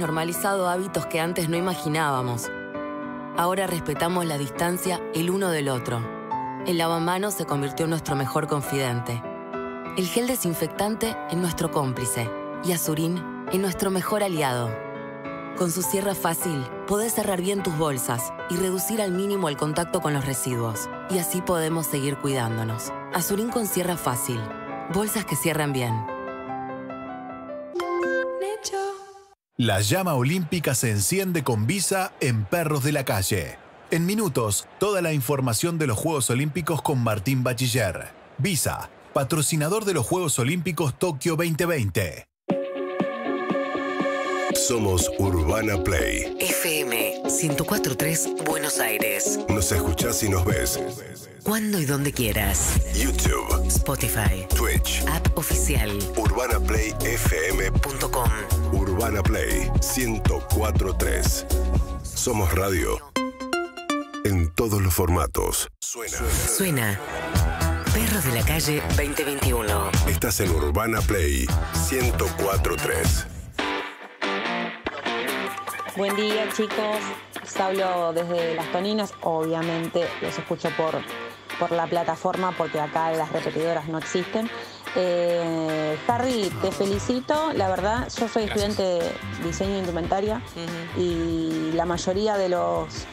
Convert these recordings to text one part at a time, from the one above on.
normalizado hábitos que antes no imaginábamos. Ahora respetamos la distancia el uno del otro. El lavamanos se convirtió en nuestro mejor confidente. El gel desinfectante en nuestro cómplice. Y Azurín en nuestro mejor aliado. Con su sierra fácil, podés cerrar bien tus bolsas y reducir al mínimo el contacto con los residuos. Y así podemos seguir cuidándonos. Azurín con sierra fácil. Bolsas que cierran bien. La llama olímpica se enciende con Visa en Perros de la Calle. En minutos, toda la información de los Juegos Olímpicos con Martín Bachiller. Visa, patrocinador de los Juegos Olímpicos Tokio 2020. Somos Urbana Play. FM 1043 Buenos Aires. Nos escuchás y nos ves. Cuando y donde quieras. YouTube, Spotify. Twitch, App oficial. UrbanaPlayFM.com. Urbana Play 1043. Somos radio. En todos los formatos. Suena. Suena. Perros de la calle 2021. Estás en Urbana Play 1043. Buen día chicos, les hablo desde Las Toninas, obviamente los escucho por, por la plataforma porque acá las repetidoras no existen. Eh, Harry, te felicito, la verdad, yo soy estudiante de diseño de indumentaria y la mayoría de los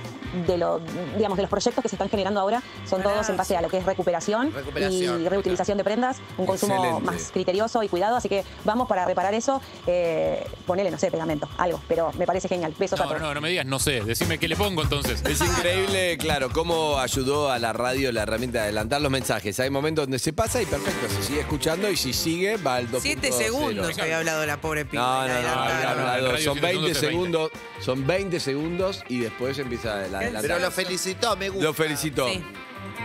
de los digamos de los proyectos que se están generando ahora son todos en base a lo que es recuperación, Recuperación. y reutilización de prendas, un consumo Excelente. más criterioso y cuidado, así que vamos para reparar eso, eh, ponele, no sé, pegamento, algo, pero me parece genial. Besos a No, todos. no, no me digas, no sé. Decime qué le pongo entonces. Es increíble, claro, cómo ayudó a la radio la herramienta de adelantar los mensajes. Hay momentos donde se pasa y perfecto, se sigue escuchando y si sigue va al 2.0. Siete segundos había hablado la pobre piba. No, no, no. Radio son siete 20 segundos son 20 segundos y después empieza a adelantar. Pero lo felicitó, me gusta. Lo felicitó. Sí.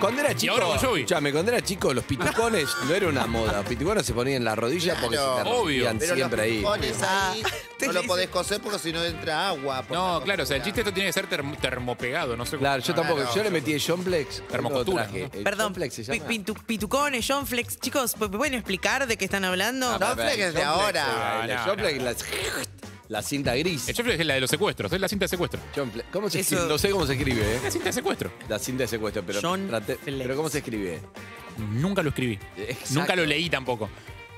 Cuando era chico, ahora Bon Jovi. escuchame, cuando era chico los pitucones no era una moda. Los pitucones se ponían en la rodilla porque Claro. se te Obvio. rompían Pero siempre los ahí. pones ahí, te no lo dice- podés coser porque si no entra agua. por No, la claro, o sea, el costura. chiste esto tiene que ser term- termopegado, no sé cómo. Claro, yo tampoco. Claro. Yo le metí el John Flex. Termocostura, Perdón, John Flex se llama. pi- pitu- pitucones, John Flex. Chicos, ¿me pueden explicar de qué están hablando? No, John Flex es de ahora. eh, No, no. La, cinta gris. El chofle es la de los secuestros, es la cinta de secuestro. John. ¿Cómo se Eso- escribe? No sé cómo se escribe, ¿eh? La cinta de secuestro. La cinta de secuestro, pero John traté- Flex. Pero ¿cómo se escribe? Nunca lo escribí. Exacto. Nunca lo leí tampoco.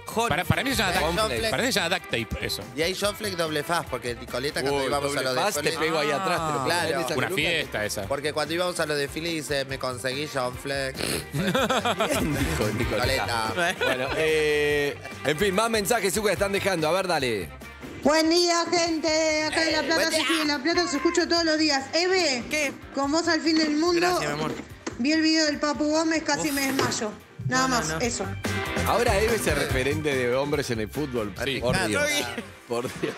John Para, para mí se llama duct, para mí se llama duct tape, eso. Y ahí John doble faz, porque Nicoleta cuando Uy, íbamos a doble lo de faz, te desfile- pego ahí atrás, te lo Claro. en esa Una columna. fiesta esa. Porque cuando íbamos a lo de desfile dice, me conseguí John dijo. Nicoleta. Bueno, eh, en fin, más mensajes Zucca, están dejando. A ver, dale. Buen día, gente. Acá en La Plata, sí, en La Plata se escucha todos los días. Eve, ¿Qué? con vos al fin del mundo. Gracias, mi amor. Vi el video del Papu Gómez, casi me desmayo. Nada No, no, más, no. eso. Ahora Eve es el referente de hombres en el fútbol. Sí. Por Claro. Dios. Por Dios.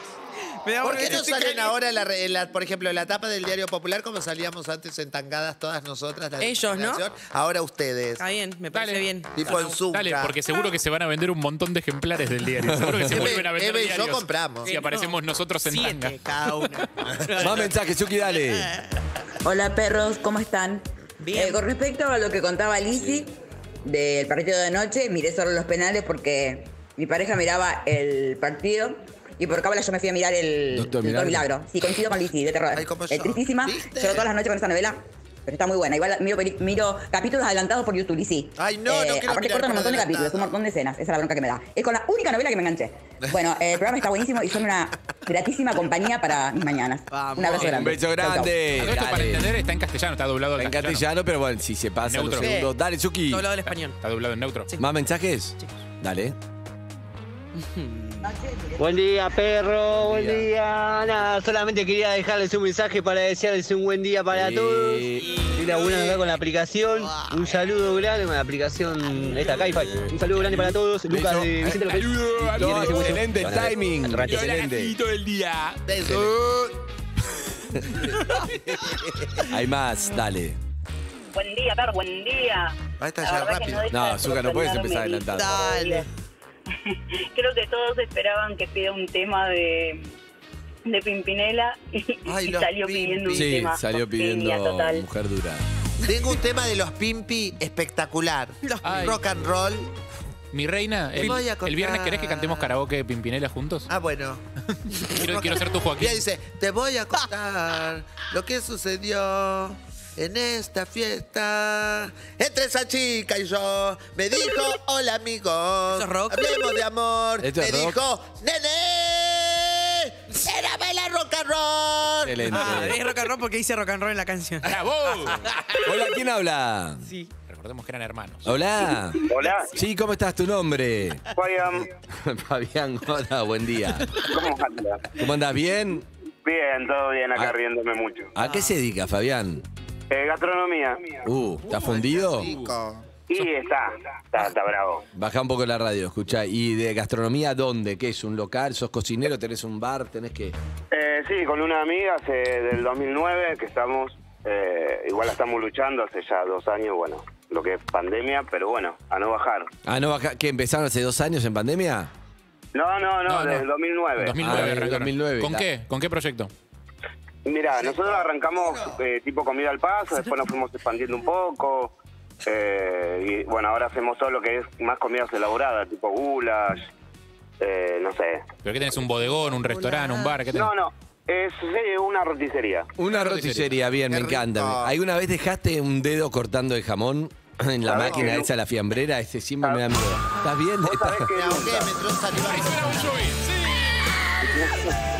Me ¿Por porque qué no salen ahora, la, la- por ejemplo, en la tapa del Diario Popular, como salíamos antes entangadas todas nosotras? la Ellos, ¿no? Ahora ustedes. Está bien, me parece Dale. bien. Tipo en. Dale, porque seguro que se van a vender un montón de ejemplares del diario. Seguro que se vuelven a vender Eve y yo diarios. compramos. Si aparecemos nosotros en Siete tanga. cada una. Más mensajes, Zuki, dale. Hola perros, ¿cómo están? Bien. Eh, con respecto a lo que contaba Lizzy del partido de anoche, miré solo los penales porque mi pareja miraba el partido y por cábala yo me fui a mirar el Doctor Doctor Milagro. Milagro. Sí, coincido con Lizzy, de terror. Ay, Es tristísima. Lloro todas las noches con esta novela. Pero está muy buena. Igual miro, capítulos adelantados por YouTube, Lizzy. Ay, no, no quiero Aparte cortan un montón de capítulos, un montón de escenas. Esa es la bronca que me da. Es con la única novela que me enganché. Bueno, eh, el programa está buenísimo y son una gratísima compañía para mis mañanas. Vamos. Un abrazo Un grande. beso Chau, chau. grande. Todo esto para entender está en castellano, está doblado al En castellano, pero bueno, si se pasa Neutro. los segundos. Dale, Zuki. Doblado al español. Está doblado en neutro. ¿Más mensajes? Dale. Buen día, perro, buen día. Nada, solamente quería dejarles un mensaje para desearles un buen día para Eh, todos. Y la buena acá con la aplicación. Un saludo grande con la aplicación esta Hi-Fi. Un saludo grande para todos. Lucas de Vicente López. Saludos a hueso. Excelente a timing. Rato. Excelente. todo el día. Hay más, dale. Buen día, Tar, buen día. Ahí está La ya verdad que rápido. No, Azúcar, no puedes empezar a adelantar. Dale. Creo que todos esperaban que pida un tema de, de Pimpinela y, Ay, y los salió pidiendo un Sí, tema. salió pidiendo total. mujer dura. Tengo un tema de los Pimpi espectacular. Ay. Rock and roll. Mi reina, el, Voy a el viernes querés que cantemos karaoke de Pimpinela juntos. Ah, bueno. Quiero, quiero ser tu Y Joaquín. ella dice, te voy a contar lo que sucedió en esta fiesta. Entre esa chica y yo, me dijo, hola amigos, ¿Eso es rock? hablemos de amor. ¿Esto me es rock? dijo, nene, era bailar rock and roll. Excelente. Ah, es rock and roll porque dice rock and roll en la canción. ¡Bravo! Hola, ¿quién habla? Sí. Recordemos que eran hermanos. Hola. Hola, Sí, ¿cómo estás? ¿Tu nombre? Fabián, Fabián, hola, buen día. ¿cómo andas? ¿Cómo andás? ¿Bien? Bien, todo bien, acá Ah. riéndome mucho. ¿A qué se dedica, Fabián? Eh, gastronomía. Uh, ¿está fundido? Y está, está, está bravo. Baja un poco la radio, escucha. ¿Y de gastronomía dónde? ¿Qué es? ¿Un local? ¿Sos cocinero? ¿Tenés un bar? ¿Tenés que...? Eh, sí, con una amiga hace del 2009 que estamos, eh, igual la estamos luchando hace ya dos años, bueno, lo que es pandemia, pero bueno, a no bajar. Ah, no, baja, ¿qué empezaron hace dos años en pandemia? No, no, no, No, no. desde el 2009. 2009 Ah, en arrancaron. 2009, ¿Con está. qué? ¿Con qué proyecto? Mira, nosotros arrancamos eh, tipo comida al paso, después nos fuimos expandiendo un poco. eh, y bueno, ahora hacemos todo lo que es más comidas elaboradas, tipo goulash, eh, no sé. ¿Pero qué tenés? ¿Un bodegón, un restaurante, un bar? ¿Qué tenés? No, no, es eh, una roticería. Una roticería, bien, me encanta. ¿Alguna vez dejaste un dedo cortando el jamón en la Sabés máquina que esa, la fiambrera? Ese siempre me da miedo. ¿Estás bien? Vos sabés que nunca.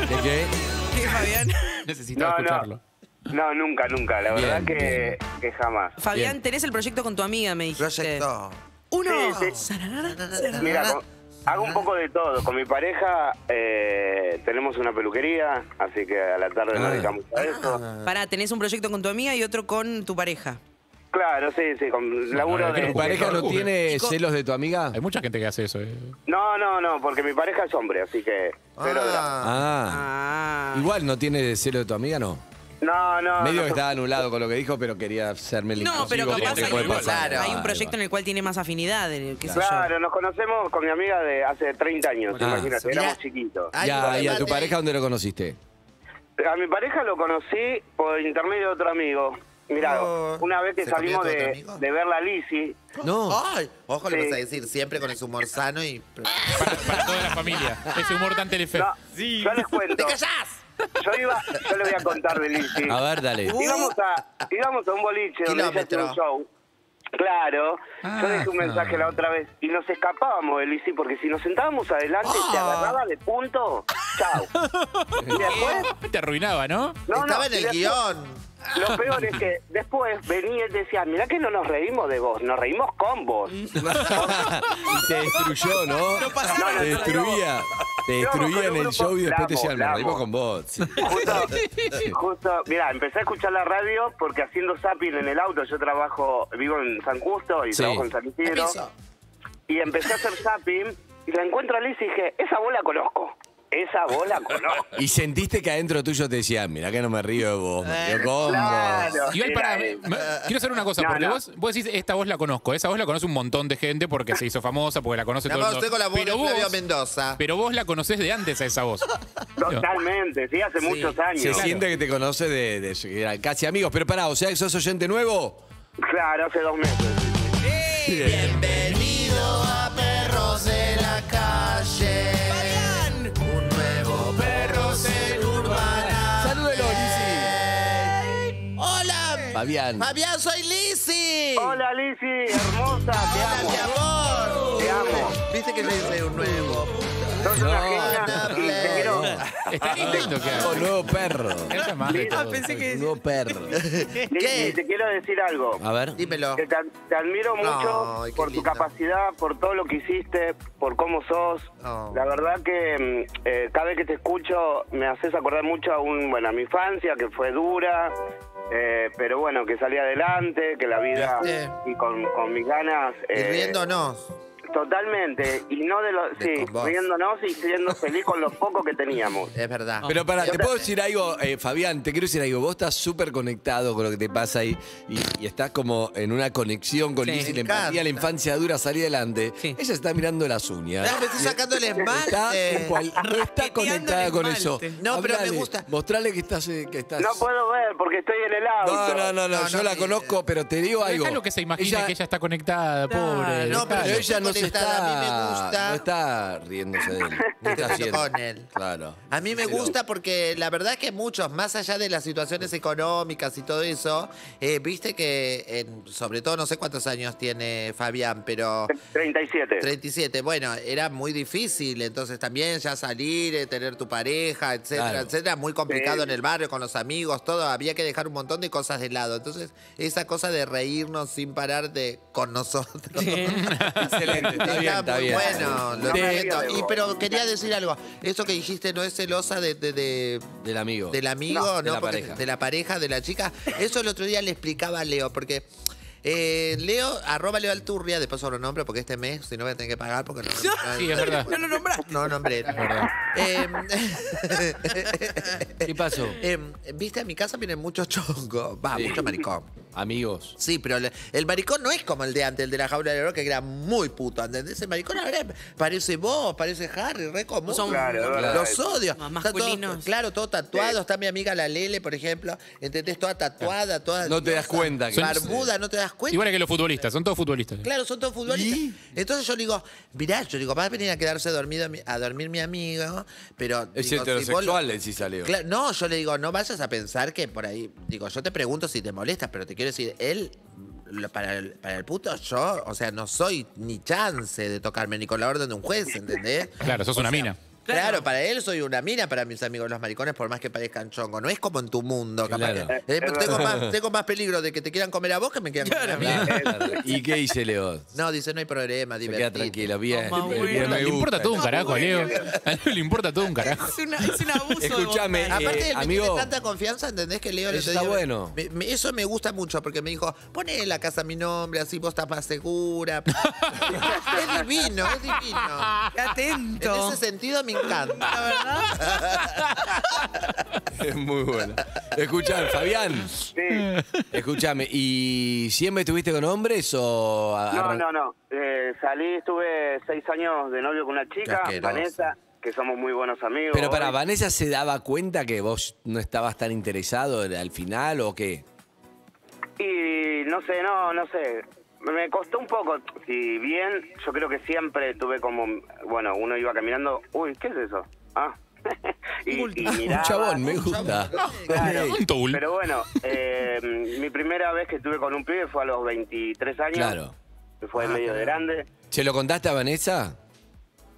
¿De qué? Necesitaba No, escucharlo. No, nunca, nunca. La Bien, verdad que, que jamás. Fabián, Bien. tenés el proyecto con tu amiga, me dijiste. Proyecto. Uno. Sí. Mira, con- hago un poco de todo. Con mi pareja eh, tenemos una peluquería, así que a la tarde Ah. nos dedicamos a eso. Pará, tenés un proyecto con tu amiga y otro con tu pareja. Claro, sí, sí, con laburo de... ¿Tu pareja no tiene celos de tu amiga? Hay mucha gente que hace eso. eh. No, no, no, porque mi pareja es hombre, así que... Pero Ah. Ah. Ah. Igual no tiene celo de tu amiga, ¿no? No, no. Medio que no, estaba anulado con lo que dijo, pero quería hacerme el No, pero inclusivo, capaz que hay, puede un, pasar. Hay un proyecto en el cual tiene más afinidad, eh, qué sé yo. Claro, nos conocemos con mi amiga de hace 30 años, Ah. imagínate, Mirá. éramos chiquitos. Ay, ¿Y a, y a tu pareja dónde lo conociste? A mi pareja lo conocí por intermedio de otro amigo. Mirá, Oh. una vez que ¿Se salimos de, de ver la Lisi, No. Ay, ojo, le Sí. vas a decir siempre con ese humor sano y. Para, para toda la familia. Ese humor tan telefe. no, yo les ¡Te cuento, callás! yo iba, yo le voy a contar de Lisi. A ver, dale. Íbamos a, íbamos a un boliche donde hacía un show. Claro, Ah. yo dejé un mensaje la otra vez y nos escapábamos de Lisi porque si nos sentábamos adelante se Ah. agarraba de punto, chao. Y después, Te arruinaba, ¿no? no, Estaba no, en el después- guion. Lo peor es que después venía y decía, mirá que no nos reímos de vos, nos reímos con vos. Y te destruyó, ¿no? No pasa No, no, Te destruía. Te destruía en el grupo- show y después te decían, la reímos con vos. Sí. Justo, justo, mira, empecé a escuchar la radio porque haciendo zapping en el auto, yo trabajo, vivo en San Justo y Sí. trabajo en San Isidro, y empecé a hacer zapping y la encuentro a Liz y dije, esa voz la conozco, esa voz la conozco. Y sentiste que adentro tuyo te decían, mirá que no me río de vos, me río con vos. Claro, Igual para. quiero saber una cosa, No, porque no. Vos, vos decís, esta voz la conozco. Esa voz la conoce un montón de gente porque se hizo famosa, porque la conoce La todo el mundo. con la voz de pero, Flavio vos, Mendoza. pero vos la conocés de antes a esa voz. Totalmente, sí, hace muchos años. Se Claro. siente que te conoce de, de- casi amigos. Pero pará, o sea, que sos oyente nuevo. Claro, hace dos meses. Bienvenido a Fabián. Fabián, soy Lizzy. Hola Lizzy, hermosa, te Hola, amo. mi amor. Te amo. Viste que le hice un nuevo. Sos una No, genia y te quiero. Está lindo que nuevo perro. Más de todo. pensé que... Nuevo perro. Lizzy, te quiero decir algo. A ver. Dímelo. Que te, te admiro mucho Ay, qué por tu lindo. capacidad, por todo lo que hiciste, por cómo sos. Oh. La verdad que mm, eh, cada vez que te escucho me haces acordar mucho a, un, bueno, a mi infancia, que fue dura, eh, pero bueno, que salí adelante, que la vida ¿Viste? y con, con mis ganas... Y eh, riéndonos. Totalmente, y no de los... De Sí, riéndonos y siendo feliz con lo poco que teníamos. Es verdad. Pero pará, ¿te puedo decir algo, eh, Fabián? Te quiero decir algo. Vos estás súper conectado con lo que te pasa ahí y, y estás como en una conexión con Sí. Lizzy, Me la empatía, la infancia dura, salir adelante. Sí. Ella se está mirando las uñas. No, me estoy sacando el Está, esmalte. cual- no está conectada con eso. No, pero me gusta. Mostrale que estás, eh, que estás. No puedo ver porque estoy en el auto. No, no, no, no, No, yo no, la conozco, pero te digo algo. Déjalo que se imagine Ella- que ella está conectada, pobre. No, pero ella no estoy molestada, a mí me gusta. No está riéndose de él. ¿Qué está haciendo? con él. Claro. A mí me Pero- gusta porque la verdad es que muchos, más allá de las situaciones económicas y todo eso, eh, viste que, en- sobre todo, no sé cuántos años tiene Fabián, pero 37. 37, bueno, era muy difícil, entonces también ya salir, eh, tener tu pareja, etcétera, Claro. etcétera, muy complicado Sí. en el barrio, con los amigos, todo, había que dejar un montón de cosas de lado. Entonces, esa cosa de reírnos sin parar de con nosotros. Excelente, está bien, está muy bien. bueno, lo De-. Y, pero quería decir algo, eso que dijiste no es celosa de- de- de, Del amigo. del amigo, No, ¿no? de la Porque- pareja. de la pareja, de la chica. Eso el otro día le explicaba a Leo, porque eh, Leo, arroba Leo Alturria, después lo nombro porque este mes, si no voy a tener que pagar porque no. Sí, es verdad. No lo nombraste. No nombré. verdad. Eh, ¿Qué pasó? eh, Viste, a mi casa vienen muchos chongos. Va, mucho maricón. Amigos. Sí, pero el, el maricón no es como el de antes, el de la jaula de oro, que era muy puto. ¿Entendés? El maricón ahora parece vos, parece Harry, re común. Son Claro, Los eso. odio. Más Está todo- masculinos. claro, todo tatuado. Está mi amiga la Lele, por ejemplo. ¿Entendés? Toda tatuada, toda. No te das cuenta que- Barbuda, no te das cuenta. Igual que los futbolistas, son todos futbolistas. Claro, son todos futbolistas. Entonces yo le digo, mirá, yo digo, va a venir a quedarse dormido mi- a dormir mi amigo, pero. Es digo, si vos heterosexual, lo- le decís a Leo. Cla- no, yo le digo, no vayas a pensar que por ahí. Digo, yo te pregunto si te molestas, pero te quiero decir, él. Para el, para el puto yo, o sea, no soy ni chance de tocarme ni con la orden de un juez, ¿entendés? Claro, sos una mina. Claro, para él soy una mina, para mis amigos los maricones, por más que parezcan chongo. No es como en tu mundo, capaz. Claro. que- eh, tengo, más, tengo más peligro de que te quieran comer a vos que me quieran comer a mí. Claro. ¿Y qué dice Leo? No, dice, no hay problema, Se queda divertido. tranquilo, bien. Me Le importa todo un carajo a Leo. A Leo le importa todo un carajo. Es, una- es un abuso. Escúchame, voluntad. Aparte, Eh, él me amigo. tiene tanta confianza, ¿entendés? Que Leo le está bueno. me- me- eso me gusta mucho porque me dijo, poné en la casa mi nombre, así vos estás más segura. es divino, es divino. Qué atento. En ese sentido me encanta. Es muy bueno. Escuchame, Fabián. Sí. Escúchame, ¿y siempre estuviste con hombres o.? a- No, arran- no, no. Eh, salí, estuve seis años de novio con una chica, asqueroso. Vanessa, que somos muy buenos amigos. Pero para, hoy. ¿Vanessa se daba cuenta que vos no estabas tan interesado al final o qué? Y no sé, no, no sé. Me costó un poco. Si bien yo creo que siempre tuve como. Bueno, uno iba caminando. Uy, ¿qué es eso? Ah. y, y Un chabón, me gusta. Claro. Pero bueno, eh, mi primera vez que estuve con un pibe fue a los 23 años. Claro. Que fue medio de grande. ¿Se lo contaste a Vanessa?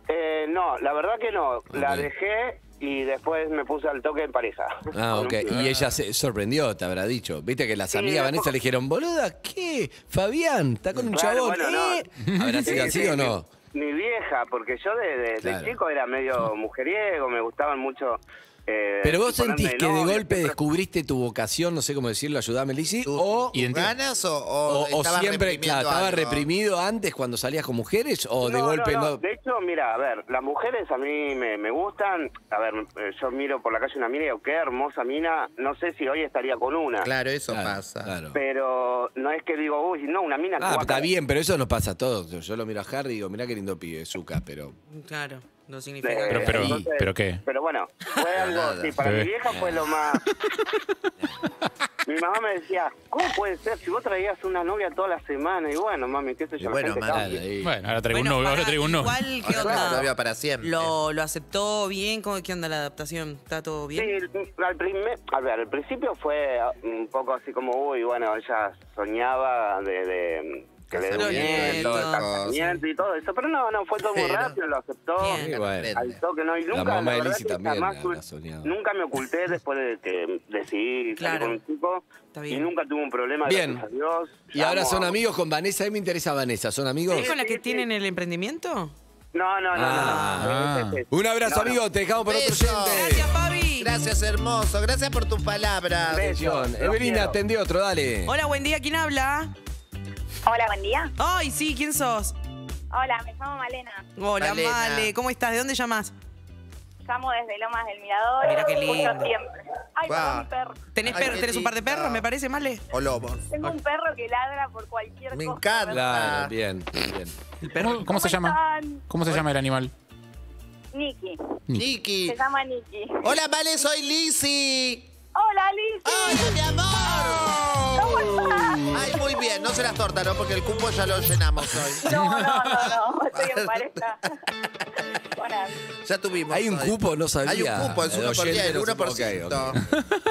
Eh, no, la verdad que no. La dejé y después me puse al toque en pareja. Ah, ok. Y ella se sorprendió, te habrá dicho. Viste que las Sí, amigas después- Vanessa le dijeron, boluda, ¿qué? Fabián, está con un Claro, chabón. bueno, no. ¿eh? ¿Habrá sido Sí, así sí, o no? Mi, mi vieja, porque yo de, de- de Claro. chico era medio mujeriego, me gustaban mucho. Eh, Pero vos sentís que de golpe siempre- descubriste tu vocación, no sé cómo decirlo, ayúdame, Lizzy, o, ¿Tus ganas o, o, o, siempre, claro, estaba reprimido antes cuando salías con mujeres o de golpe no, no? no. De hecho, mira, a ver, las mujeres a mí me, me gustan. A ver, eh, yo miro por la calle una mina y digo, qué hermosa mina. No sé si hoy estaría con una. Claro, eso Claro, pasa. claro. Pero no es que digo, uy, no, una mina Ah, está bien, pero eso nos pasa a todos. Yo lo miro a Harry y digo, mirá qué lindo pibe, Zuka, pero... Claro, no significa Eh, Pero, pero, entonces- pero qué. Pero bueno, fue algo, sí, para Bebé. mi vieja fue lo más... Mi mamá me decía, ¿cómo puede ser si vos traías una novia toda la semana? Y bueno, mami, qué sé yo, bueno, la gente mala. Bueno, ahora traigo Bueno, un novio, ahora traigo un novio. Igual, ¿qué onda? novia para siempre. ¿Lo, ¿Lo aceptó bien? ¿Cómo, ¿Qué onda la adaptación? ¿Está todo bien? Sí, al, primer, a ver, al principio fue un poco así como, uy, bueno, ella soñaba de, de que le Casamiento, nieto, de hijos. casamiento y todo eso, pero no, no, fue todo muy rápido, lo aceptó. Bien. Y bueno. Al toque, no, y La nunca, mamá de también jamás la- tuve- la soñaba. Nunca me oculté después de que decidí salir Claro. con un chico y bien. nunca tuve un problema, Bien. gracias a Dios. Y ahora son amigos con Vanessa, a mí me interesa Vanessa, ¿son amigos? ¿Es con la que sí. tienen el emprendimiento? No, no, no, Ah. no, no. Un abrazo, No, no. amigo, te dejamos por otro Beso. oyente. Gracias, Fabi. Gracias, hermoso. Gracias por tus palabras. Evelina, atendió otro, dale. Hola, buen día. ¿Quién habla? Hola, buen día. Ay, sí, ¿quién sos? Hola, me llamo Malena. Hola, Malena. Male. ¿Cómo estás? ¿De dónde llamas? Llamo desde Lomas del Mirador. Mira qué lindo. siempre. Ay, Guau. perdón, mi perro. ¿Tenés, Ay, per- qué tenés un par de perros, me parece, Male? O lobos. Tengo un perro que ladra por cualquier Me cosa. encanta. Claro, bien, bien. ¿El perro? ¿Cómo, cómo se llama? están? ¿Cómo se llama el animal? Niki. Niki. Se llama Niki. Hola, Vale, soy Lizzy. Hola, Liz. ¡Hola, mi amor! ¿Cómo estás? Ay, muy bien, no serás torta, ¿no? Porque el cupo ya lo llenamos hoy. No, no, no, no, estoy en pareja. Ya tuvimos. Hay un hoy. cupo, no sabía. Hay un cupo, es El uno por oyente día, el no 1%. supo- ok, ¿Qué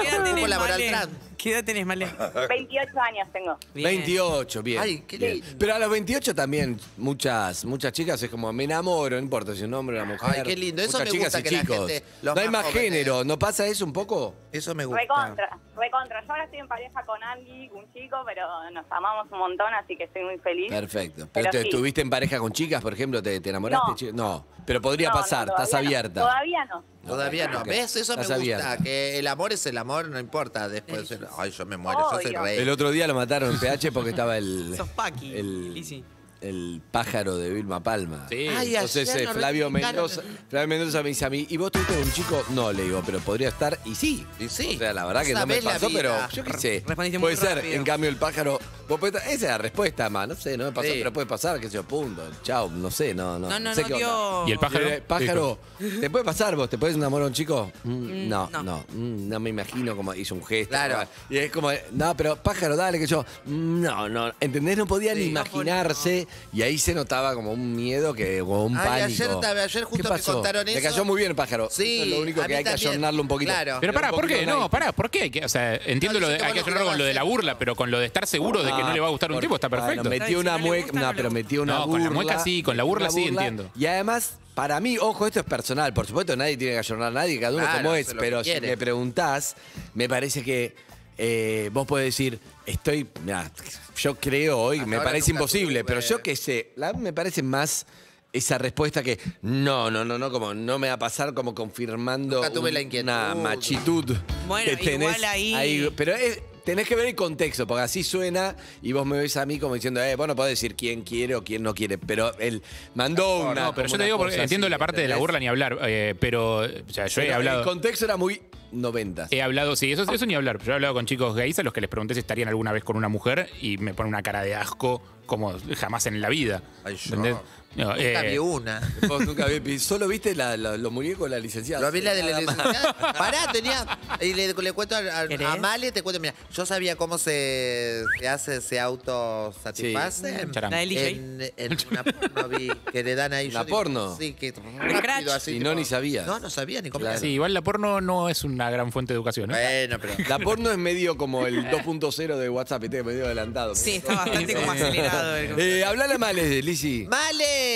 edad Cupo tenés, laboral trans. ¿Qué edad tenés, Male? 28 años tengo. Bien. 28, bien. Ay, qué Bien. lindo. Pero a los 28 también muchas muchas chicas es como me enamoro, no importa si es un hombre o una mujer. Ay, qué lindo. Eso Muchas me chicas gusta y que la chicos. gente, los no hay más más jóvenes- género, ¿no pasa eso un poco? Eso me gusta. Recontra, recontra. Yo ahora estoy en pareja con Andy, un chico, pero nos amamos un montón, así que estoy muy feliz. Perfecto. Pero Pero, te, sí. ¿estuviste en pareja con chicas, por ejemplo? ¿Te, te enamoraste? No. No, pero podría No, pasar, estás no. abierta. Todavía no. Todavía no. ¿Ves? Eso me Estás gusta. abierta. Que el amor es el amor, no importa. Después. Ay, yo me muero. Yo soy rey. El otro día lo mataron en PH porque estaba el, Sos Paqui. el, Lizzy. El pájaro de Vilma Palma. Sí. Ay, Entonces ayer eh, Flavio. Mendoza, Flavio Mendoza me dice a mí, ¿y vos tuviste un chico? No, le digo, pero podría estar, y sí. Y sí. O sea, la verdad que no me Sabés la pasó, vida. pero yo qué sé. Respondiste muy Puede ser, rápido. en cambio el pájaro, vos podés- esa es la respuesta más, no sé, no me pasó, Sí. pero puede pasar, que sé yo, punto. Chao, no sé, no, no. No, no, sé no qué onda. dio. ¿Y el pájaro? Eh, pájaro, ¿te puede pasar vos? ¿Te puedes enamorar a un chico? Mm, Mm, no, no. no, mm, no me imagino como hizo un gesto. Claro. Y es como, no, pero pájaro, dale, que yo, mm, no, no, ¿entendés? No podía ni Sí. imaginarse y ahí se notaba como un miedo, que, como un Ay, pánico. ayer ayer justo ¿Qué me pasó? contaron Me eso. cayó muy bien el pájaro. Sí, Eso es lo único a que mí hay que también. ayornarlo un poquito. Claro. Pero pará, ¿por qué? No, pará, ¿por qué? Hay que- O sea, entiendo No, lo de, yo hay que tengo con lo de la burla, pero con lo de estar seguro de que no le va a gustar un por- tipo está perfecto. Bueno, metió si una no le mueca, gusta, no, no le pero metió una No, burla. con la mueca sí, con la burla una sí, entiendo. Y además, para mí, ojo, esto es personal. Por supuesto, nadie tiene que ayornar a nadie, cada uno Claro, como hace es. lo que Pero si quiere. me preguntás, me parece que eh, vos podés decir, estoy. mirá, yo creo hoy, Hasta me ahora parece nunca imposible, tuve. pero yo qué sé, la- me parece más. Esa respuesta que no, no, no, no, como no me va a pasar como confirmando Nunca tuve un- la inquietud. una machitud. Bueno, que tenés igual ahí- pero es- tenés que ver el contexto, porque así suena y vos me ves a mí como diciendo, eh, vos no podés decir quién quiere o quién no quiere, pero él mandó una. No, pero como yo te una digo porque cosa entiendo así, la parte de la ¿entendés? burla ni hablar, eh, pero o sea, yo he Pero hablado. El contexto era muy 90. He hablado, sí, eso, eso ni hablar. Yo he hablado con chicos gays a los que les pregunté si estarían alguna vez con una mujer y me ponen una cara de asco como jamás en la vida. Ay, yo. ¿Entendés? No, Nunca eh, vi una. Vos nunca vi, solo viste la- la- los muñecos de la licenciada. Lo vi la de la licenciada. Pará, tenía. Y le, le cuento a, a- a Male, te cuento, mira, yo sabía cómo se, se hace, se autosatisface. Sí. La. En, en una porno vi que le dan ahí. ¿Una yo digo, porno? Sí, que Scratch. rápido así. Y no tipo- ni sabías. No, no sabía ni cómo. Claro. sí, igual la porno no es una gran fuente de educación. ¿eh? Bueno, pero. La porno es medio como el 2.0 de WhatsApp, este medio adelantado. Sí, está bastante como acelerado. el- Eh, hablale mal, Lizzy. ¡Male!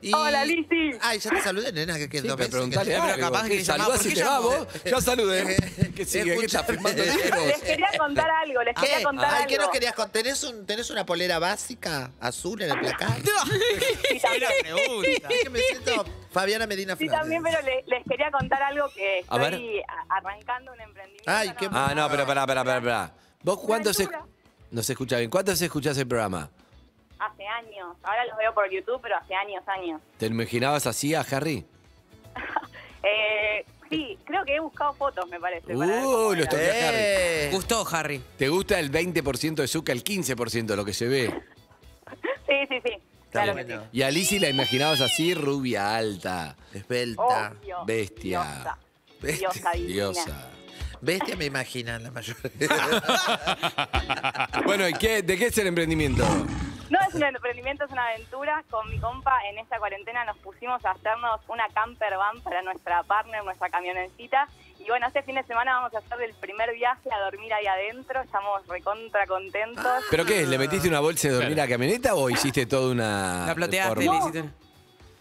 Y- Hola, Lizzy. Ay, ya te saludé, nena, que, que Sí, pero veces preguntale que- pero capaz que ¿Qué llamaba, saludás ¿por y qué te va vos? Ya saludé. ¿Qué sigue? ¿Qué estás Escúchame. firmando libros? Les quería contar algo, les quería contar Ay, algo. ¿qué nos querías contar? ¿Tenés, un, ¿Tenés una polera básica azul en el placar? Buena pregunta. Es que me siento Fabiana Medina Sí, también, pero le- les quería contar algo que A ver. estoy a- arrancando un emprendimiento. Ay, qué no, Ah, no, pero pará, pará, pará, pará. ¿Vos cuánto se, no se escucha bien? ¿Cuánto se escuchás el programa? Hace años. Ahora los veo por YouTube, pero hace años, años. ¿Te lo imaginabas así a Harry? Eh, sí, creo que he buscado fotos, me parece. para ver cómo Uh, lo era. estoqué a Harry. Eh, Gustó, Harry. ¿Te gusta el 20% de Zucca, el 15% de lo que se ve? Sí, sí, sí. Claro que bueno. sí. Y a Lizzy la imaginabas así, rubia, alta, esbelta. Obvio. bestia. Diosa. Bestia. Diosa divina. diosa. Bestia me imaginan la mayoría. Bueno, ¿y qué, ¿de qué es el emprendimiento? No es un emprendimiento, es una aventura. Con mi compa en esta cuarentena nos pusimos a hacernos una camper van para nuestra partner, nuestra camionetita. Y bueno, este fin de semana vamos a hacer el primer viaje a dormir ahí adentro. Estamos recontra contentos. ¿Pero qué? ¿Le metiste una bolsa de dormir a la camioneta o hiciste toda una... La le hiciste-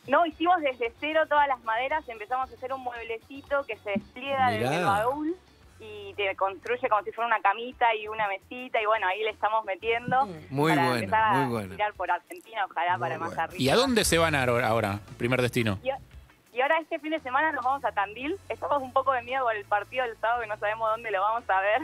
No, hicimos desde cero todas las maderas, empezamos a hacer un mueblecito que se despliega Mirá. desde el baúl y te construye como si fuera una camita y una mesita y bueno, ahí le estamos metiendo Muy para bueno, empezar a muy bueno. tirar por Argentina, ojalá para más arriba. ¿Y a dónde se van ahora, ahora? Primer destino. Y, y ahora este fin de semana nos vamos a Tandil. Estamos un poco de miedo con el partido del sábado que no sabemos dónde lo vamos a ver.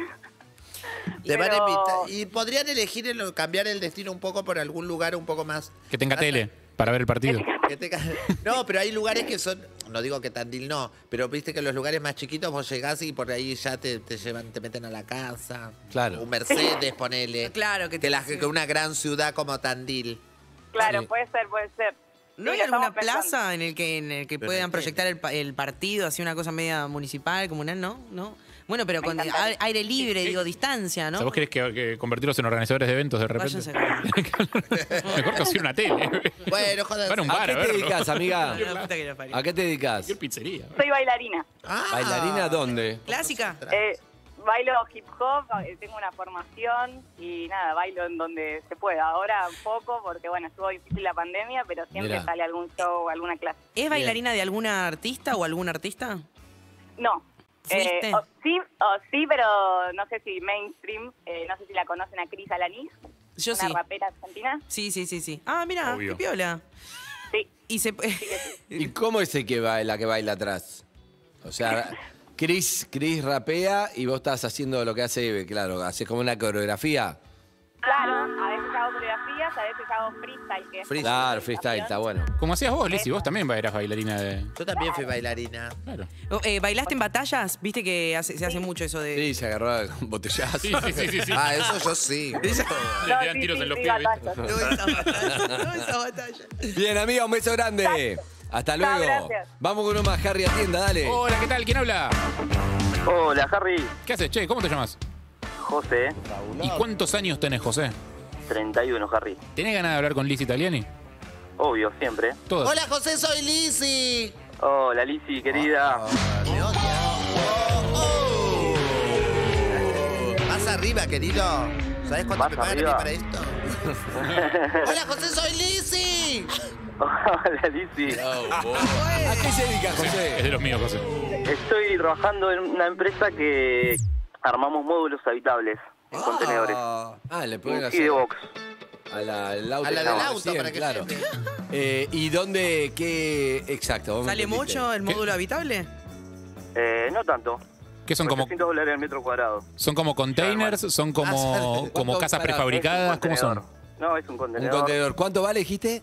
Te van a Pero- invitar. Y podrían elegir el- cambiar el destino un poco por algún lugar un poco más. Que tenga tele para ver el partido. que tenga- No, pero hay lugares que son. No digo que Tandil no, pero viste que los lugares más chiquitos vos llegás y por ahí ya te, te llevan, te meten a la casa. Claro. Un Mercedes, ponele. Claro, que Que, te- la- que una gran ciudad como Tandil. Claro, Sí. puede ser, puede ser. ¿No hay alguna plaza en el que, en el que puedan proyectar el, pa- el partido, así una cosa media municipal, comunal? No, no. Bueno, pero con aire libre, digo, distancia, O ¿no? sea, vos querés que, que convertirlos en organizadores de eventos de repente. Mejor conseguir una tele. Bueno, joder. Van a un ¿A bar qué te dedicas, amiga? ¿A qué te dedicas? Cualquier pizzería. Soy bailarina. ¿Bailarina dónde? ¿Clásica? Eh, bailo hip hop, eh, tengo una formación y nada, bailo en donde se pueda. Ahora un poco porque bueno, estuvo difícil la pandemia, pero siempre Mirá. sale algún show, alguna clase. ¿Es bailarina de alguna artista o algún artista? No. ¿Fuiste? Eh, sí, o sí, pero no sé si mainstream. eh, no sé si la conocen a Cris Alanis. Yo una sí. rapera argentina. Sí, sí, sí, sí. Ah, mira, qué piola. Sí. Y se ¿Y cómo es el que baila, que baila atrás? O sea, Chris, Chris rapea y vos estás haciendo lo que hace Eve, claro, haces como una coreografía. Claro, a veces hago coreografías, a veces hago freestyle. Que es Claro, freestyle, está bueno. Como hacías vos, Lizzy, vos también eras bailarina de. Yo también fui bailarina. Claro. Oh, eh, ¿Bailaste en batallas? Viste que hace- se hace mucho eso de. Sí, se agarró a botellazo. Sí, sí, sí, sí, sí. Ah, eso yo sí. Le tiran tiros en los pies, ¿viste? Bien, amiga, un beso grande. Hasta Chao, luego. gracias. Vamos con uno más, Harry, atienda, dale. Hola, ¿qué tal? ¿Quién habla? Hola, Harry. ¿Qué haces, che? ¿Cómo te llamas? José. ¿Y cuántos años tenés, José? 31, Harry. ¿Tenés ganas de hablar con Lizzy Italiani? Obvio, siempre. Todos. Hola, José, soy Lizzy. Hola, Lizzy, querida. Más arriba, querido. ¿Sabes cuánto Más me pagan a mí arriba. para esto? Hola, José, soy Lizzy. Hola, Lizzy. ¿A qué se dedica, José? Es de los míos, José. Estoy trabajando en una empresa que armamos módulos habitables en contenedores. Ah, le pueden Y hacer. de box. A la, el auto. A la del auto, para que claro. Eh, ¿Y dónde, qué, exacto? ¿Sale entendiste. mucho el módulo habitable? Eh, no tanto. ¿Qué son como, 800 dólares al metro cuadrado. son como containers? ¿Son como, como ¿Cuánto- casas prefabricadas? ¿Cómo son? No, es un Un contenedor. contenedor. ¿Cuánto vale, dijiste?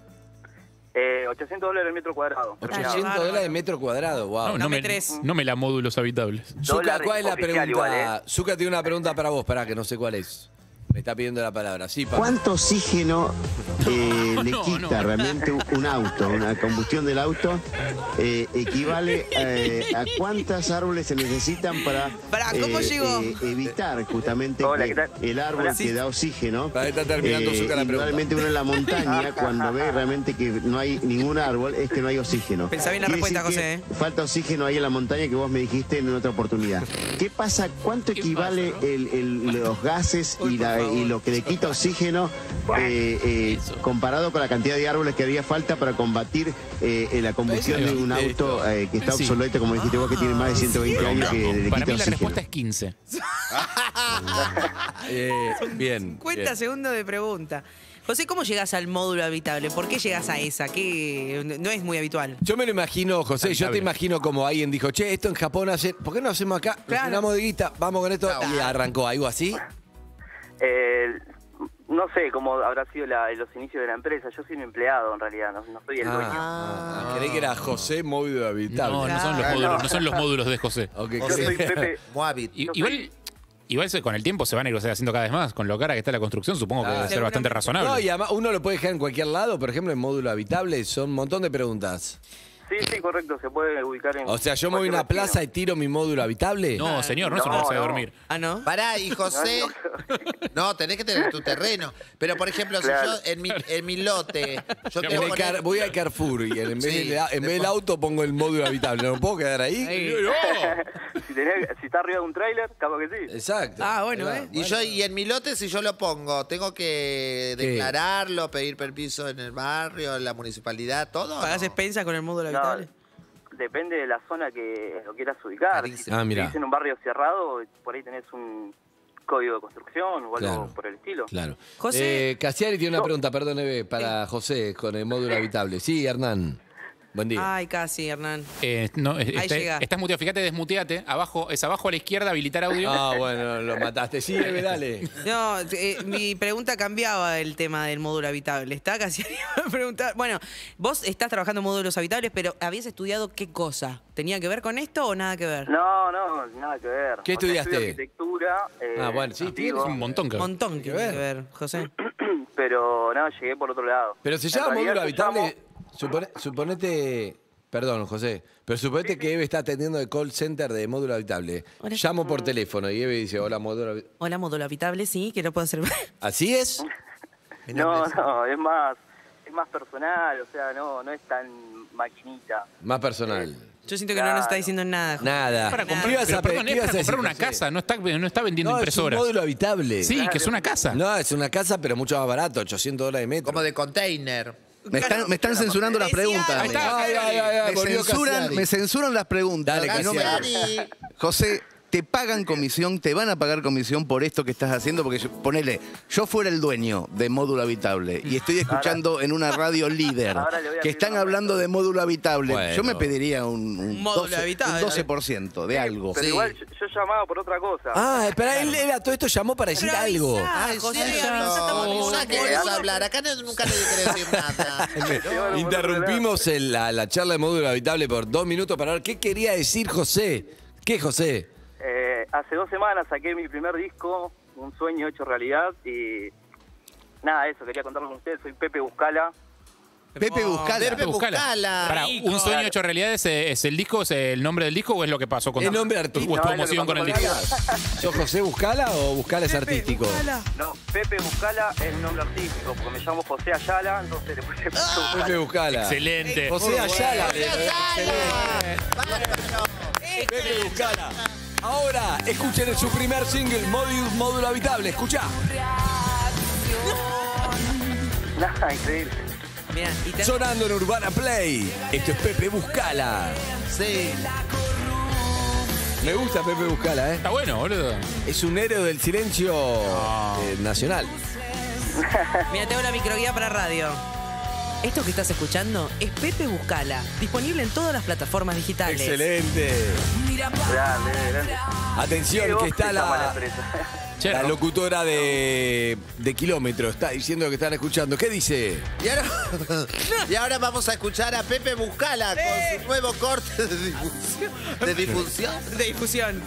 Eh, 800 dólares al metro cuadrado. 800 dólares de metro cuadrado. Wow. No, no me, no me la módulos habitables. Dólares ¿cuál es la pregunta? igual, ¿eh? Zucca tiene una pregunta para vos, para que no sé cuál es. Me está pidiendo la palabra. Sí, Pablo. ¿Cuánto oxígeno eh, le no, quita no. realmente un- auto, una combustión del auto? eh, equivale eh, a cuántos árboles se necesitan para Pará, ¿cómo llegó? evitar justamente el árbol Hola. que Sí. da oxígeno. Ahí está terminando y pregunta. realmente uno en la montaña, cuando ve realmente que no hay ningún árbol, es que no hay oxígeno. Pensá bien la Quiere respuesta, José, Falta oxígeno ahí en la montaña que vos me dijiste en otra oportunidad. ¿Qué pasa? ¿Cuánto equivale el- el- los gases y, la- y lo que le quita oxígeno eh, eh, comparado con la cantidad de árboles que haría falta para combatir eh, eh, la combustión de un auto eh, que está Sí. obsoleto, como dijiste vos, que tiene más de 120 años que le Para quita mí la oxígeno? respuesta es 15. Eh, bien. 50 bien. segundos de pregunta. José, ¿cómo llegas al módulo habitable? ¿Por qué llegas a esa? Que no es muy habitual. Yo me lo imagino, José, yo te imagino como alguien dijo, che, esto en Japón hace, ¿por qué no hacemos acá? Nos llenamos de guita, vamos con esto, y arrancó algo así. Eh, no sé cómo habrá sido la- los inicios de la empresa. Yo soy un empleado, en realidad. No, no soy el dueño. Ah, creí que era José Móvido Habitable. No, no son, los módulos, no son los módulos de José. Ok, Yo soy Pepe. Moabit. I- Igual, igual se- con el tiempo se van a ir haciendo cada vez más. Con lo cara que está la construcción, supongo que debe ser bastante razonable. No, y además uno lo puede dejar en cualquier lado, por ejemplo, en módulo habitable, son un montón de preguntas. Sí, sí, correcto. Se puede ubicar en. O sea, yo me voy a una plaza y tiro mi módulo habitable. No, señor, no, es una No, casa de no. dormir. Ah, ¿no? Pará, y José. No, tenés que tener tu terreno. Pero, por ejemplo, Claro. si yo en mi, en mi lote. Yo al, Car- voy al Carrefour y en vez, Sí, del- en vez del auto pongo el módulo habitable. ¿No puedo quedar ahí? si, tenés- si está arriba de un tráiler, capaz que sí. Exacto. Ah, bueno, Ahí. ¿eh? Y yo, y en mi lote, si yo lo pongo, tengo que declararlo, pedir permiso en el barrio, en la municipalidad, todo. ¿Pagás expensa con el módulo No, depende de la zona que lo quieras ubicar. Si Ah, mirá. vivís en un barrio cerrado, por ahí tenés un código de construcción o algo Claro. por el estilo. Claro. José. Eh, Casiari tiene una pregunta, perdón, para José con el módulo habitable. Sí, Hernán. Buen día. Ay, casi, Hernán. Eh, no, eh, está- llega. estás muteado. Fíjate, desmuteate. Abajo, es abajo a la izquierda, habilitar audio. Ah, bueno, lo mataste. Sí, dale. No, eh, mi pregunta cambiaba el tema del módulo habitable. Está casi a preguntar. Bueno, vos estás trabajando en módulos habitables, pero ¿habías estudiado qué cosa? ¿Tenía que ver con esto o nada que ver? No, no, nada que ver. ¿Qué O sea, estudiaste? arquitectura. eh, Ah, bueno, sí, antiguo, tienes un montón que ver. Montón que ver, José. Pero no, llegué por otro lado. Pero se llama módulo habitable. Supone- suponete. perdón, José, pero suponete que Eve está atendiendo el call center de módulo habitable. Hola. Llamo por teléfono y Eve dice, hola, módulo habitable. Hola, módulo habitable, sí, que lo puedo hacer. ¿Así es? No, no, es más, es más personal, o sea, no, no es tan maquinita. Más personal. Yo siento que no nos está diciendo nada. Nada. Para ¿Qué comprar, ibas pero a pe- perdón, es ibas para a comprar decir, una José? casa, no está, no está vendiendo No, es un impresoras. módulo habitable. Sí, que es una casa. No, es una casa, pero mucho más barato, 800 dólares de metro. Como de container. Me están, me están censurando las preguntas. Ahí está, me, censuran, Cassiari. me censuran las preguntas. Dale, Y no me-. José, ¿te pagan comisión? ¿Te van a pagar comisión por esto que estás haciendo? Porque yo- ponele, yo fuera el dueño de módulo habitable y estoy escuchando en una radio líder que están hablando de módulo habitable. Bueno. Yo me pediría un, un Módulo 12%, habitable. un 12% de algo. Pero igual yo, yo llamaba por otra cosa. Ah, espera, él, él a todo esto llamó para decir Pero algo. boluda. hablar. Acá no- nunca le quiere decir nada. Interrumpimos el- la, la charla de módulo habitable por dos minutos para ver qué quería decir José. ¿Qué, José? Eh, hace dos semanas saqué mi primer disco, Un sueño hecho realidad, y nada, eso, quería contarlo con ustedes. Soy Pepe Buscala. Pepe Buscala. Pepe Buscala. Para, ¿Un sueño hecho realidad es, eh, es el disco, es el nombre del disco o es lo que pasó con ¿Es nombre ¿O artístico? es tu No, es lo que emoción con el pasó disco? con ¿Sos José Buscala o Buscala es artístico? No, Pepe Buscala es un nombre artístico, porque me llamo José Ayala, entonces le puse Pepe Buscala. Pepe Buscala. Excelente. José Ayala. Bárbaro. Pepe Buscala. Ahora, escuchen su primer single, Módulo, módulo Habitable. Escucha. Nada, increíble. Mirá, y te- Sonando en Urbana Play. Esto es Pepe Buscala. Sí. Me gusta Pepe Buscala, ¿eh? Está bueno, boludo. Es un héroe del silencio eh, nacional. Mira, tengo la microguía para radio. Esto que estás escuchando es Pepe Buscala, disponible en todas las plataformas digitales. Excelente. Grande, grande. Atención, que está la, la locutora de, de Kilómetro. Está diciendo que están escuchando. ¿Qué dice? Y ahora, y ahora vamos a escuchar a Pepe Buscala con su nuevo corte de difusión. ¿De difusión? De difusión.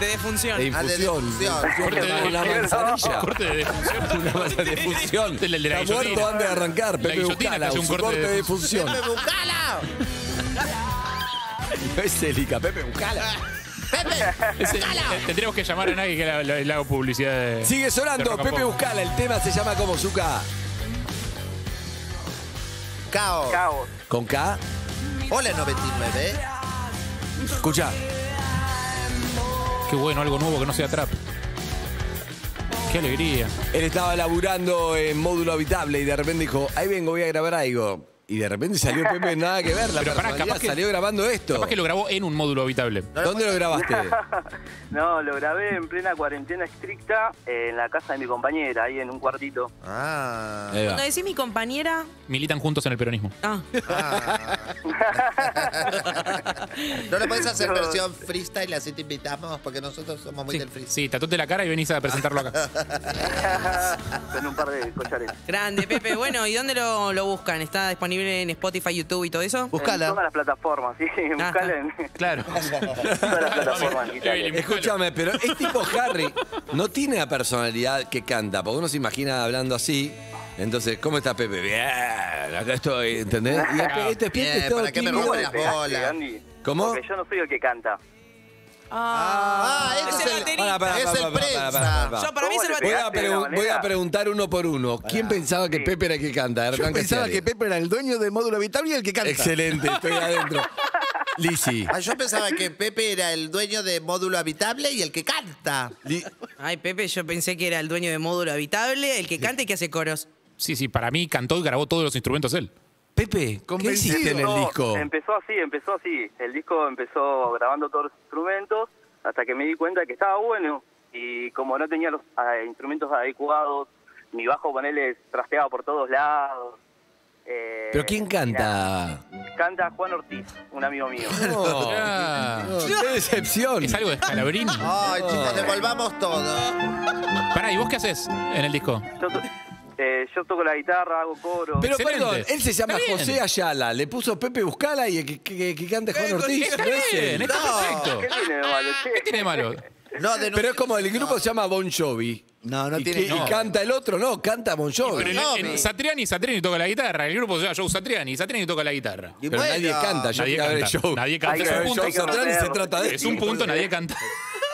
De defunción. De Ah, de infusión. difusión. Corte de- Una manzanilla. Corte de defunción. Una manzanilla de difusión. El de la Está muerto antes de arrancar. Pepe hace un corte corte de de difusión. ¡Pepe Buscala! No es Celica, Pepe Buscala. ¡Pepe eh, Tendríamos que llamar a nadie que le, haga publicidad de. Sigue de sonando and Pepe. Buscala. El tema se llama como Zuka. Caos. Caos. ¿Con K? Hola 99. Escucha. Qué bueno, algo nuevo que no sea trap. Qué alegría. Él estaba laburando en módulo habitable y de repente dijo, ahí vengo, voy a grabar algo. Y de repente salió Pepe, nada que ver, la Pero pará, personalidad capaz que- salió grabando esto. Capaz que lo grabó en un módulo habitable. ¿Dónde lo grabaste? No, lo grabé en plena cuarentena estricta eh, en la casa de mi compañera, ahí en un cuartito. Ah. Ahí va. Cuando decís mi compañera. Militan juntos en el peronismo. Ah, ¿No le puedes hacer versión freestyle así te invitamos? Porque nosotros somos muy Sí, del freestyle. sí, tatuate la cara y venís a presentarlo acá. Con un par de collares. grande, Pepe. Bueno, ¿y dónde lo, lo buscan? ¿Está disponible en Spotify, YouTube y todo eso? En todas las plataformas, sí. Ah, Buscala en Claro. todas las plataformas digitales. Escúchame, pero es tipo Harry. No tiene la personalidad que canta, porque uno se imagina hablando así. Entonces, ¿cómo está Pepe? Bien, acá estoy, ¿entendés? Y este Pepe es todo ¿para qué me tímido. las bolas? Andy. ¿Cómo? Porque yo no soy el que canta. Ah, ese es el es el, baterista. Pará, es el prensa. pará, pará. Yo, para mí es el ¿Cómo Voy a, de voy preguntar uno por uno. ¿Quién pensaba que Sí. Pepe era el que canta? Yo Hernán pensaba que Pepe era el dueño de módulo habitable y el que canta. Excelente, estoy adentro. Lisi. Ah, yo pensaba que Pepe era el dueño de módulo habitable y el que canta. Li- Ay, Pepe, yo pensé que era el dueño de módulo habitable, el que canta y que hace coros. Sí, sí, para mí cantó y grabó todos los instrumentos él. Pepe, ¿qué hiciste en el No, disco? Empezó así, empezó así. El disco empezó grabando todos los instrumentos hasta que me di cuenta que estaba bueno. Y como no tenía los ah, instrumentos adecuados, mi bajo ponele trasteaba por todos lados. Eh, ¿Pero quién canta? mira, Canta Juan Ortiz, un amigo mío. No, Ah. ¡Qué decepción! Es algo de Scalabrini. Ay, chicos, devolvamos todo. Pará, ¿y vos qué haces en el disco? Yo, eh, yo toco la guitarra, hago coro. Pero Excelente. perdón, él se llama Está bien. José Ayala, le puso Pepe Buscala y el que, que, que canta Juan Ortiz. Está no es bien, él. está No. perfecto. ¿Qué tiene de malo? che? ¿Qué tiene de malo? No, de Pero es como el grupo se llama Bon Jovi No, no ¿Y, tiene. qué- y no. canta el otro? No, canta Bon Jovi. Pero en, en Satriani, Satriani toca la guitarra. El grupo se llama Joe Satriani. Satriani toca la guitarra. Pero nadie canta, yo nadie fui a ver el canta. show. Nadie Hay canta. que Es un ver el punto. show Satriani, se trata de Es un punto, nadie canta.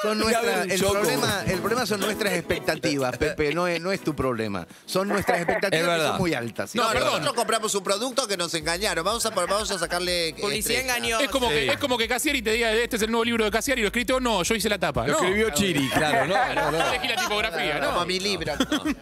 Son Fui a nuestras- ver un el, problema, el problema son nuestras expectativas, Pepe, no es, no es tu problema. Son nuestras expectativas Es que son muy altas. ¿sí? No, perdón. nosotros compramos un producto que nos engañaron. Vamos a, vamos a sacarle. Publicidad estrella. engañosa. Es como, que, es como que Cassiari te diga, este es el nuevo libro de Cassiari, lo escrito no, yo hice la tapa. Lo no. escribió Chiri, claro, no, no, no. Elegí la tipografía, Como ¿no? mi libro.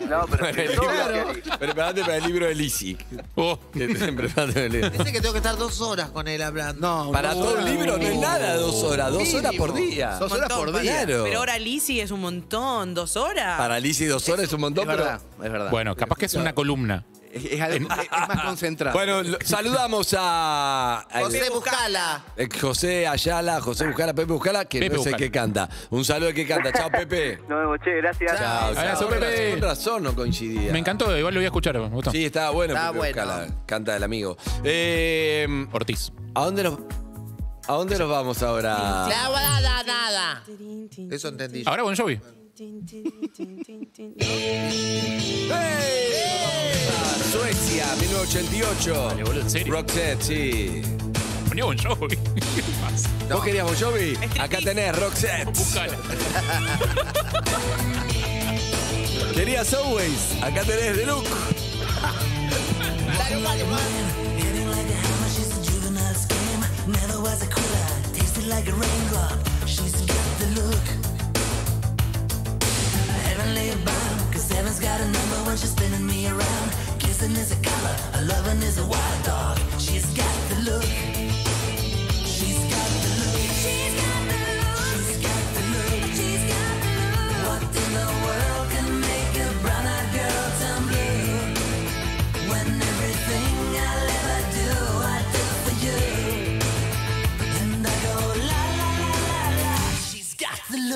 No, pero El escribió libro- Chiari. Prepárate para el libro de Lizzy. Oh. Prepárate para el libro. Dice que tengo que estar dos horas con él hablando. No, Para no, todo el no, libro no es no. nada dos horas, dos horas por día. Dos horas por día. Claro. Pero ahora Lizzy es un montón, dos horas. Para Lizzy dos horas es un montón, Es pero... verdad, es verdad. Bueno, capaz que es una columna. Es, es algo- es- es más concentrado. Bueno, lo- saludamos a... al- José Buscala. eh, José Ayala, José Buscala, Pepe Buscala, que Pepe no sé Buscala. qué canta. Un saludo al que canta. Chao, Pepe. Nos vemos, che, gracias. Chao, Abrazo. Pepe. Con razón no coincidía. Me encantó, igual lo voy a escuchar. Me gustó. Sí, estaba bueno. Estaba Pepe bueno. Buscala. Canta el amigo. Eh, Ortiz. ¿A dónde nos, a dónde nos vamos ahora? Nada, nada. Eso entendí. yo. Ahora Bon Jovi. Suecia, 1988. Dale, boludo, ¿en serio? Roxette, sí. Ponía Bon Jovi. ¿Qué pasa? ¿Vos querías Bon Jovi? Acá tenés Roxette. Buscala. ¿Querías Always? Acá tenés The Look. Never was a cooler, tasted like a raindrop. She's got the look. Heavenly bound, cause heaven's got a number when she's spinning me around. Kissing is a color, a loving is a wild dog. She's got the look. Fire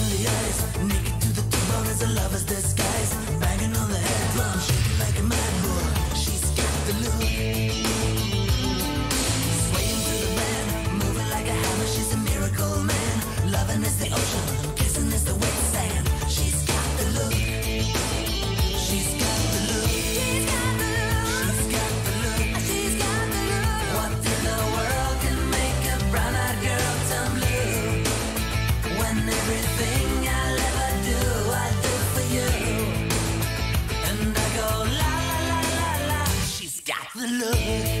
in the eyes, naked to the bone as a lover's disguise. On the head drum, like a mad bull. Swaying through the band, moving like a hammer. She's a miracle man. Loving is the ocean, the look.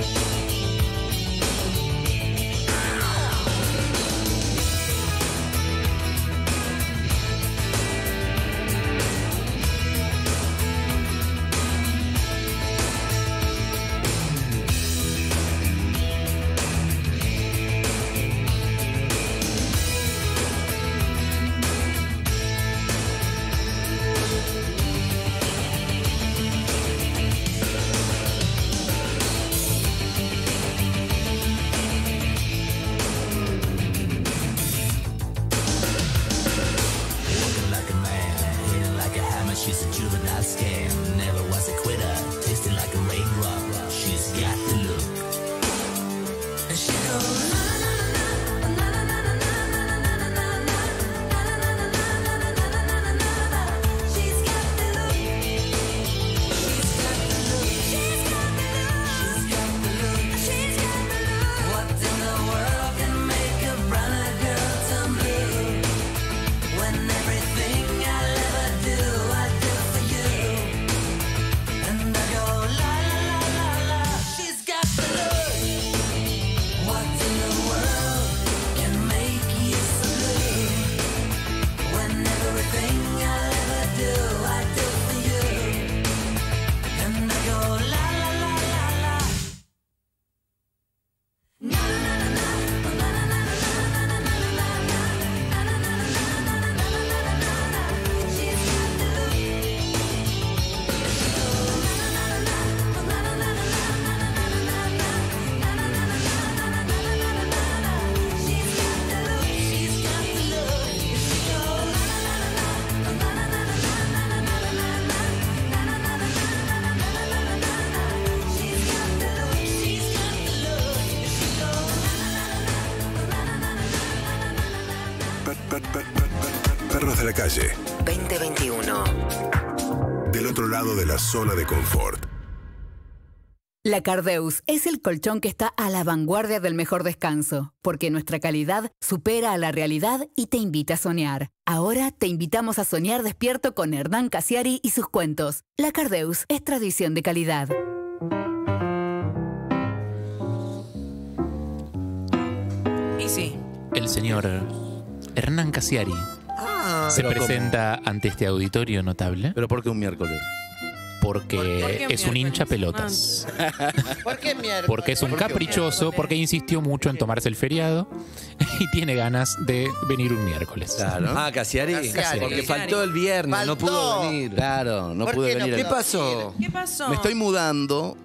Calle. 2021. Del otro lado de la zona de confort. La Cardeus es el colchón que está a la vanguardia del mejor descanso, porque nuestra calidad supera a la realidad y te invita a soñar. Ahora te invitamos a soñar despierto con Hernán Casiari y sus cuentos. La Cardeus es tradición de calidad. Y sí. El señor Hernán Casiari se Pero ¿cómo? presenta ante este auditorio notable. ¿Pero por qué un miércoles? Porque ¿Por qué es un hincha pelotas. ¿Por qué miércoles? Porque es un caprichoso, porque insistió mucho en tomarse el feriado y tiene ganas de venir un miércoles. Claro. Ah, Casiari. Porque faltó el viernes, no pudo venir. Claro, no ¿Por pude qué no venir. ¿Qué pudo pasó? ¿Qué pasó? Me estoy mudando.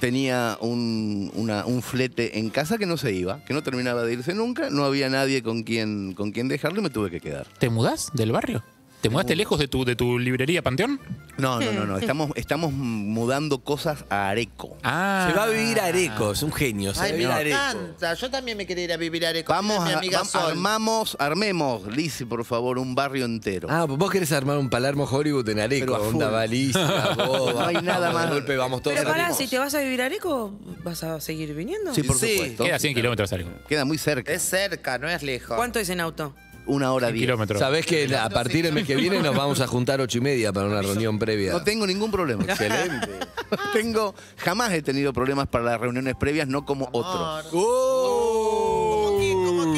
Tenía un, un flete en casa que no se iba, que no terminaba de irse nunca. No había nadie con quien, con quien dejarlo y me tuve que quedar. ¿Te mudás del barrio? ¿Te mudaste lejos de tu, de tu librería Panteón? No, no, no, no. Estamos, estamos mudando cosas a Areco. Ah. Se va a vivir a Areco, es un genio. Se va a Ay, me vivir a Areco. encanta. Yo también me quería ir a vivir a Areco. Vamos, mi a, amiga vam- Sol. armamos, armemos, Lizzy, por favor, un barrio entero. Ah, vos querés armar un Palermo Hollywood en Areco, a onda full. balísima, boba. No hay nada Vamos, más. Golpe vamos todos Pero a pará, Areco. si te vas a vivir a Areco, ¿vas a seguir viniendo? sí, por sí. supuesto. Queda 100 kilómetros algo. Queda muy cerca. Es cerca, no es lejos. ¿Cuánto es en auto? Una hora 100 diez. kilómetros. Sabés que a partir del mes que viene nos vamos a juntar ocho y media para una reunión previa. No tengo ningún problema. Excelente. tengo, jamás he tenido problemas para las reuniones previas, no como otros.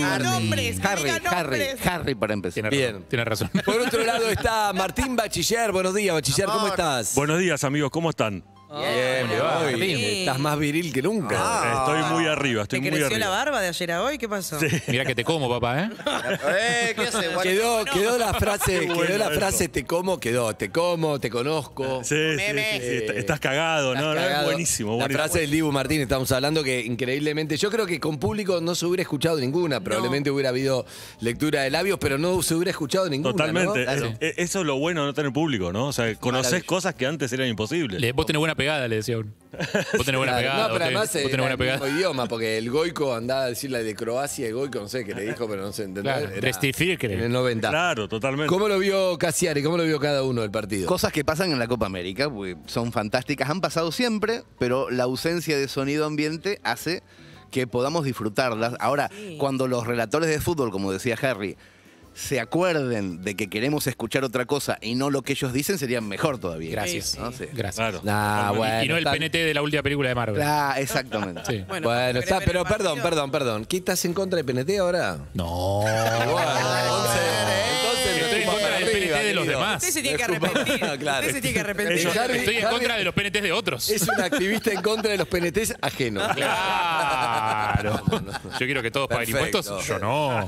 Harry. Nombres, que Harry, Harry, nombres. Harry para empezar. Tiene Bien. razón. Tiene razón. Por otro lado está Martín Bachiller. Buenos días, Bachiller, ¿cómo estás? Buenos días, amigos, ¿cómo están? Bien, ¿Cómo le va, hoy Martín? Estás más viril que nunca. Estoy muy arriba, ¿Te estoy muy creció arriba. la barba de ayer a hoy? ¿Qué pasó? Mira que te como, papá, ¿eh? Eh, ¿qué hace? Quedó, quedó la frase, Qué quedó la eso. frase te como, quedó, te como, te conozco. Sí, sí, sí, sí, est- estás cagado, Estás ¿no? cagado. buenísimo, La buenísimo. frase del Dibu Martín, estamos hablando que increíblemente, yo creo que con público no se hubiera escuchado ninguna, probablemente hubiera habido lectura de labios, pero no se hubiera escuchado ninguna. Totalmente. es- Eso es lo bueno de no tener público, ¿no? O sea, conoces cosas que antes eran imposibles. Le- vos tenés buena pegada, le decía uno. Vos tenés buena pegada. no, vos pero tenés- además vos tenés buena pegada. mismo idioma, porque el Goico andaba a decir la de Croacia, el Goico no sé qué le dijo, pero no se entendió. Claro, Era en el 90. Claro, totalmente. ¿Cómo lo vio Casiari? ¿Cómo lo vio cada uno del partido? Cosas que pasan en la Copa América, porque son fantásticas, han pasado siempre, pero la ausencia de sonido ambiente hace que podamos disfrutarlas. Ahora, cuando los relatores de fútbol, como decía Harry, se acuerden de que queremos escuchar otra cosa y no lo que ellos dicen, sería mejor todavía. Gracias. ¿no? Sí. Gracias. Claro. Nah, Y- bueno. y no el PNT de la última película de Marvel. Ah, exactamente. Sí. Bueno, Bueno, ¿querés está, pero perdón, perdón, perdón. ¿Qué estás en contra de PNT ahora? No. entonces, los demás. Usted se tiene que arrepentir. Claro. Usted se tiene que arrepentir. Harry- Estoy en Harry- contra de los PNTs de otros. Es un activista en contra de los PNTs ajenos. Claro. Yo quiero que todos paguen Perfecto. impuestos. Yo no.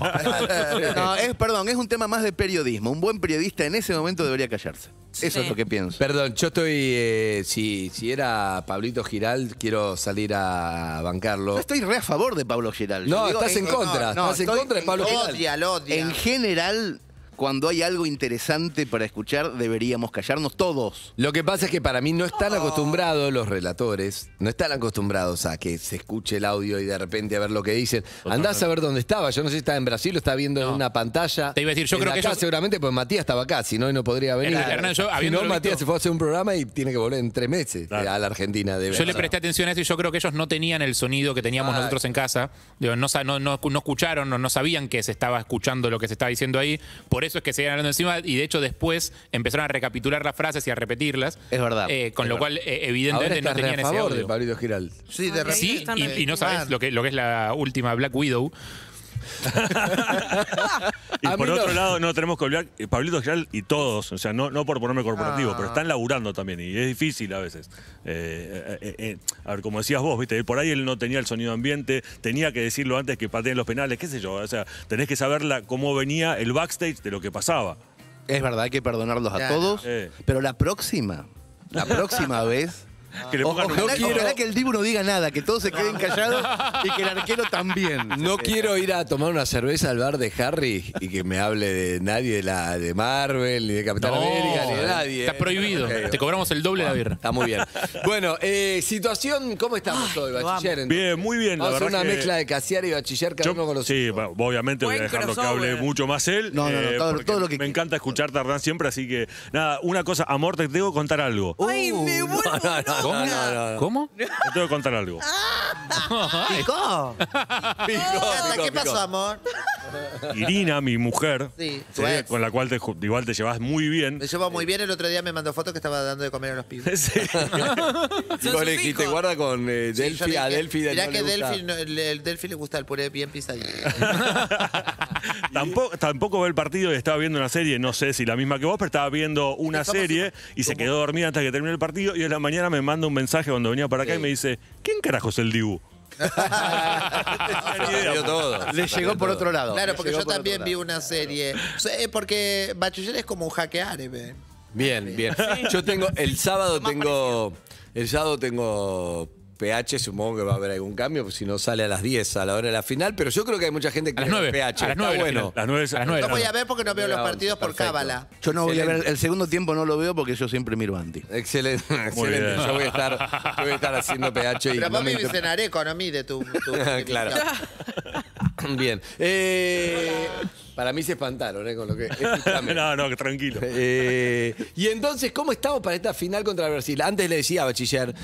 No, es, perdón, es un tema más de periodismo. Un buen periodista en ese momento debería callarse. Eso es lo que pienso. Perdón, yo estoy. eh, si, si era Pablito Giral, quiero salir a bancarlo. Yo estoy re a favor de Pablo Giral. No, Yo estás en contra, estás en contra de Pablo Giral. Odia, lo odia. En general, cuando hay algo interesante para escuchar, deberíamos callarnos todos. Lo que pasa es que para mí no están acostumbrados los relatores, no están acostumbrados a que se escuche el audio y de repente a ver lo que dicen. Andás a ver dónde estaba. Yo no sé si estaba en Brasil o estaba viendo en una pantalla. Te iba a decir, yo En creo que acá ellos- seguramente, pues Matías estaba acá, si no, no podría venir. Hernán, Hernán, yo, si habiéndolo no, Matías visto- se fue a hacer un programa y tiene que volver en tres meses eh, a la Argentina. Yo le presté atención a eso y yo creo que ellos no tenían el sonido que teníamos Ay. nosotros en casa. Digo, no, sa- no, no, no escucharon, no, no sabían que se estaba escuchando lo que se estaba diciendo ahí. Por eso es que se iban hablando encima y de hecho después empezaron a recapitular las frases y a repetirlas. Es verdad. Eh, con Es lo verdad. cual, eh, evidentemente no tenían a ese favor audio. de Pablito Giral. Sí, de repente. Sí, y no sabes lo que, lo que es la última Black Widow. Y por no. otro lado, no tenemos que olvidar, eh, Pablito Giral y todos, o sea, no, no por ponerme corporativo, Ah. pero están laburando también y es difícil a veces. Eh, eh, eh, a ver, como decías vos, viste, por ahí él no tenía el sonido ambiente, tenía que decirlo antes que pateen los penales, qué sé yo, o sea, tenés que saber la- cómo venía el backstage de lo que pasaba. Es verdad, hay que perdonarlos a Claro. todos. Eh. Pero la próxima, la próxima vez, Que le pongan un Ojalá, montón. ojalá que el Dibu no diga nada, que todos se queden callados y que el arquero también. No quiero ir a tomar una cerveza al bar de Harry y que me hable de nadie de la de Marvel, ni de Capitán No, América, ni de nadie. está ¿eh? prohibido. Ok, Te cobramos el doble de la birra. Está muy bien. Bueno, eh, situación, ¿cómo estamos hoy, Bachiller? entonces? Bien, muy bien. La Vamos a hacer verdad una que- mezcla de Casiar y Bachiller cada Yo- uno con los sí, bueno, obviamente voy a Buen dejarlo que crossover. hable mucho más él. No, no, no, eh, todo- porque todo lo que Me encanta escuchar Tardán siempre, así que nada, una cosa, amor, te tengo que contar algo. Ay, me vuelvo Uh, no, no, ¿Cómo? no, no, no. ¿Cómo? Te tengo que contar algo. ¿Picó? Picó, ¿Qué pasó, amor? Irina, mi mujer, Sí, ¿sí? tu ex. con la cual te, ju- igual te llevas muy bien. Me llevó muy bien. El otro día me mandó fotos que estaba dando de comer a los pibes. Sí. Y vos le dijiste, guarda con eh, Sí, yo Delphi, le a Delphi. Mirá no que le gusta. Delphi, no- el, el Delphi le gusta el puré bien pisadito. tampoco, tampoco ve el partido y estaba viendo una serie, no sé si la misma que vos, pero estaba viendo una serie y se quedó dormida hasta que terminó el partido y en la mañana me manda un mensaje cuando venía para acá Sí. y me dice, ¿quién carajo es el Dibu? Se dio todo. Le llegó por otro lado. Claro, porque llegó yo por también otro vi una serie. O sea, eh, porque Bachiller es como un árabe. Bien, bien. Yo tengo, el sábado tengo, el sábado tengo PH, supongo que va a haber algún cambio, pues si no sale a las 10 a la hora de la final, pero yo creo que hay mucha gente que A las quiere 9. PH. A las Está 9 la bueno. final. Nueve, A las nueve. No voy a ver porque no veo los partidos por cábala. Yo no voy a ver, el segundo tiempo no lo veo porque yo siempre miro anti. Excelente, Muy excelente. bien. Yo voy a estar, yo voy a estar haciendo PH y Pero no vos me vivís en Areco, no mide tu. tu Claro. Bien. Eh, para mí se espantaron, ¿eh? Con lo que. escúchame. no, no, tranquilo. Eh, y entonces, ¿cómo estamos para esta final contra Brasil? Antes le decía a Bachiller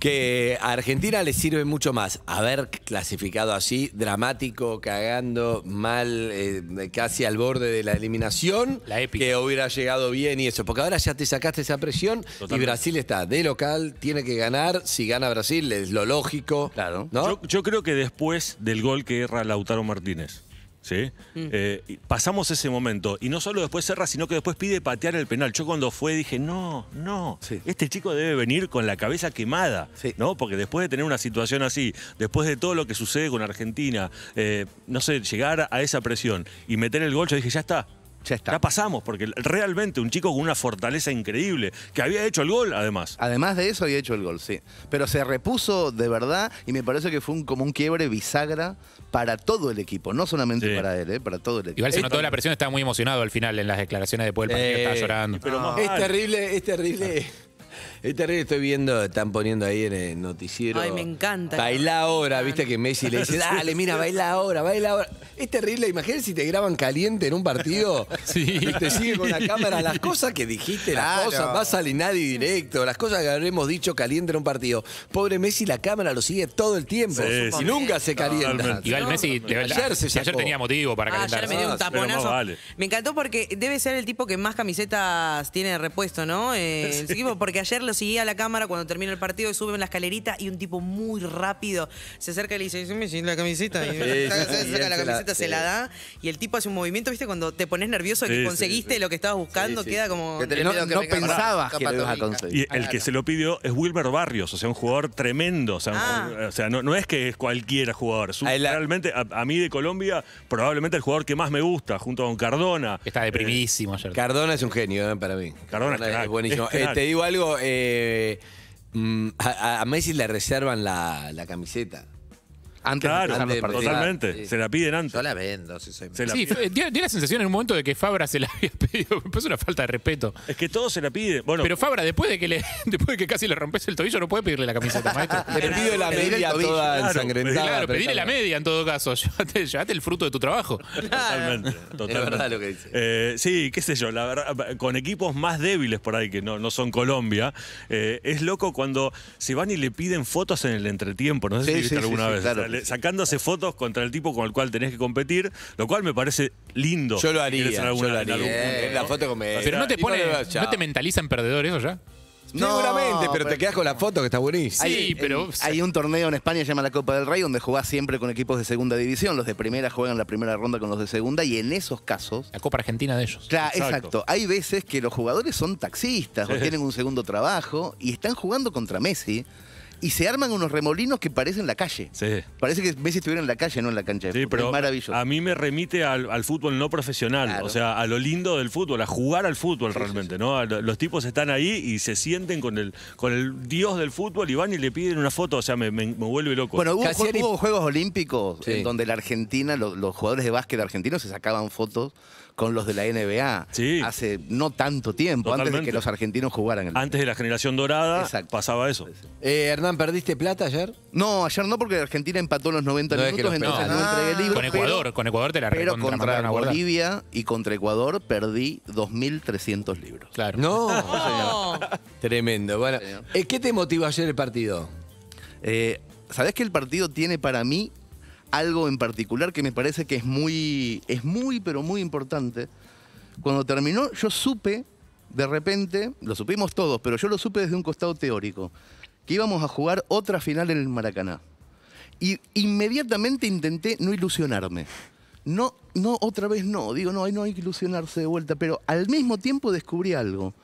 que a Argentina le sirve mucho más haber clasificado así, dramático, cagando, mal, eh, casi al borde de la eliminación, La épica. que hubiera llegado bien y eso. Porque ahora ya te sacaste esa presión y Totalmente. Brasil está de local, tiene que ganar. Si gana Brasil, es lo lógico. Claro. ¿no? Yo, yo creo que después del gol que erra Lautaro Martínez, ¿sí? Eh, y pasamos ese momento. Y no solo después cerra, sino que después pide patear el penal. Yo cuando fue dije, no, no, Sí. este chico debe venir con la cabeza quemada, Sí. ¿no? Porque después de tener una situación así, después de todo lo que sucede con Argentina, eh, no sé, llegar a esa presión y meter el gol, yo dije, ya está. Ya está. Ya pasamos, porque realmente un chico con una fortaleza increíble, que había hecho el gol además. Además de eso había hecho el gol, sí. Pero se repuso de verdad y me parece que fue un, como un quiebre bisagra para todo el equipo, no solamente Sí. para él, ¿eh? para todo el equipo. Igual se Eh, notó la presión, estaba muy emocionado al final en las declaraciones después del partido, Eh, estaba llorando. Pero Es terrible, es terrible. Es terrible, estoy viendo, están poniendo ahí en el noticiero. Ay, me encanta. Baila ahora, viste que Messi le dice, dale, mira, baila ahora, baila ahora. Es terrible, imagínate si te graban caliente en un partido Sí. y te sigue con la cámara las cosas que dijiste, las Claro. cosas, vas al Inadi directo, las cosas que habremos dicho caliente en un partido. Pobre Messi, la cámara lo sigue todo el tiempo Sí, y sí. nunca se calienta. Igual Messi, ayer se ayer tenía motivo para Ah, calentar. ya le metió un pero más taponazo. vale. Me encantó porque debe ser el tipo que más camisetas tiene de repuesto, ¿no? Eh, equipo, porque ayer lo seguía a la cámara cuando termina el partido y sube en la escalerita y un tipo muy rápido se acerca y le dice, me la camiseta. Y Sí, saca, la se la- camiseta, se sí. la da y el tipo hace un movimiento, ¿viste? Cuando te pones nervioso Sí, que sí, conseguiste sí. lo que estabas buscando, Sí, sí. queda como... Que No, que no pensabas que lo ibas a conseguir. Y el que se lo pidió es Wilmer Barrios, o sea, un jugador tremendo. O sea, Ah. jugador- o sea, no, no es que es cualquiera jugador. Es un- Ahí la- realmente, a, a mí de Colombia, probablemente el jugador que más me gusta, junto con Cardona. Está deprimidísimo ayer. Cardona es un genio eh, para mí. Cardona es crack, buenísimo. es Eh, te digo algo, eh, mm, a, a Messi le reservan la, la camiseta. Antes Claro, de empezar los partidos. totalmente. Sí. Se la piden antes. Yo la vendo, si soy Se la Sí, dio, dio la sensación en un momento de que Fabra se la había pedido. Parece una falta de respeto. Es que todo se la pide. Bueno, Pero Fabra, después de que le, después de que casi le rompes el tobillo, no puede pedirle la camiseta, maestro. Le pido la media toda claro, ensangrentada. Claro, pedirle la media en todo caso. Llévate, llévate el fruto de tu trabajo. totalmente. totalmente. verdad lo que dice. Eh, sí, qué sé yo, la verdad, con equipos más débiles por ahí, que no, no son Colombia, eh, es loco cuando se van y le piden fotos en el entretiempo. No sé Sí, si viste sí, alguna sí, vez. claro le- sí. sacándose fotos contra el tipo con el cual tenés que competir, lo cual me parece lindo. Yo lo haría, querés en yo alguna- lo en haría. algún punto, ¿no? La foto con Messi. Pero no te Y pone, no te mentalizan perdedor eso ya. Seguramente, pero, pero- te quedas con la foto que está buenísima. Sí, Hay- pero- Hay un torneo en España que se llama la Copa del Rey donde jugás siempre con equipos de segunda división. Los de primera juegan la primera ronda con los de segunda y en esos casos. La Copa Argentina de ellos. Claro, Exacto. exacto. Hay veces que los jugadores son taxistas o Sí. tienen un segundo trabajo y están jugando contra Messi. Y se arman unos remolinos que parecen la calle. Parece que Messi estuviera en la calle, no en la cancha de Sí, fútbol. pero es maravilloso. a mí me remite al, al fútbol no profesional, Claro. o sea, a lo lindo del fútbol, a jugar al fútbol realmente, ¿no? Los tipos están ahí y se sienten con el, con el dios del fútbol y van y le piden una foto, o sea, me, me- me vuelve loco. Bueno, hubo, jue- hubo Juegos Olímpicos en donde la Argentina, lo- los jugadores de básquet argentinos se sacaban fotos con los de la NBA. Hace no tanto tiempo, antes de que los argentinos jugaran el Antes de la generación dorada pasaba eso. Eh, Hernán, ¿perdiste plata ayer? No, ayer no, porque Argentina empató en los 90 No es que minutos, los entonces no entregué el libro. Con Ecuador, pero- con Ecuador te la Pero contra. Bolivia y contra Ecuador perdí 2.300 libros. Claro. No. Tremendo. Bueno, eh, ¿qué te motivó ayer el partido? Eh, ¿Sabés que el partido tiene para mí algo en particular que me parece que es muy, es muy, pero muy importante? Cuando terminó, yo supe, de repente, lo supimos todos, pero yo lo supe desde un costado teórico, que íbamos a jugar otra final en el Maracaná. Y inmediatamente intenté no ilusionarme. No, no, otra vez no. Digo, no, no hay que ilusionarse de vuelta. Pero al mismo tiempo descubrí algo.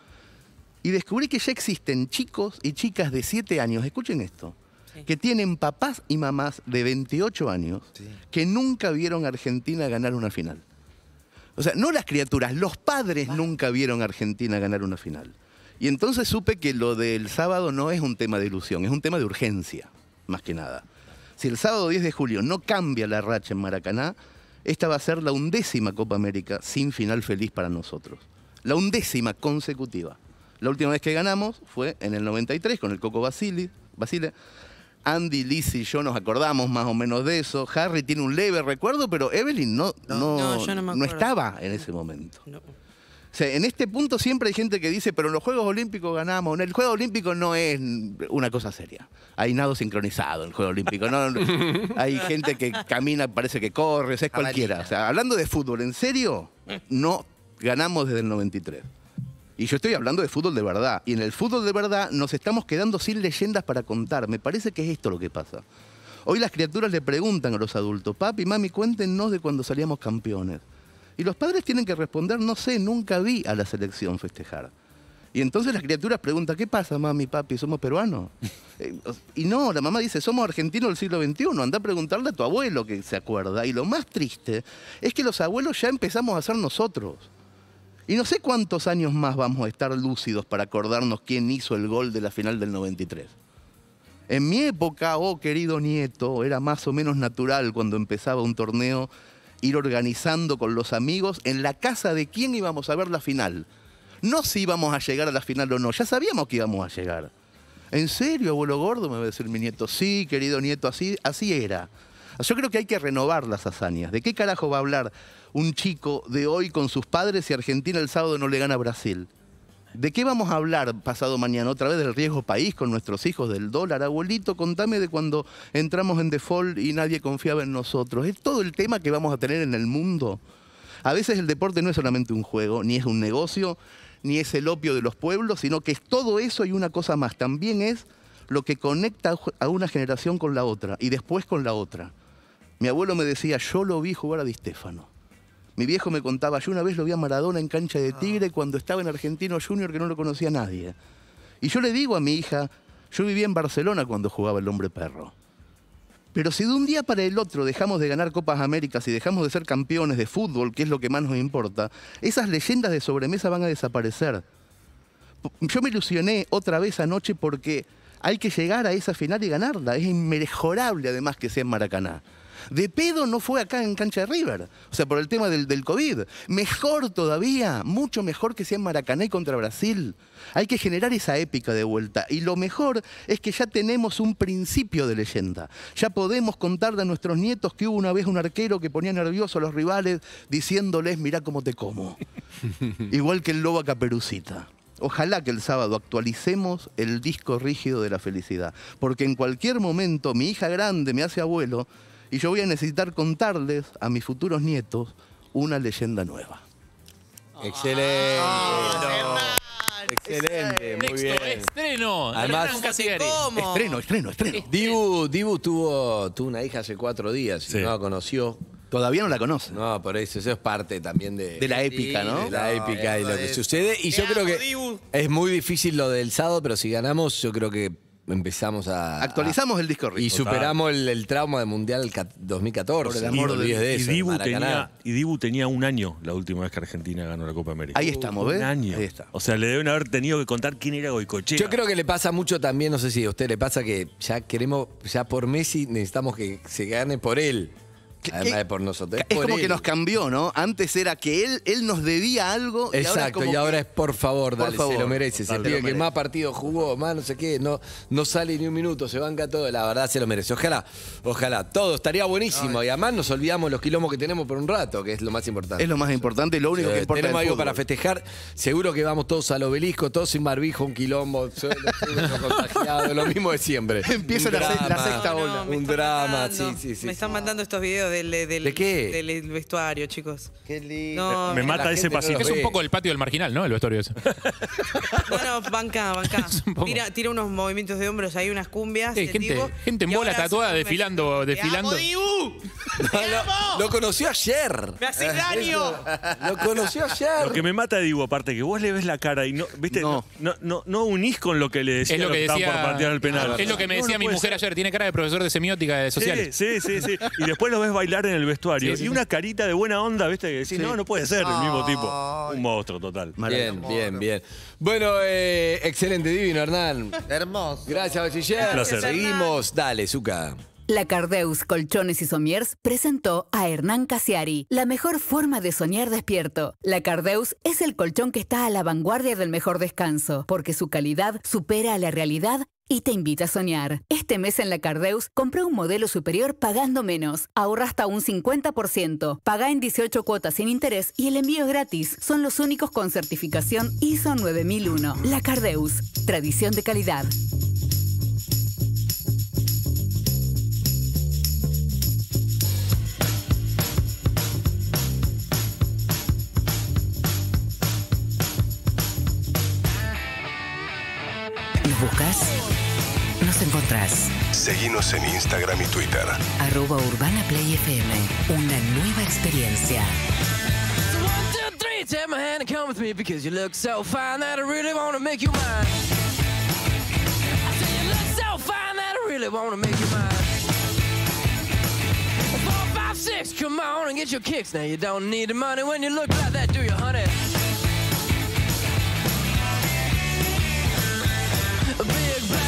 Y descubrí que ya existen chicos y chicas de 7 años, escuchen esto, que tienen papás y mamás de 28 años que nunca vieron a Argentina ganar una final. O sea, no las criaturas, los padres nunca vieron a Argentina ganar una final. Y entonces supe que lo del sábado no es un tema de ilusión, es un tema de urgencia, más que nada. Si el sábado 10 de julio no cambia la racha en Maracaná, esta va a ser la undécima Copa América sin final feliz para nosotros. La undécima consecutiva. La última vez que ganamos fue en el 93 con el Coco Basile. Basile. Andy, Liz y yo nos acordamos más o menos de eso. Harry tiene un leve recuerdo, pero Evelyn no, no, No, estaba en ese momento. O sea, en este punto siempre hay gente que dice, pero en los Juegos Olímpicos ganamos. El Juego Olímpico no es una cosa seria. Hay nado sincronizado en el Juego Olímpico. No, hay gente que camina, parece que corre, o sea, es cualquiera. O sea, hablando de fútbol, ¿en serio? No ganamos desde el 93. Y yo estoy hablando de fútbol de verdad. Y en el fútbol de verdad nos estamos quedando sin leyendas para contar. Me parece que es esto lo que pasa. Hoy las criaturas le preguntan a los adultos, papi, mami, cuéntenos de cuando salíamos campeones. Y los padres tienen que responder, no sé, nunca vi a la selección festejar. Y entonces las criaturas preguntan, ¿qué pasa, mami, papi? ¿Somos peruanos? Eh, y no, la mamá dice, somos argentinos del siglo XXI, anda a preguntarle a tu abuelo que se acuerda. Y lo más triste es que los abuelos ya empezamos a ser nosotros. Y no sé cuántos años más vamos a estar lúcidos para acordarnos quién hizo el gol de la final del 93. En mi época, oh querido nieto, era más o menos natural cuando empezaba un torneo ir organizando con los amigos en la casa de quién íbamos a ver la final. No si íbamos a llegar a la final o no, ya sabíamos que íbamos a llegar. ¿En serio, abuelo gordo? Me va a decir mi nieto. Sí, querido nieto, así, así era. Yo creo que hay que renovar las hazañas. ¿De qué carajo va a hablar un chico de hoy con sus padres si Argentina el sábado no le gana a Brasil? ¿De qué vamos a hablar pasado mañana? ¿Otra vez del riesgo país con nuestros hijos, del dólar? Abuelito, contame de cuando entramos en default y nadie confiaba en nosotros. Es todo el tema que vamos a tener en el mundo. A veces el deporte no es solamente un juego, ni es un negocio, ni es el opio de los pueblos, sino que es todo eso y una cosa más. También es lo que conecta a una generación con la otra y después con la otra. Mi abuelo me decía, yo lo vi jugar a Di Stéfano. Mi viejo me contaba, yo una vez lo vi a Maradona en cancha de Tigre cuando estaba en Argentino Junior que no lo conocía nadie. Y yo le digo a mi hija, yo vivía en Barcelona cuando jugaba el hombre perro. Pero si de un día para el otro dejamos de ganar Copas Américas y dejamos de ser campeones de fútbol, que es lo que más nos importa, esas leyendas de sobremesa van a desaparecer. Yo me ilusioné otra vez anoche porque hay que llegar a esa final y ganarla. Es inmejorable además que sea en Maracaná. De pedo no fue acá en cancha de River, o sea, por el tema del, del COVID. Mejor todavía, mucho mejor que sea en Maracaná y contra Brasil. Hay que generar esa épica de vuelta. Y lo mejor es que ya tenemos un principio de leyenda. Ya podemos contarle a nuestros nietos que hubo una vez un arquero que ponía nervioso a los rivales diciéndoles, mirá cómo te como. Igual que el lobo a caperucita. Ojalá que el sábado actualicemos el disco rígido de la felicidad, porque en cualquier momento mi hija grande me hace abuelo y yo voy a necesitar contarles a mis futuros nietos una leyenda nueva. Excelente. Excelente, muy bien. estreno. Además, Casigari. Estreno, estreno, estreno. Dibu, Dibu tuvo, tuvo una hija hace cuatro días y no la conoció. Todavía no la conoce. No, por eso, eso es parte también de, De la épica, ¿no? De la No, épica y lo que sucede. Y yo creo que es muy difícil lo del sábado, pero si ganamos, yo creo que empezamos a. Actualizamos a- el disco Y ritmo. superamos el, el trauma del Mundial ca- 2014. Por el amor te de y, Dibu tenía, y Dibu tenía un año la última vez que Argentina ganó la Copa América. Ahí estamos, Un ¿ves? año. Ahí está. O sea, le deben haber tenido que contar quién era Goicochea. Yo creo que le pasa mucho también, no sé si a usted le pasa que ya queremos, ya por Messi necesitamos que se gane por él. Además de por nosotros. Es por como él. que nos cambió, ¿no? Antes era que él, él nos debía algo. Exacto, y ahora, es por favor, Por dale, favor. se lo merece. Se pide que más partidos jugó, más no sé qué, no, no sale ni un minuto, se banca todo, la verdad se lo merece. Ojalá, ojalá, todo estaría buenísimo. Y además nos olvidamos los quilombos que tenemos por un rato, que es lo más importante. Es lo más importante, lo único Eh, que importa. Tenemos algo para festejar. Seguro que vamos todos al obelisco, todos sin barbijo, un quilombo, contagiado, lo mismo de siempre. Empieza la se- la drama, sexta ola. Un drama, sí, sí, sí. Me están mandando estos videos del, del, ¿De qué? del vestuario, chicos. Qué lindo. No, Me mata ese pasito. Es un poco el patio del marginal, ¿no? El vestuario ese. Bueno, banca, banca. Tira, tira unos movimientos de hombros, hay unas cumbias. Sí, gente, tipo, gente en bola tatuada desfilando, desfilando. ¡Te amo, Dibu! Lo, lo conoció ayer. ¡Me haces daño! Lo conoció ayer. Lo que me mata, digo, aparte, que vos le ves la cara y no, ¿viste? No, no, no, no unís con lo que le decía Es lo que decía, por patear el penal. es lo que me decía no mi mujer ser. ayer. Tiene cara de profesor de semiótica de sociales. Sí, sí, sí, sí. Y después lo ves bailar en el vestuario. Sí, sí, y sí. una carita de buena onda, ¿viste? Que decís, no, no puede ser el mismo tipo. Un monstruo total. Bien, bien, bien. Bueno, eh, excelente, divino, Hernán. Hermoso. Gracias, Bachiller. Un placer. Seguimos. Dale, Zuka. La Cardeus Colchones y Somiers presentó a Hernán Casiari, la mejor forma de soñar despierto. La Cardeus es el colchón que está a la vanguardia del mejor descanso, porque su calidad supera a la realidad y te invita a soñar. Este mes en la Cardeus compré un modelo superior pagando menos. Ahorra hasta un 50%. Paga en 18 cuotas sin interés y el envío es gratis. Son los únicos con certificación ISO 9001. La Cardeus. Tradición de calidad. ¿Nos buscas? Nos encontrás. Seguinos en Instagram y Twitter. Arroba Urbana Play FM. Una nueva experiencia. So one, two, three, take my hand and come with me because you look so fine that I really want to make you mine. I say you look so fine that I really want to make you mine. Four, five, six, come on and get your kicks. Now you don't need the money when you look like that, do you, honey? Big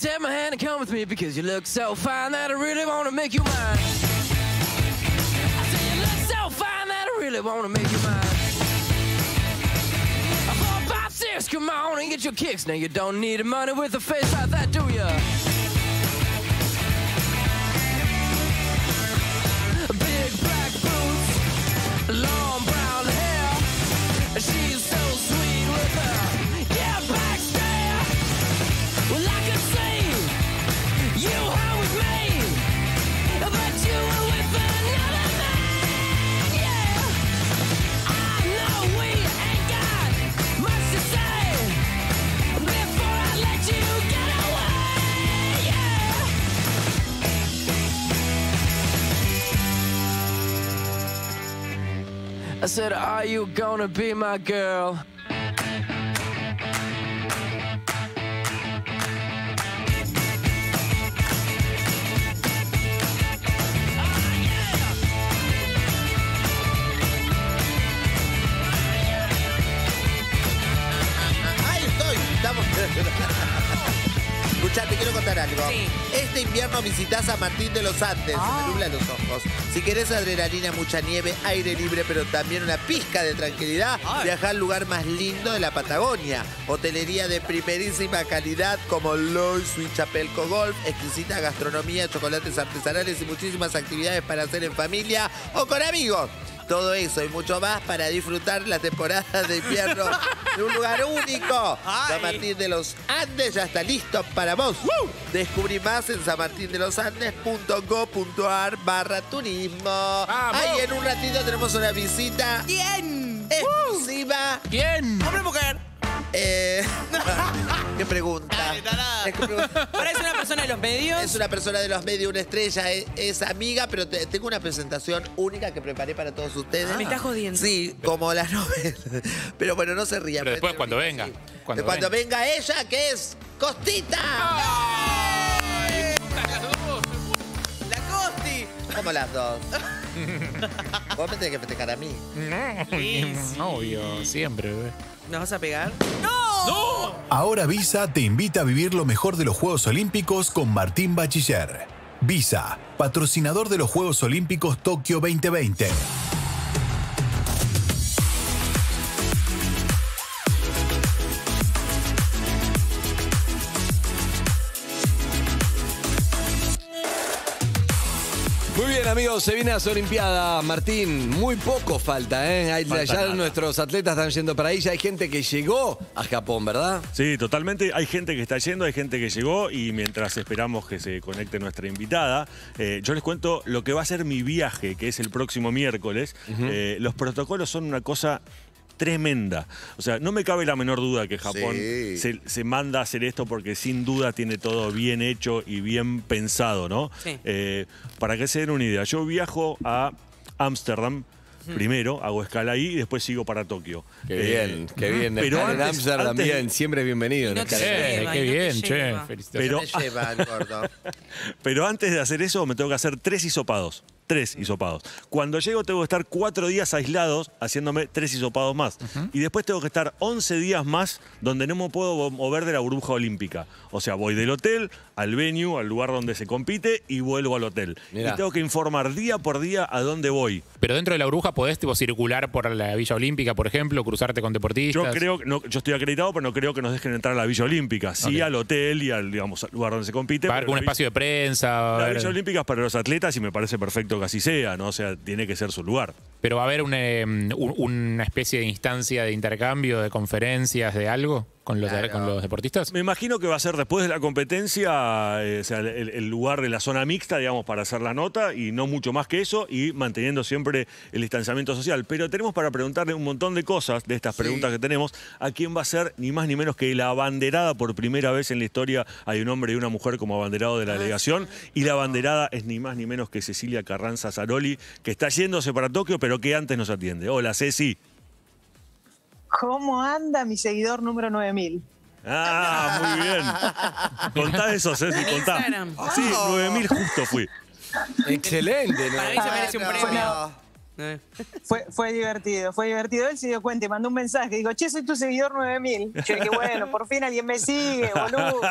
Take my hand and come with me because you look so fine that I really want to make you mine. I say you look so fine that I really want to make you mine. Four, five, six, come on and get your kicks. Now you don't need money with a face like that, do ya? Big black boots, long brown hair. She's so sweet with her. I said, Are you gonna be my girl? Ahí estoy. Estamos. Escuchá, te quiero contar algo. Este invierno visitás a Martín de los Andes. Ah. Se me nublan los ojos. Si querés adrenalina, mucha nieve, aire libre, pero también una pizca de tranquilidad, viaja al lugar más lindo de la Patagonia. Hotelería de primerísima calidad como Loy Sweet Chapelco Golf, exquisita gastronomía, chocolates artesanales y muchísimas actividades para hacer en familia o con amigos. Todo eso y mucho más para disfrutar la temporada de invierno en un lugar único. San Martín de los Andes ya está listo para vos. Descubrí más en sanmartindelosandes.go.ar barra turismo. Ahí en un ratito tenemos una visita. ¿Quién? Exclusiva. ¿Quién? ¿Hombre mujer? Eh, ¿Qué pregunta? Es que pregunta. ¿Ahora es una persona de los medios? Es una persona de los medios, una estrella, es, es amiga, pero te- tengo una presentación única que preparé para todos ustedes. Me estás jodiendo. Sí, como las novelas. Pero bueno, no se rían. Pero después cuando venga. Cuando, Cuando, venga. venga ella, que es Costita. ¡La Costi! Como las dos. Vos me tenés que festejar a mí. No, obvio, siempre, bebé. ¿Nos vas a pegar? ¡No! Ahora Visa te invita a vivir lo mejor de los Juegos Olímpicos con Martín Bachiller. Visa, patrocinador de los Juegos Olímpicos Tokio 2020. Amigos, se viene las Olimpiadas. Martín, muy poco falta, ¿eh? Hay- Falta ya nada. nuestros atletas están yendo para ahí. Ya hay gente que llegó a Japón, ¿verdad? Sí, totalmente. Hay gente que está yendo, hay gente que llegó y mientras esperamos que se conecte nuestra invitada, eh, yo les cuento lo que va a ser mi viaje, que es el próximo miércoles. Eh, los protocolos son una cosa tremenda. O sea, no me cabe la menor duda que Japón Sí. se, se manda a hacer esto porque sin duda tiene todo bien hecho y bien pensado, ¿no? Sí. Eh, para que se den una idea, yo viajo a Ámsterdam. Primero, hago escala ahí y después sigo para Tokio. Qué Eh, bien, qué bien. Pero Estar en antes- Amsterdam antes- bien, siempre bienvenido. No te Eh, lleva, qué bien, che. Felicitaciones. Pero-. Pero antes de hacer eso, me tengo que hacer tres hisopados. Tres hisopados. Cuando llego, tengo que estar cuatro días aislados haciéndome tres hisopados más. Y después tengo que estar 11 días más donde no me puedo mover de la burbuja olímpica. O sea, voy del hotel al venue, al lugar donde se compite, y vuelvo al hotel. Mirá. Y tengo que informar día por día a dónde voy. Pero dentro de la burbuja podés tipo, circular por la Villa Olímpica, por ejemplo, cruzarte con deportistas. Yo creo que no, yo estoy acreditado, pero no creo que nos dejen entrar a la Villa Olímpica. Sí al hotel y al, digamos, al lugar donde se compite. Va a haber pero un espacio de prensa. La Villa Olímpica es para los atletas y me parece perfecto que así sea, ¿no? O sea, tiene que ser su lugar. Pero va a haber un, eh, un- una especie de instancia de intercambio, de conferencias, de algo con los, Claro. con los deportistas. Me imagino que va a ser después de la competencia, eh, o sea, el, el lugar de la zona mixta, digamos, para hacer la nota y no mucho más que eso y manteniendo siempre el distanciamiento social. Pero tenemos para preguntarle un montón de cosas de estas preguntas que tenemos a quién va a ser ni más ni menos que la abanderada por primera vez en la historia. Hay un hombre y una mujer como abanderado de la delegación y la abanderada es ni más ni menos que Cecilia Carranza Zaroli, que está yéndose para Tokio, pero que antes nos atiende. Hola, Ceci. ¿Cómo anda mi seguidor número 9000? Ah, muy bien. Contá eso, Ceci, contá. Instagram. Sí, 9000 justo fui. Excelente, ¿no? Para mí se merece un premio. Eh. Fue, fue divertido, fue divertido. Él se dio cuenta y mandó un mensaje. Digo, che, soy tu seguidor 9000. Yo dije, bueno, por fin alguien me sigue, boludo.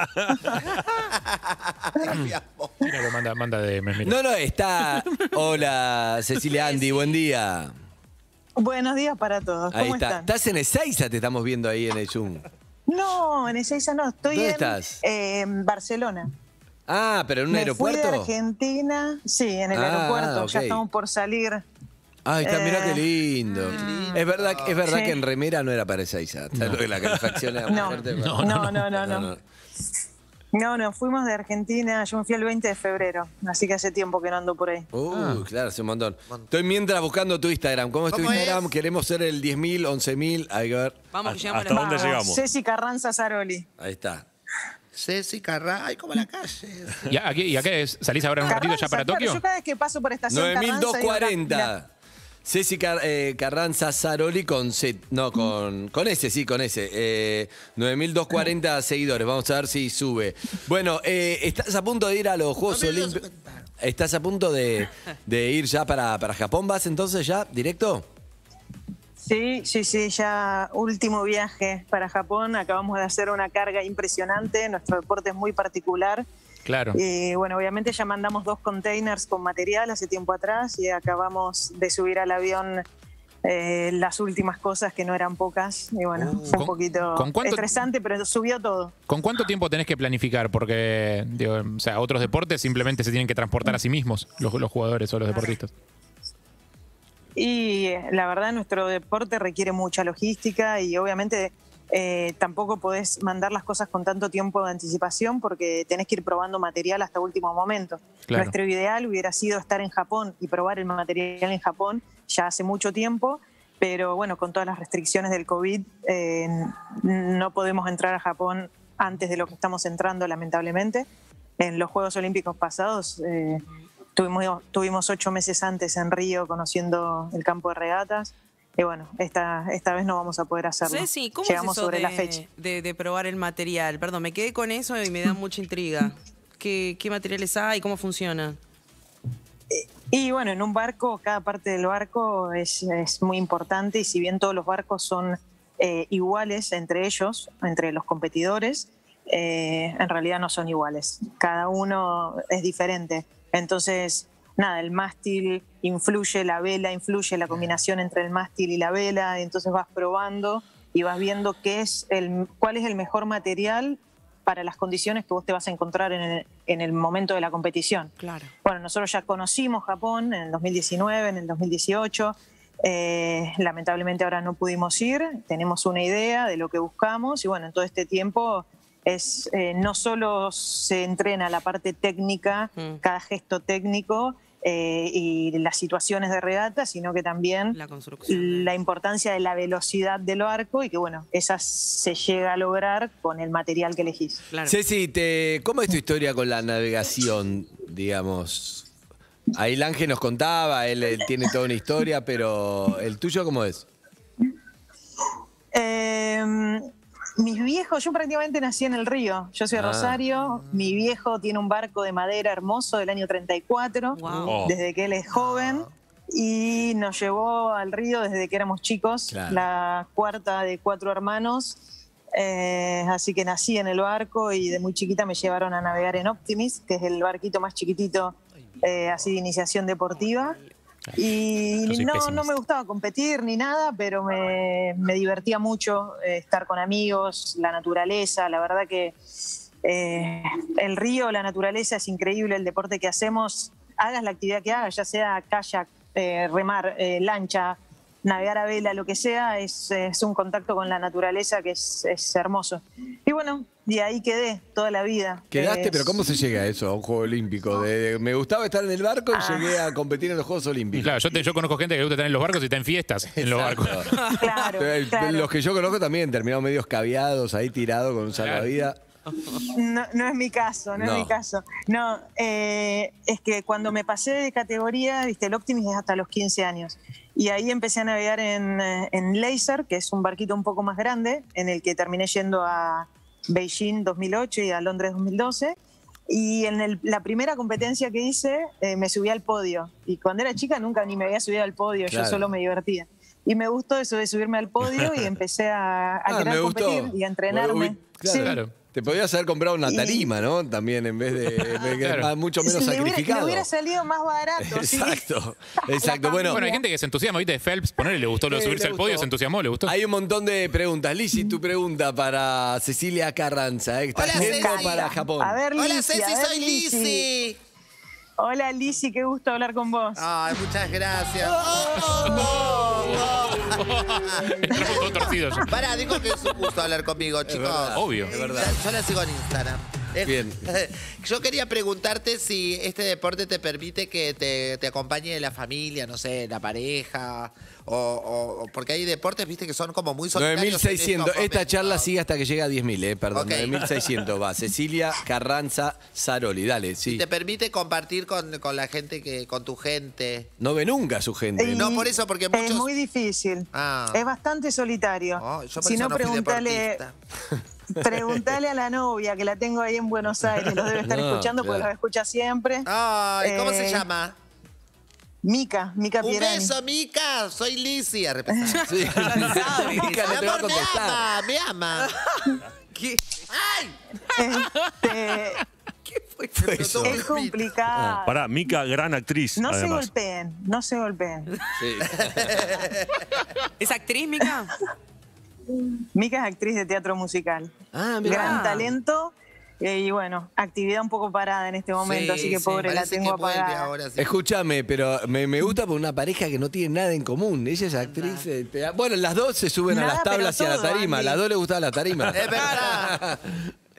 Mira, lo manda, manda de mira. No, no, está. Hola, Cecilia Andy, buen día. Buenos días para todos. Ahí ¿Cómo está. están? Estás en Ezeiza, te estamos viendo ahí en el Zoom. No, en Ezeiza no. Estoy ¿Dónde en estás? eh, Barcelona. Ah, pero en un me aeropuerto. Fui de Argentina. Sí, en el Ah, aeropuerto. Ya estamos por salir. Ay, está, mirá Eh, qué lindo. Es verdad, es verdad Sí. que en remera no era para Ezeiza. ¿Sabes lo que la calefacción era No. fuerte? No, no, no, no, no. No, no, fuimos de Argentina. Yo me fui el 20 de febrero. Así que hace tiempo que no ando por ahí. Uh, claro, hace un montón. Estoy mientras buscando tu Instagram. ¿Cómo es tu ¿Cómo Instagram? Queremos ser el 10.000, 11.000. Ahí, a ver. Vamos, que llegamos ¿Hasta dónde llegamos? Ceci Carranza Zaroli. Ahí está. Ceci Carra, ay, como la calle. ¿Y a, aquí- y a qué es? ¿Salís ahora en un ratito ya Carranza, para claro, Tokio? yo cada vez que paso por estación Carranza, digo, 9240. Ceci Car- eh, Carranza Zaroli con Z. No, con, con S, sí, con S. Eh, 9240 seguidores. Vamos a ver si sube. Bueno, eh, estás a punto de ir a los Juegos Olímpicos. ¿Estás a punto de, de ir ya para, para Japón? ¿Vas entonces ya directo? Sí, sí, sí, ya último viaje para Japón. Acabamos de hacer una carga impresionante. Nuestro deporte es muy particular. Claro. Y bueno, obviamente ya mandamos dos containers con material hace tiempo atrás y acabamos de subir al avión eh, las últimas cosas que no eran pocas. Y bueno, fue ¿Con- un poquito con cuánto- estresante, pero subió todo. ¿Con cuánto tiempo tenés que planificar? Porque, digo, o sea, otros deportes simplemente se tienen que transportar a sí mismos, los, los jugadores o los deportistas. Y eh, la verdad, nuestro deporte requiere mucha logística y obviamente eh, tampoco podés mandar las cosas con tanto tiempo de anticipación porque tenés que ir probando material hasta último momento. Claro. Nuestro ideal hubiera sido estar en Japón y probar el material en Japón ya hace mucho tiempo, pero bueno, con todas las restricciones del COVID eh, no podemos entrar a Japón antes de lo que estamos entrando, lamentablemente. En los Juegos Olímpicos pasados eh, tuvimos, tuvimos ocho meses antes en Río conociendo el campo de regatas. Y bueno, esta, esta vez no vamos a poder hacerlo. Ceci, ¿cómo Llegamos es eso sobre de, la fecha. De, de probar el material? Perdón, me quedé con eso y me da mucha intriga. ¿Qué, qué materiales hay? ¿Cómo funciona? Y bueno, en un barco, cada parte del barco es, es muy importante y si bien todos los barcos son eh, iguales entre ellos, entre los competidores, eh, en realidad no son iguales. Cada uno es diferente. Entonces, nada, el mástil influye, la vela influye, la combinación entre el mástil y la vela, entonces vas probando y vas viendo qué es el, cuál es el mejor material para las condiciones que vos te vas a encontrar en el, en el momento de la competición. Claro. Bueno, nosotros ya conocimos Japón en el 2019, en el 2018. eh, lamentablemente ahora no pudimos ir. Tenemos una idea de lo que buscamos y bueno, en todo este tiempo es eh, no solo se entrena la parte técnica, cada gesto técnico eh, y las situaciones de regata, sino que también la, importancia de la velocidad del barco y que bueno, esa se llega a lograr con el material que elegís. Ceci, te, ¿cómo es tu historia con la navegación, digamos? Ahí el Ángel nos contaba, él, él tiene toda una historia, pero ¿el tuyo cómo es? Eh, mis viejos, yo prácticamente nací en el río. Yo soy de Ah. Rosario. Mi viejo tiene un barco de madera hermoso del año 34, Wow. desde que él es joven. Y nos llevó al río desde que éramos chicos, Claro. la cuarta de cuatro hermanos. Eh, así que nací en el barco y de muy chiquita me llevaron a navegar en Optimis, que es el barquito más chiquitito, eh, así de iniciación deportiva. Y no, no me gustaba competir ni nada, pero me, me divertía mucho eh, estar con amigos, la naturaleza, la verdad que eh, el río, la naturaleza es increíble, el deporte que hacemos, hagas la actividad que hagas, ya sea kayak, eh, remar, lancha, navegar a vela, lo que sea, es, es un contacto con la naturaleza que es, es hermoso. Y bueno, y ahí quedé toda la vida. ¿Quedaste? Es- ¿Pero cómo se llega a eso, a un juego olímpico? De- de- me gustaba estar en el barco y Ah. llegué a competir en los Juegos Olímpicos. Claro, yo, te- yo conozco gente que le gusta estar en los barcos y está en fiestas en los barcos. Claro, claro. Los que yo conozco también terminaron medio escabiados, ahí tirados con un salvavidas. No, no es mi caso, no, No. es mi caso. No, eh, es que cuando me pasé de categoría, viste, el Optimis es hasta los 15 años. Y ahí empecé a navegar en, eh, en Laser, que es un barquito un poco más grande, en el que terminé yendo a Beijing 2008 y a Londres 2012. Y en el- la primera competencia que hice, eh, me subí al podio. Y cuando era chica nunca ni me había subido al podio, Claro. yo solo me divertía. Y me gustó eso de subirme al podio y empecé a, a Ah, querer competir y a entrenarme. Claro. Sí. Te podías haber comprado una tarima, ¿no? También en vez de, en vez de- Claro. más- mucho menos Le hubiera- le sacrificado. hubiera salido más barato, sí. Exacto, exacto. Bueno, Bueno, hay gente que se entusiasma, ¿viste? Phelps, ponerle, le gustó lo de subirse al podio, se entusiasmó, le gustó. Hay un montón de preguntas. Lizzy, tu pregunta para Cecilia Carranza, ¿eh? que está Hola, yendo Ceci. para Japón. A ver, Hola, Lizzy, Ceci, soy Lizzy. Hola, Lizzy, qué gusto hablar con vos. Ay, muchas gracias. Pará, dijo que es un gusto hablar conmigo, chicos. verdad, obvio. Es verdad. Yo la sigo en Instagram. Eh, Bien. Yo quería preguntarte si este deporte te permite que te, te acompañe la familia, no sé, la pareja, o, o- o- porque hay deportes, viste, que son como muy solitarios. en 9600. estos Esta charla sigue hasta que llega a 10.000, eh, perdón. Ok. 9600 va. Cecilia Carranza Zaroli, dale, sí. Te permite compartir con, con la gente, que con tu gente. No ve nunca a su gente. Y No, por eso, porque Es muchos... muy difícil. Ah. Es bastante solitario. Oh, yo por si eso no, no fui preguntale, deportista. preguntale a la novia que la tengo ahí en Buenos Aires. Los debe estar No, escuchando porque claro. los escucha siempre. Ay, ¿cómo se Eh, llama? Mica, Mica Un Pierani. beso, Mica. Soy Lizzy. a repasar. Sí. Mica no Mi te va a amor, me ama, me ama. Este, Fue eso. es complicado. Pará, Mica, gran actriz, No se golpeen, no se golpeen. ¿Es actriz, Mica? Mica es actriz de teatro musical. Ah, mirá. Gran talento. eh, Y bueno, actividad un poco parada en este momento, Sí, así que sí, pobre, la tengo apagada. ahora, sí. Escúchame, pero me, me gusta por una pareja que no tiene nada en común. Ella es actriz. de tea- Bueno, las dos se suben a las tablas y a la tarima. A Andy. las dos les gustaba la tarima. Es verdad.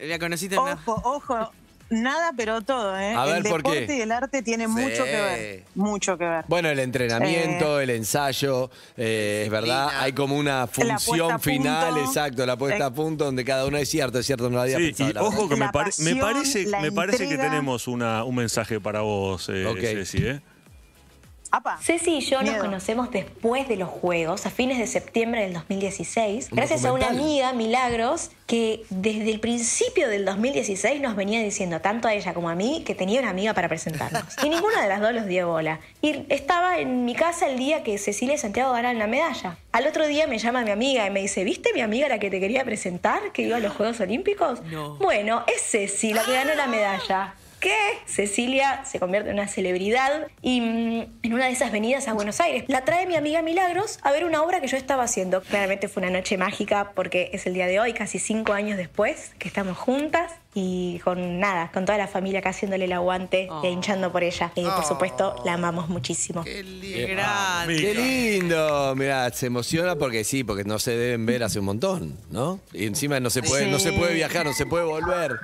La conociste en. Ojo, ojo, nada pero todo, ¿eh? A ver, el ¿por qué? deporte y el arte tiene mucho que ver, mucho que ver. Bueno, el entrenamiento, Eh. el ensayo, eh, es verdad, hay como una función final, punto. exacto, la puesta a Eh. punto donde cada uno es cierto, es cierto, no lo había Sí, pensado. y la ojo que me, pare- me pasión, parece, me parece que tenemos una, un mensaje para vos, eh. Ceci, ¿eh? Ceci y yo nos conocemos después de los Juegos, a fines de septiembre del 2016, Un gracias a una amiga, Milagros, que desde el principio del 2016 nos venía diciendo, tanto a ella como a mí, que tenía una amiga para presentarnos. Y ninguna de las dos los dio bola. Y estaba en mi casa el día que Cecilia y Santiago ganaron la medalla. Al otro día me llama mi amiga y me dice, ¿viste mi amiga la que te quería presentar, que iba a los Juegos Olímpicos? No. Bueno, es Ceci, la que ganó la medalla. ¿Qué? Cecilia se convierte en una celebridad y mm, en una de esas venidas a Buenos Aires la trae mi amiga Milagros a ver una obra que yo estaba haciendo. Claramente fue una noche mágica porque es el día de hoy, casi cinco años después, que estamos juntas y con nada, con toda la familia acá haciéndole el aguante e hinchando por ella. Y por supuesto la amamos muchísimo. Qué Qué grande. lindo, mirá, se emociona porque sí, porque no se deben ver hace un montón, ¿no? Y encima no se puede, no se puede viajar, no se puede volver.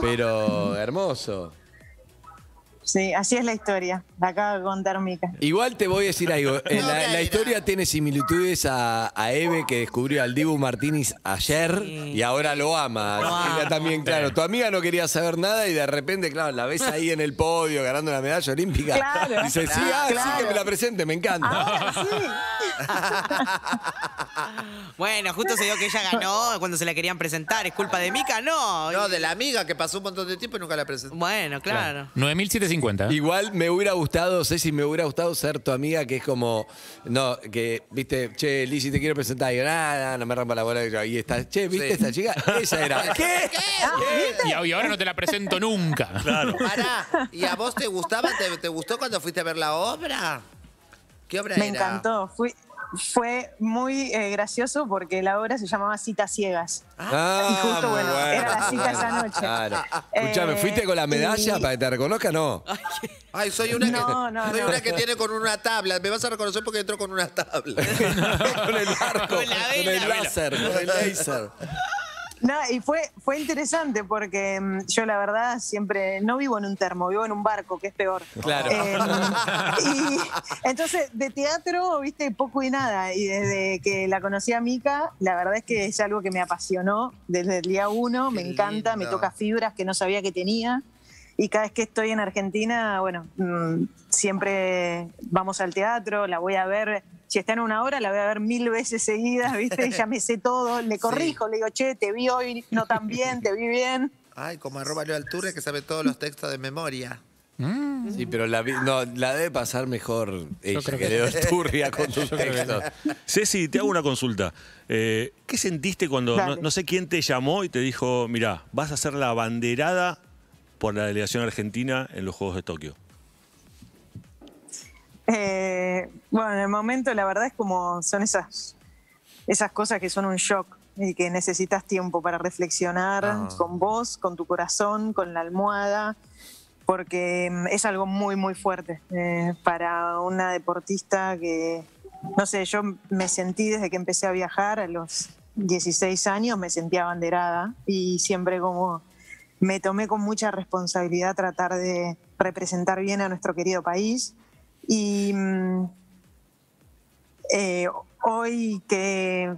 Pero hermoso. Sí, así es la historia, la acaba de contar Mica. Igual te voy a decir algo. Eh, La, la historia tiene similitudes a, a Eve que descubrió al Dibu Martínez ayer y ahora lo ama. Ella también, claro. Tu amiga no quería saber nada y de repente, claro, la ves ahí en el podio ganando la medalla olímpica. Claro, Dice, sí, ah, sí, claro. que me la presente, me encanta. Ahora sí. Bueno, justo se dio que ella ganó cuando se la querían presentar. ¿Es culpa de Mica? No. No, de la amiga que pasó un montón de tiempo y nunca la presentó. Bueno, claro. 9750. Igual me hubiera gustado, Ceci, me hubiera gustado ser tu amiga, que es como, no, que, viste, che, Lizzy, te quiero presentar. Y yo, nada, no me rompa la bola. Y yo, ahí está, che, ¿viste Sí. esta chica? Esa era. ¿Qué? Y, a- y ahora no te la presento nunca. Claro. Pará, ¿y a vos te gustaba? ¿Te, te gustó cuando fuiste a ver la obra? ¿Qué obra Me era? encantó. Fui- fue muy eh, gracioso porque la obra se llamaba Citas Ciegas. Ah, y justo, muy bueno, era la cita esa noche. Claro. Escuchame, Eh, ¿fuiste con la medalla y- para que te reconozca? No. Ay, soy una, No, que, no, soy no. una que tiene con una tabla. Me vas a reconocer porque entró con una tabla. con el arco, con, el láser, con el láser. No, y fue, fue interesante porque mm, yo la verdad siempre no vivo en un termo, vivo en un barco, que es peor. Claro. Eh, y entonces, de teatro, viste, poco y nada. Y desde que la conocí a Mica, la verdad es que es algo que me apasionó desde el día uno, me encanta, me lindo. toca fibras que no sabía que tenía. Y cada vez que estoy en Argentina, bueno, mm, siempre vamos al teatro, la voy a ver. Si está en una hora, la voy a ver mil veces seguidas, ¿viste? Ya me sé todo. Le corrijo, le digo, che, te vi hoy no tan bien, te vi bien. Ay, como arroba Leo Alturre que sabe todos los textos de memoria. Sí, pero la, vi- no, la debe pasar mejor ella creo que que- Leo Esturria con tus textos. Ceci, te hago una consulta. Eh, ¿Qué sentiste cuando, no, sé quién te llamó y te dijo, mira, vas a ser la banderada por la delegación argentina en los Juegos de Tokio? Eh, bueno, en el momento la verdad es como son esas, esas cosas que son un shock y que necesitas tiempo para reflexionar Ah. con vos, con tu corazón, con la almohada, porque mm, es algo muy, muy fuerte eh, para una deportista que, no sé, yo me sentí desde que empecé a viajar a los 16 años, me sentía abanderada y siempre como me tomé con mucha responsabilidad tratar de representar bien a nuestro querido país. Y mm, eh, hoy que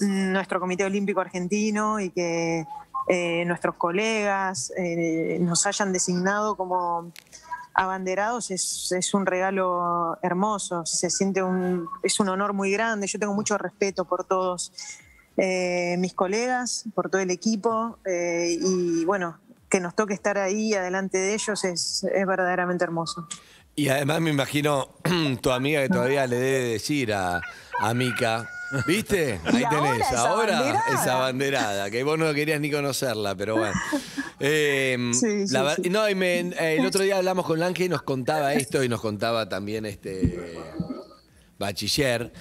nuestro Comité Olímpico Argentino y que eh, nuestros colegas eh, nos hayan designado como abanderados es, un regalo hermoso, se siente un, es un honor muy grande, yo tengo mucho respeto por todos mis colegas, por todo el equipo y bueno, que nos toque estar ahí adelante de ellos es verdaderamente hermoso. Y además me imagino tu amiga que todavía le debe decir a, a Mica. ¿Viste? Ahí ahora tenés. esa Ahora banderada. esa banderada, que vos no querías ni conocerla, pero bueno. Eh, Sí, sí, la ver- sí. No, y me- eh, el otro día hablamos con Lange y nos contaba esto y nos contaba también este bachiller.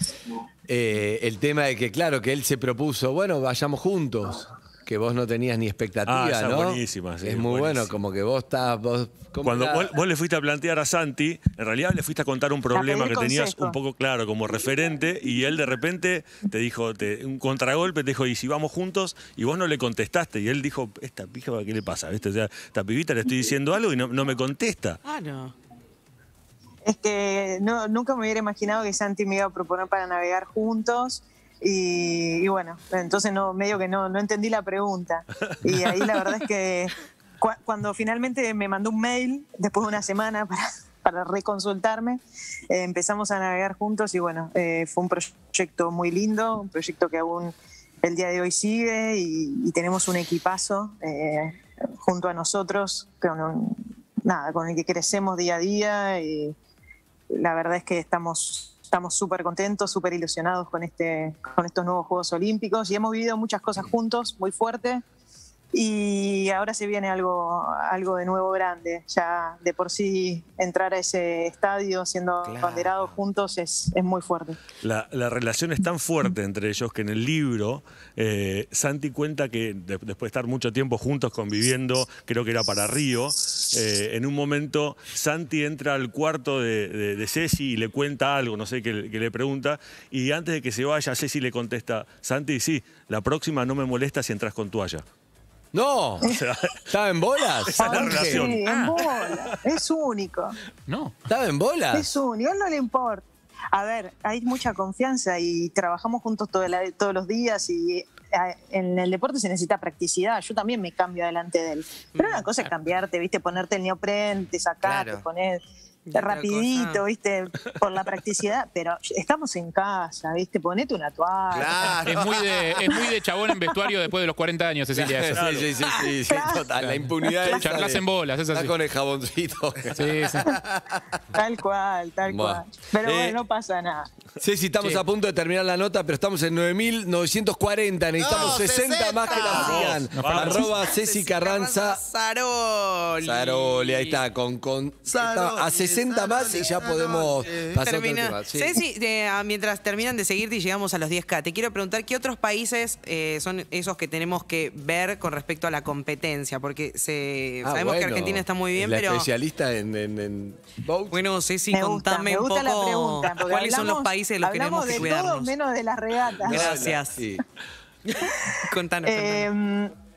eh, el tema de que, claro, que él se propuso, bueno, vayamos juntos. Que vos no tenías ni expectativa, Ah, esa es ¿no? buenísima, sí, es muy bueno, como que vos estás. Vos, ¿cómo Cuando vos, vos le fuiste a plantear a Santi, en realidad le fuiste a contar un problema que tenías un poco claro como referente y él de repente te dijo, te- un contragolpe, te dijo, ¿y si vamos juntos? Y vos no le contestaste y él dijo, esta pija, ¿qué le pasa? ¿Viste? O sea, esta pibita le estoy diciendo algo y no, no me contesta. Ah, no. Es que no, nunca me hubiera imaginado que Santi me iba a proponer para navegar juntos. Y, y bueno, entonces no, medio que no, no entendí la pregunta. Y ahí la verdad es que cua- cuando finalmente me mandó un mail, después de una semana para, para reconsultarme, eh, empezamos a navegar juntos y bueno, eh, fue un proyecto muy lindo, un proyecto que aún el día de hoy sigue y, y tenemos un equipazo eh, junto a nosotros, con un- nada, con el que crecemos día a día y la verdad es que estamos estamos súper contentos, súper ilusionados con, este, con estos nuevos Juegos Olímpicos y hemos vivido muchas cosas juntos, muy fuerte. Y ahora se viene algo, algo de nuevo grande. Ya de por sí entrar a ese estadio siendo banderados juntos es, es muy fuerte. La, la relación es tan fuerte entre ellos que en el libro eh, Santi cuenta que de- después de estar mucho tiempo juntos conviviendo, creo que era para Río, eh, en un momento Santi entra al cuarto de, de- de Ceci y le cuenta algo, no sé, qué que le pregunta, y antes de que se vaya, Ceci le contesta, Santi, sí, la próxima no me molesta si entras con toalla. ¡No! O sea, ¿Estaba en bolas? Esa es la Ángel? relación. Sí, en bola. Es único. No. ¿Estaba en bolas? Es único, a él no le importa. A ver, hay mucha confianza y trabajamos juntos todo la- todos los días y eh, en el deporte se necesita practicidad. Yo también me cambio delante de él. Pero una cosa es cambiarte, ¿viste? Ponerte el neopren, te sacás, Claro. te pones rapidito, cosa. ¿viste? Por la practicidad. Pero estamos en casa, ¿viste? Ponete una toalla. Es muy, de, es muy de chabón en vestuario después de los 40 años, Cecilia. eso. Sí, sí, sí, sí, sí, total. La impunidad Charlas en bolas, es Está así. con el jaboncito. Sí, sí. Tal cual, tal Bueno. cual. Pero Eh, bueno, no pasa nada. Sí, sí, estamos Sí. a punto de terminar la nota, pero estamos en 9.940. Necesitamos No, 60, más que la vamos. Arroba Ceci Carranza. Saroli. Saroli, ahí está, con, con Saroli, a 60 más y ya podemos Saroli. pasar a otro Termina. tema. Sí. Ceci, eh, ah, mientras terminan de seguirte y llegamos a los 10K, te quiero preguntar qué otros países eh, son esos que tenemos que ver con respecto a la competencia, porque se, Ah, sabemos que bueno. Argentina está muy bien, la pero especialista en, en, en boat. bueno, Ceci, Me gusta, contame me un gusta poco la pregunta. porque cuáles son los países de los que tenemos hablamos que de cuidarnos. todo menos de las regatas. Gracias. Sí. Contanos, contanos. Eh,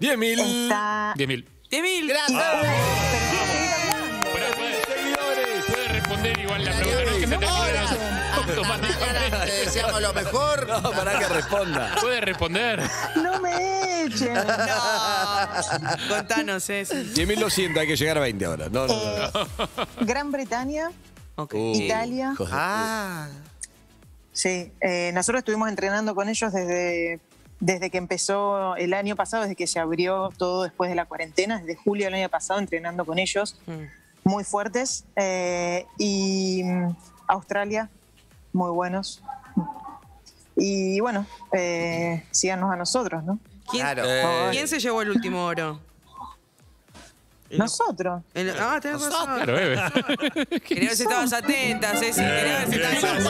10.000 está... 10.000. 10.000. Gracias. Automáticamente. te deseamos lo mejor. No, para que responda. Puede responder. No me echen. Contanos, Ceci. 10.200, hay que llegar a 20 ahora. No, no, no. no. Gran Bretaña. Uh, Italia. Ah, Sí, eh, nosotros estuvimos entrenando con ellos desde, desde que empezó el año pasado, desde que se abrió todo después de la cuarentena, desde julio del año pasado entrenando con ellos, Mm. muy fuertes. Eh, y mm, Australia, muy buenos. Y bueno, eh, síganos a nosotros, ¿no? ¿Quién, claro. Eh, quién se llevó el último oro? Nosotros. El- ah, tenés razón. Claro, bebe. Quería ver si estabas atenta, Ceci. Quería ver si estabas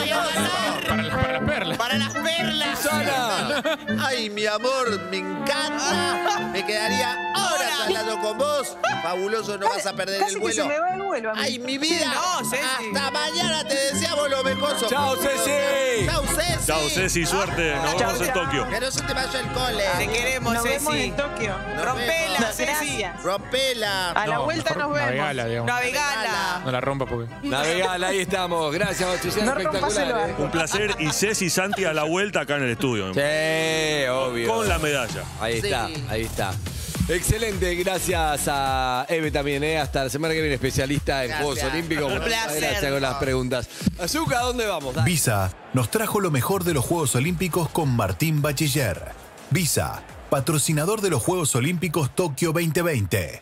Para, las- para las perlas. Para las perlas. Susana. Ay, mi amor, me encanta. Me quedaría horas hablando con vos. Fabuloso, no vas a perder Casi el que se vuelo. me va el vuelo a mí. Ay, mi vida. No, Ceci. Hasta mañana te deseamos lo mejor. Chao. Ceci. Chao, Ceci. Chao, Ceci, suerte. Nos Chao, vemos en. Tokio. Que no se te vaya el cole. Te queremos, Nos vemos Ceci. en Tokio. Rompela. Ceci. Rompela. A la vuelta nos vemos. navegala, digamos. Navegala. No la rompa porque. Navegal, ahí estamos. Gracias, Bachiller, No rompas el espectacular. barco. Un placer. Y Ceci y Santi a la vuelta acá en el estudio. Sí, obvio. Con la medalla. Ahí Sí. está, ahí está. Excelente, gracias a Eve también, ¿eh? hasta la semana que viene, especialista en Gracias. Juegos Olímpicos. Un placer. Gracias con las preguntas. Azúcar, ¿a dónde vamos? Dale. Visa nos trajo lo mejor de los Juegos Olímpicos con Martín Bachiller. Visa, patrocinador de los Juegos Olímpicos Tokio 2020.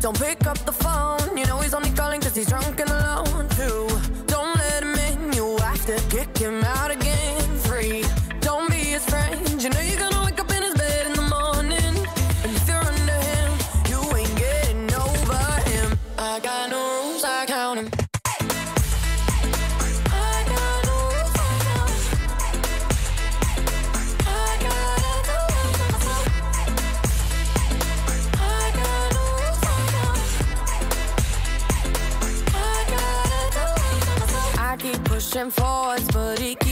Don't pick up the phone. You know he's only calling cause he's drunk and alone. Two, don't let him in. You have to kick him out again. Pushing forwards, but he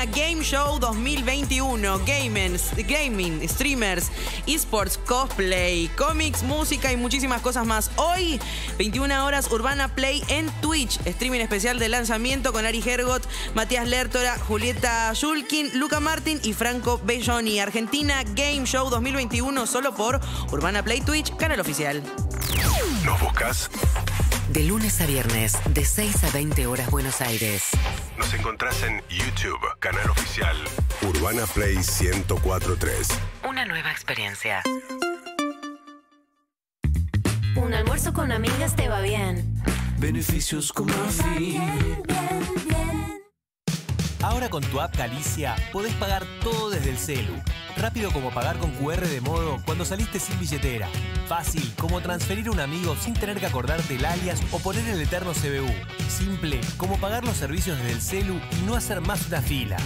Argentina Game Show 2021. Gamers, gaming, streamers, esports, cosplay, cómics, música y muchísimas cosas más. Hoy, 21 horas, Urbana Play en Twitch. Streaming especial de lanzamiento con Ari Hergot, Matías Lertora, Julieta Shulkin, Luca Martin y Franco Belloni. Argentina Game Show 2021 solo por Urbana Play Twitch, canal oficial. ¿Nos buscas? De lunes a viernes, de 6 a 20 horas Buenos Aires. Nos encontrás en YouTube, canal oficial Urbana Play 1043. Una nueva experiencia. Un almuerzo con amigas te va bien. Beneficios como fin. Ahora con tu app Galicia podés pagar todo desde el celu. Rápido como pagar con QR de modo cuando saliste sin billetera. Fácil como transferir a un amigo sin tener que acordarte el alias o poner el eterno CBU. Simple como pagar los servicios desde el celu y no hacer más una fila.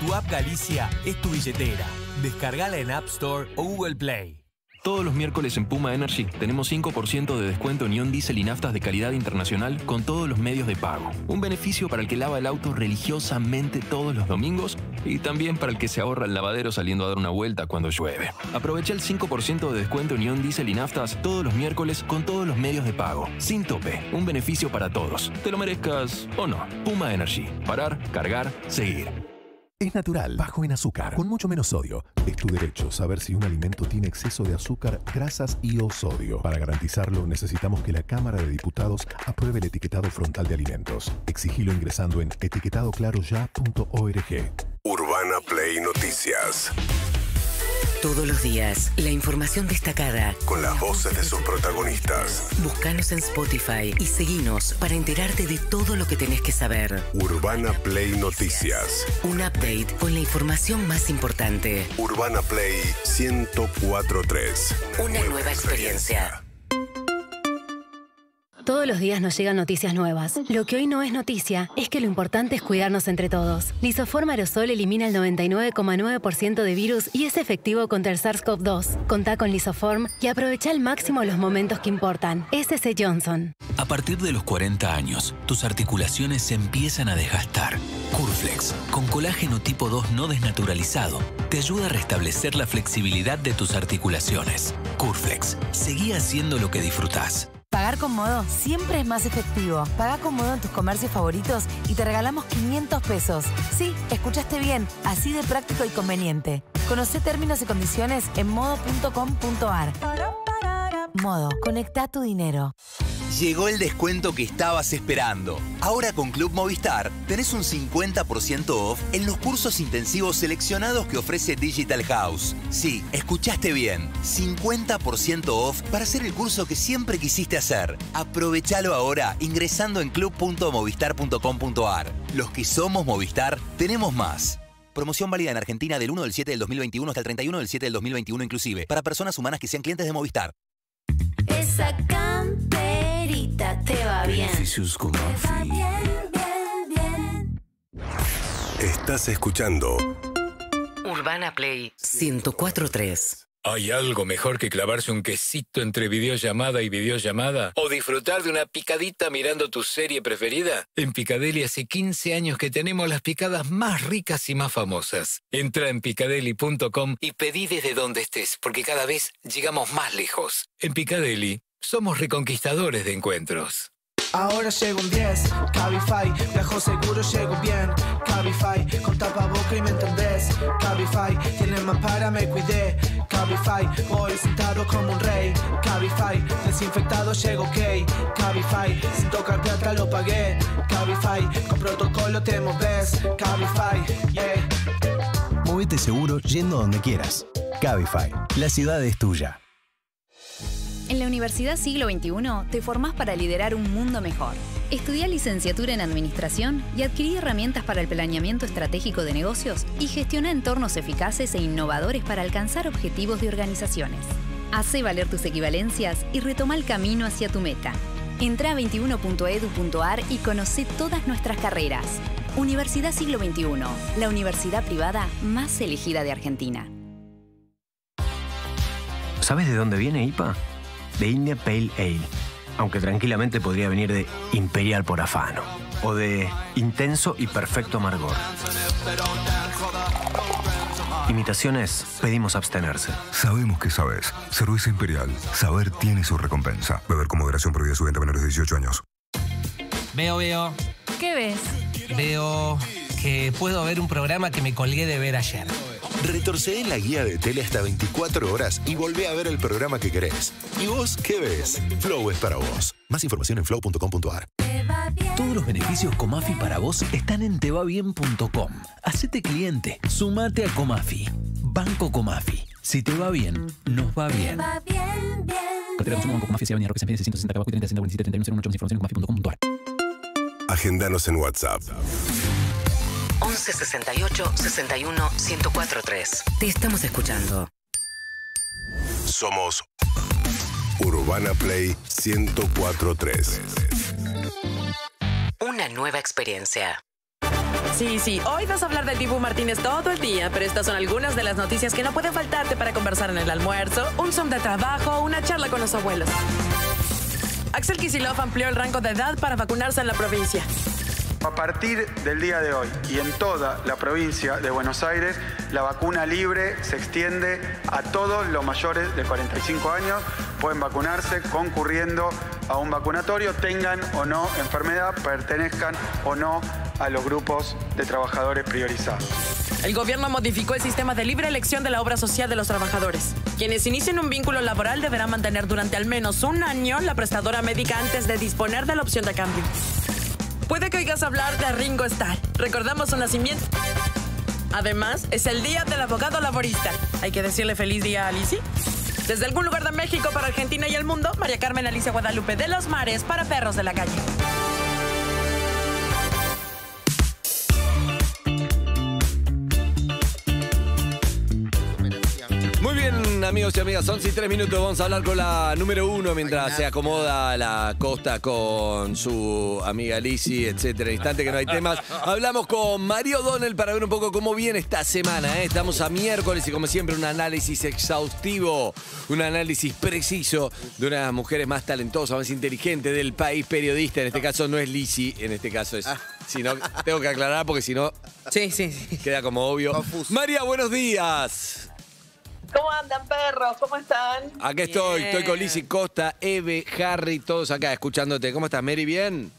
Tu app Galicia es tu billetera. Descargala en App Store o Google Play. Todos los miércoles en Puma Energy tenemos 5% de descuento en ion diésel y naftas de calidad internacional con todos los medios de pago. Un beneficio para el que lava el auto religiosamente todos los domingos y también para el que se ahorra el lavadero saliendo a dar una vuelta cuando llueve. Aprovecha el 5% de descuento en ion diésel y naftas todos los miércoles con todos los medios de pago. Sin tope. Un beneficio para todos. Te lo merezcas o no. Puma Energy. Parar, cargar, seguir. Es natural, bajo en azúcar, con mucho menos sodio. Es tu derecho saber si un alimento tiene exceso de azúcar, grasas y o sodio. Para garantizarlo, necesitamos que la Cámara de Diputados apruebe el etiquetado frontal de alimentos. Exigilo ingresando en etiquetadoclaroya.org. Urbana Play Noticias. Todos los días, la información destacada. Con las voces de sus protagonistas. Búscanos en Spotify y seguinos para enterarte de todo lo que tenés que saber. Urbana Play Noticias. Un update con la información más importante. Urbana Play 1043. Una nueva experiencia. Todos los días nos llegan noticias nuevas. Lo que hoy no es noticia es que lo importante es cuidarnos entre todos. Lisoform aerosol elimina el 99,9% de virus y es efectivo contra el SARS-CoV-2. Contá con Lisoform y aprovecha al máximo los momentos que importan. SC Johnson. A partir de los 40 años, tus articulaciones se empiezan a desgastar. Curflex, con colágeno tipo 2 no desnaturalizado, te ayuda a restablecer la flexibilidad de tus articulaciones. Curflex, seguí haciendo lo que disfrutás. Pagar con Modo siempre es más efectivo. Paga con Modo en tus comercios favoritos y te regalamos 500 pesos. Sí, escuchaste bien, así de práctico y conveniente. Conoce términos y condiciones en modo.com.ar. Modo, conecta tu dinero. Llegó el descuento que estabas esperando. Ahora con Club Movistar tenés un 50% off en los cursos intensivos seleccionados que ofrece Digital House. Sí, escuchaste bien. 50% off para hacer el curso que siempre quisiste hacer. Aprovechalo ahora ingresando en club.movistar.com.ar. Los que somos Movistar tenemos más. Promoción válida en Argentina del 1 del 7 del 2021 hasta el 31 del 7 del 2021 inclusive, para personas humanas que sean clientes de Movistar. Esa camperita te va bien. Beneficios con Te va bien, bien, bien. Estás escuchando Urbana Play 1043. ¿Hay algo mejor que clavarse un quesito entre videollamada y videollamada? ¿O disfrutar de una picadita mirando tu serie preferida? En Picadeli hace 15 años que tenemos las picadas más ricas y más famosas. Entra en picadeli.com y pedí desde donde estés, porque cada vez llegamos más lejos. En Picadeli, somos reconquistadores de encuentros. Ahora llego un 10, Cabify, viajo seguro, llego bien, Cabify, con tapaboca y me entendés, Cabify, tiene más para, me cuidé, Cabify, voy sentado como un rey, Cabify, desinfectado, llego ok, Cabify, sin tocar plata lo pagué, Cabify, con protocolo te moves, Cabify, yeah. Movete seguro yendo donde quieras. Cabify, la ciudad es tuya. En la Universidad Siglo XXI te formás para liderar un mundo mejor. Estudia licenciatura en Administración y adquirí herramientas para el planeamiento estratégico de negocios y gestiona entornos eficaces e innovadores para alcanzar objetivos de organizaciones. Hace valer tus equivalencias y retoma el camino hacia tu meta. Entra a 21.edu.ar y conoce todas nuestras carreras. Universidad Siglo XXI, la universidad privada más elegida de Argentina. ¿Sabes de dónde viene IPA? De India Pale Ale. Aunque tranquilamente podría venir de Imperial por afano. O de Intenso y Perfecto Amargor. Imitaciones, pedimos abstenerse. Sabemos que sabes. Cerveza Imperial. Saber tiene su recompensa. Beber con moderación prohibida su venta a menores de 18 años. Veo, veo, ¿Qué ves? veo que puedo ver un programa que me colgué de ver ayer. Retorcé en la guía de tele hasta 24 horas y volvé a ver el programa que querés. ¿Y vos qué ves? Flow es para vos. Más información en flow.com.ar. Todos los beneficios Comafi para vos están en tebabien.com. Hacete cliente, sumate a Comafi. Banco Comafi. Si te va bien, nos va bien. Cartera de Banco Comafi, Avenida Roque San Felipe, 160 Tabaco y 30 147 31 01 más información en comafi.com.ar. Agéndanos en WhatsApp. 11 68 61 1043. Te estamos escuchando. Somos Urbana Play 1043. Una nueva experiencia. Sí, sí, hoy vas a hablar del Dibu Martínez todo el día, pero estas son algunas de las noticias que no pueden faltarte para conversar en el almuerzo, un son de trabajo, una charla con los abuelos. Axel Kicillof amplió el rango de edad para vacunarse en la provincia. A partir del día de hoy y en toda la provincia de Buenos Aires, la vacuna libre se extiende a todos los mayores de 45 años. Pueden vacunarse concurriendo a un vacunatorio, tengan o no enfermedad, pertenezcan o no a los grupos de trabajadores priorizados. El gobierno modificó el sistema de libre elección de la obra social de los trabajadores. Quienes inicien un vínculo laboral deberán mantener durante al menos un año la prestadora médica antes de disponer de la opción de cambio. Puede que oigas hablar de Ringo Starr. Recordamos su nacimiento. Además, es el día del abogado laborista. Hay que decirle feliz día a Alicia. Desde algún lugar de México para Argentina y el mundo, María Carmen Alicia Guadalupe de los Mares para Perros de la Calle. Amigos y amigas, 11 y 3 minutos. Vamos a hablar con la número uno mientras se acomoda la costa con su amiga Lizzy, etcétera. Instante que no hay temas. Hablamos con Mario O'Donnell para ver un poco cómo viene esta semana. ¿eh? Estamos a miércoles y, como siempre, un análisis exhaustivo, un análisis preciso de una de las mujeres más talentosas, más inteligentes del país, periodista. En este caso no es Lizzy, en este caso es. Si no, tengo que aclarar porque si no. Sí, sí, sí. Queda como obvio. María, buenos días. ¿Cómo andan, perros? ¿Cómo están? Acá estoy, estoy con Lizzy Costa, Eve, Harry, todos acá escuchándote. ¿Cómo estás, Mary? ¿Bien?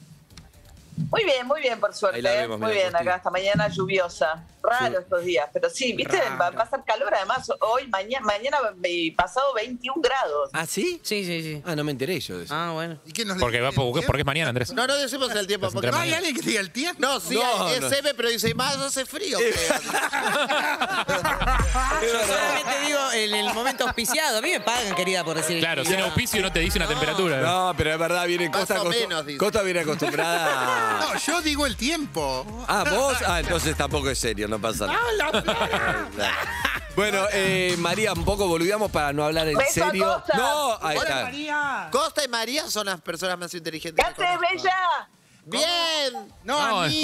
Muy bien, muy bien, por suerte. Ahí la vemos, muy mira, bien, acá esta mañana lluviosa. Raro estos días, pero sí, viste, va, va a ser calor además. Hoy, mañana, mañana y pasado 21 grados. ¿Ah, sí? Sí, sí, sí. Ah, no me enteré yo de eso. Ah, bueno. ¿Y quién nos Porque, va, porque, porque es mañana, Andrés. No, no decimos el tiempo. Porque no hay alguien que diga el tiempo. No, sí, No, es no. Eve, pero dice, más hace frío. Yo solamente digo en el momento auspiciado. A mí me pagan, querida, por decir. Claro, sin auspicio no te dice una temperatura. No, pero es verdad, viene Costa, menos. Costa viene acostumbrada. No, yo digo el tiempo. Ah, vos. Ah, entonces tampoco es serio, no pasa nada. Bueno, eh, María, un poco boludeamos para no hablar en Beso a serio. Costa. No, ahí Hola, está. María! Costa y María son las personas más inteligentes. ¿Qué que haces, conozco. bella? Bien. No, No, a mí.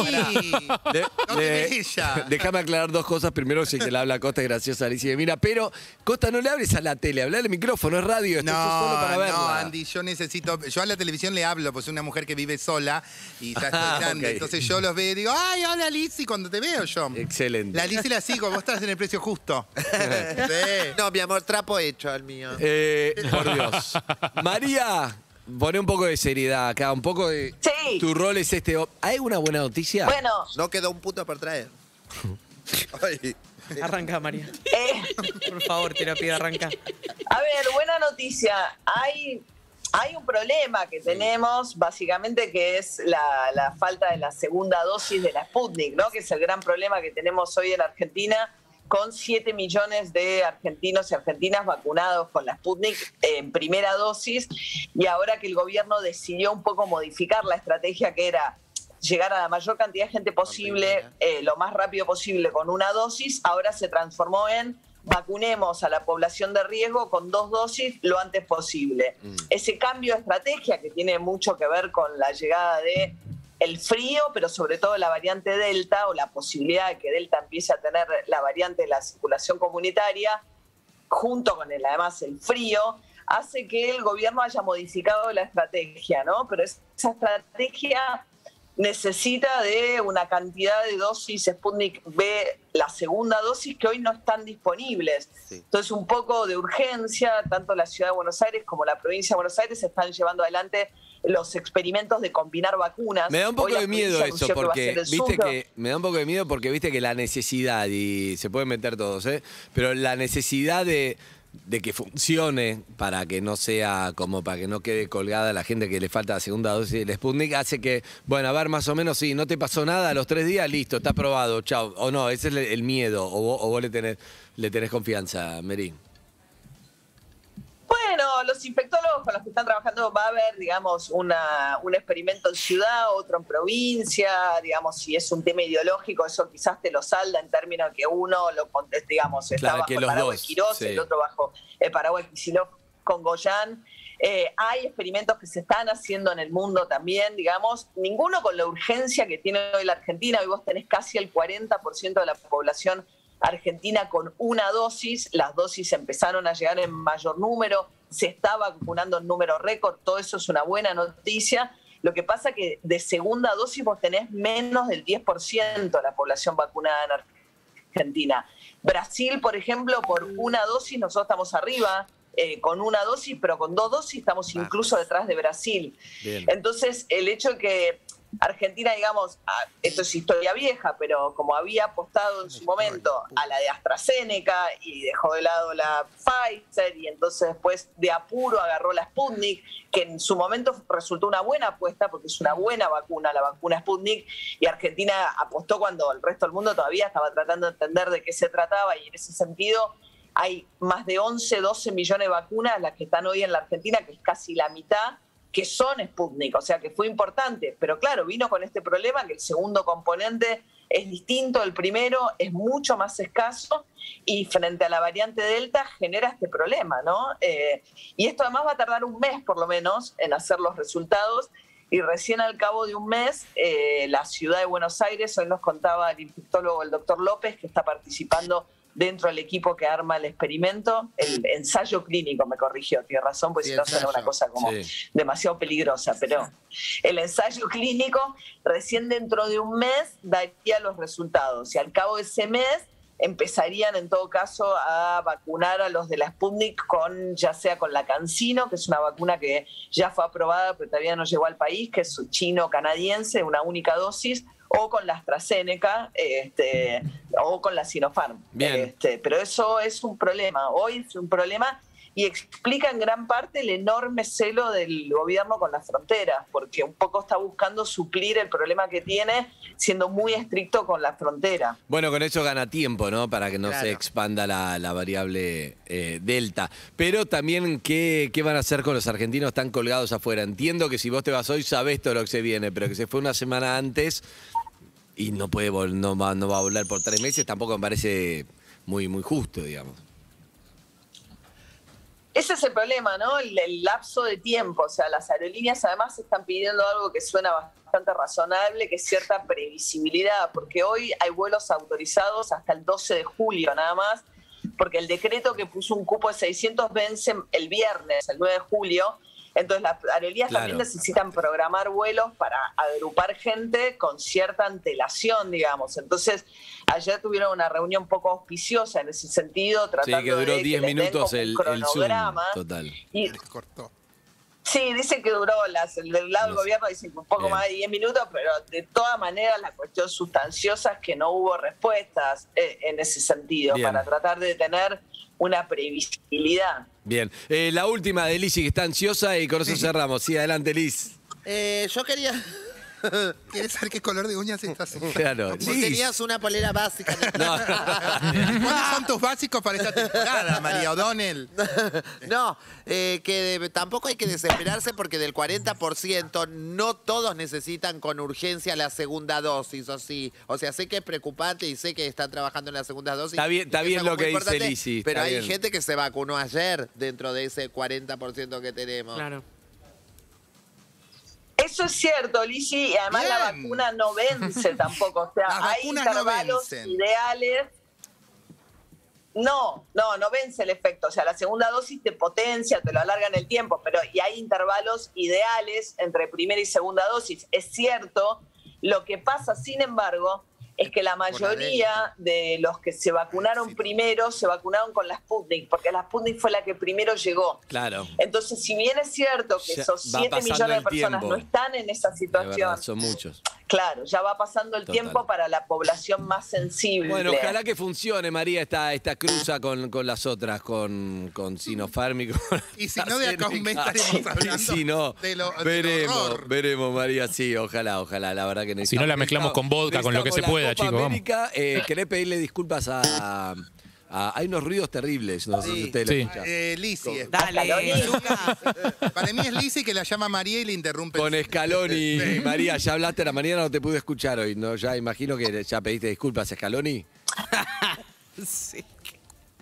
De- No de- te ella. déjame aclarar dos cosas. Primero, si que le habla a Costa es graciosa, Alicia. Mira, pero Costa, no le hables a la tele, hablale al micrófono, es radio, esto es solo para No, verla. no, Andy, yo necesito. Yo a la televisión le hablo, pues soy una mujer que vive sola y ya estoy Ah, grande. ok. Entonces yo los veo y digo, ay, hola Lizzy, cuando te veo yo. Excelente. La Lizzy la sigo, vos estás en el precio justo. Sí. No, mi amor, trapo hecho al mío. Eh, por Dios. María, pone un poco de seriedad acá, un poco de. Sí. Tu rol es este. ¿Hay una buena noticia? Bueno, No quedó un puto por traer. Ay. Arranca, María. eh, Por favor, te lo pido, arranca. a ver, buena noticia. Hay, hay un problema que tenemos, básicamente, que es la, la falta de la segunda dosis de la Sputnik, ¿no? Que es el gran problema que tenemos hoy en Argentina, con 7 millones de argentinos y argentinas vacunados con la Sputnik en primera dosis, y ahora que el gobierno decidió un poco modificar la estrategia que era llegar a la mayor cantidad de gente posible, eh, lo más rápido posible con una dosis, ahora se transformó en vacunemos a la población de riesgo con dos dosis lo antes posible. Ese cambio de estrategia que tiene mucho que ver con la llegada de el frío, pero sobre todo la variante Delta o la posibilidad de que Delta empiece a tener la variante de la circulación comunitaria, junto con el, además el frío, hace que el gobierno haya modificado la estrategia, ¿no? Pero esa estrategia necesita de una cantidad de dosis Sputnik B, la segunda dosis, que hoy no están disponibles. Entonces, un poco de urgencia, tanto la ciudad de Buenos Aires como la provincia de Buenos Aires están llevando adelante los experimentos de combinar vacunas. Me da un poco de miedo eso, que porque viste que me da un poco de miedo porque viste que la necesidad, y se pueden meter todos, ¿eh? pero la necesidad de, de que funcione para que no sea como para que no quede colgada la gente que le falta la segunda dosis del Sputnik hace que, bueno, a ver, más o menos, sí, no te pasó nada, a los tres días, listo, está aprobado, chao. O no, ese es el, el miedo, o vos, o vos le, tenés, le tenés confianza, Merín. Bueno, los infectólogos con los que están trabajando va a haber, digamos, una, un experimento en ciudad, otro en provincia, digamos, si es un tema ideológico, eso quizás te lo salda en términos de que uno lo conteste, digamos, está Claro, bajo que el los paraguas dos, Quirós, sí. el otro bajo el paraguas Kicillof con Goyán. Eh, hay experimentos que se están haciendo en el mundo también, digamos, ninguno con la urgencia que tiene hoy la Argentina. Hoy vos tenés casi el 40% de la población argentina con una dosis. Las dosis empezaron a llegar en mayor número, se está vacunando en número récord, todo eso es una buena noticia. Lo que pasa que de segunda dosis vos tenés menos del 10% de la población vacunada en Argentina. Brasil, por ejemplo, por una dosis nosotros estamos arriba, eh, con una dosis, pero con dos dosis estamos incluso detrás de Brasil. Bien. Entonces, el hecho de que Argentina, digamos, ah, esto es historia vieja, pero como había apostado en su momento a la de AstraZeneca y dejó de lado la Pfizer y entonces después de apuro agarró la Sputnik, que en su momento resultó una buena apuesta porque es una buena vacuna, la vacuna Sputnik, y Argentina apostó cuando el resto del mundo todavía estaba tratando de entender de qué se trataba y en ese sentido hay más de 11, 12 millones de vacunas las que están hoy en la Argentina, que es casi la mitad, que son Sputnik, o sea que fue importante, pero claro, vino con este problema que el segundo componente es distinto del primero, es mucho más escaso y frente a la variante Delta genera este problema, ¿no? Eh, y esto además va a tardar un mes por lo menos en hacer los resultados y recién al cabo de un mes eh, la ciudad de Buenos Aires, hoy nos contaba el infectólogo, el doctor López, que está participando dentro del equipo que arma el experimento, el ensayo clínico, me corrigió, tiene razón, pues si no ensayo. una cosa como Sí. demasiado peligrosa, pero el ensayo clínico recién dentro de un mes daría los resultados y al cabo de ese mes empezarían en todo caso a vacunar a los de la Sputnik con ya sea con la Cancino, que es una vacuna que ya fue aprobada pero todavía no llegó al país, que es chino-canadiense, una única dosis, o con la AstraZeneca este, o con la Sinopharm. Bien. Este, pero eso es un problema, hoy es un problema y explica en gran parte el enorme celo del gobierno con las fronteras, porque un poco está buscando suplir el problema que tiene siendo muy estricto con la frontera. Bueno, con eso gana tiempo, ¿no? Para que no Claro. se expanda la, la variable eh, delta. Pero también, ¿qué, ¿qué van a hacer con los argentinos tan colgados afuera? Entiendo que si vos te vas hoy, sabés todo lo que se viene, pero que se fue una semana antes y no puede no va, no va a volver por tres meses, tampoco me parece muy, muy justo, digamos. Ese es el problema, ¿no? El, el lapso de tiempo. O sea, las aerolíneas además están pidiendo algo que suena bastante razonable, que es cierta previsibilidad, porque hoy hay vuelos autorizados hasta el 12 de julio nada más, porque el decreto que puso un cupo de 600 vence el viernes, el 9 de julio. Entonces las aerolíneas Claro. también necesitan programar vuelos para agrupar gente con cierta antelación, digamos. Entonces, ayer tuvieron una reunión poco auspiciosa en ese sentido, Sí, tratando que duró de 10 les den minutos el, el Zoom. Total. Y- Sí, dicen que duró, las, el del lado del gobierno dicen que un poco Bien. más de 10 minutos, pero de todas maneras la cuestión sustanciosa es que no hubo respuestas eh, en ese sentido Bien. para tratar de tener una previsibilidad. Bien. Eh, la última de Liz, que está ansiosa y con eso cerramos. Sí, adelante, Liz. Eh, yo quería. ¿Quieres saber qué color de uñas estás? Claro. Vos Liz. tenías una polera básica. ¿Cuáles son tus básicos para esta temporada, María O'Donnell? No, eh, que de- tampoco hay que desesperarse porque del 40% no todos necesitan con urgencia la segunda dosis, o sí. O sea, sé que es preocupante y sé que están trabajando en la segunda dosis. Está bien- y está es bien algo lo muy que dice importante, Pero está hay bien. gente que se vacunó ayer dentro de ese 40% que tenemos. Claro. Eso es cierto, Lisi, y además la vacuna no vence tampoco. O sea, Las hay no intervalos ideales. No, no, no vence el efecto. O sea, la segunda dosis te potencia, te lo alarga en el tiempo, pero y hay intervalos ideales entre primera y segunda dosis. Es cierto. Lo que pasa, sin embargo, es que la mayoría de los que se vacunaron primero se vacunaron con la Sputnik, porque la Sputnik fue la que primero llegó. Claro. Entonces, si bien es cierto que Ya esos va 7 pasando millones de personas tiempo. no están en esa De situación, verdad, son muchos. Claro, ya va pasando el Total. tiempo para la población más sensible. Bueno, ojalá que funcione, María, esta, esta cruza con, con las otras, con, con Sinopharm y con Y si no, de acá a un mes estaremos hablando si no, de lo- veremos, veremos, María, sí, ojalá, ojalá, la verdad que necesitamos. Si no la mezclamos con vodka, con lo que se pueda, chicos. América, eh, querés pedirle disculpas a, a- Hay unos ruidos terribles, no sé si Sí. ustedes Sí. lo escuchan. Eh, es- Dale, Lucas. Para mí es Lisi que la llama María y le interrumpe. Con Scaloni, Sí. María, ya hablaste la mañana, no te pude escuchar hoy, ¿no? Ya imagino que ya pediste disculpas a Scaloni.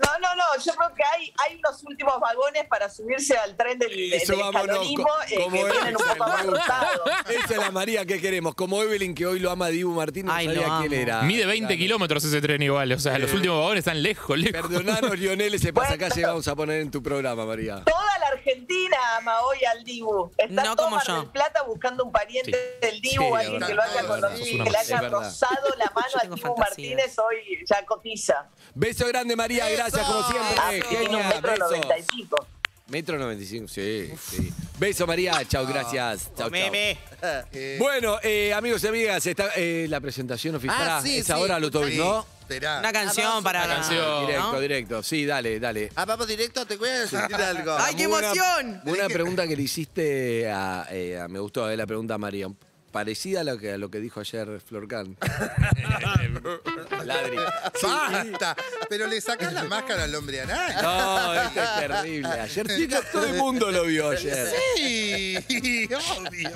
No, no, no, yo creo que hay, hay unos últimos vagones para subirse al tren del, Eso vámonos, eh, como que vienen un Evelyn, poco más me gusta. rotados. Esa es la María que queremos. Como Evelyn, que hoy lo ama Dibu Martínez, no Ay, sabía quién era. Mide 20 kilómetros ese tren igual. O sea, los últimos vagones están lejos, lejos. Perdonanos, Lionel, ese pasacalle Bueno. vamos a poner en tu programa, María. Toda Argentina ama hoy al Dibu. Está No todo como Mar yo. Plata buscando un pariente Sí. del Dibu, Sí, alguien que lo haya conocido, que le haya rozado la mano Yo al Dibu fantasías. Martínez, hoy ya cotiza. Beso grande, María. Gracias, como siempre. Ah, tiene un Genia, metro noventa y pico. Metro 95, sí, sí. Beso, María. Chau, gracias. Chau, chau. Meme. Bueno, eh, amigos y amigas, está eh, la presentación oficial. Ah, sí, es sí. ahora, Lutovic, Sí. ¿no? Será. Una canción para. Una canción. Directo, ¿no? directo. Sí, dale, dale. Ah, vamos directo, te voy a decir algo. ¡Ay, qué emoción! Una pregunta que le hiciste a, eh, a- me gustó eh, la pregunta a María. Parecida a lo que, a lo que dijo ayer Florcan. Ladri. Basta. Pero le sacas la máscara al hombre araña. No, esto es terrible. Ayer todo el mundo lo vio ayer. Sí, obvio.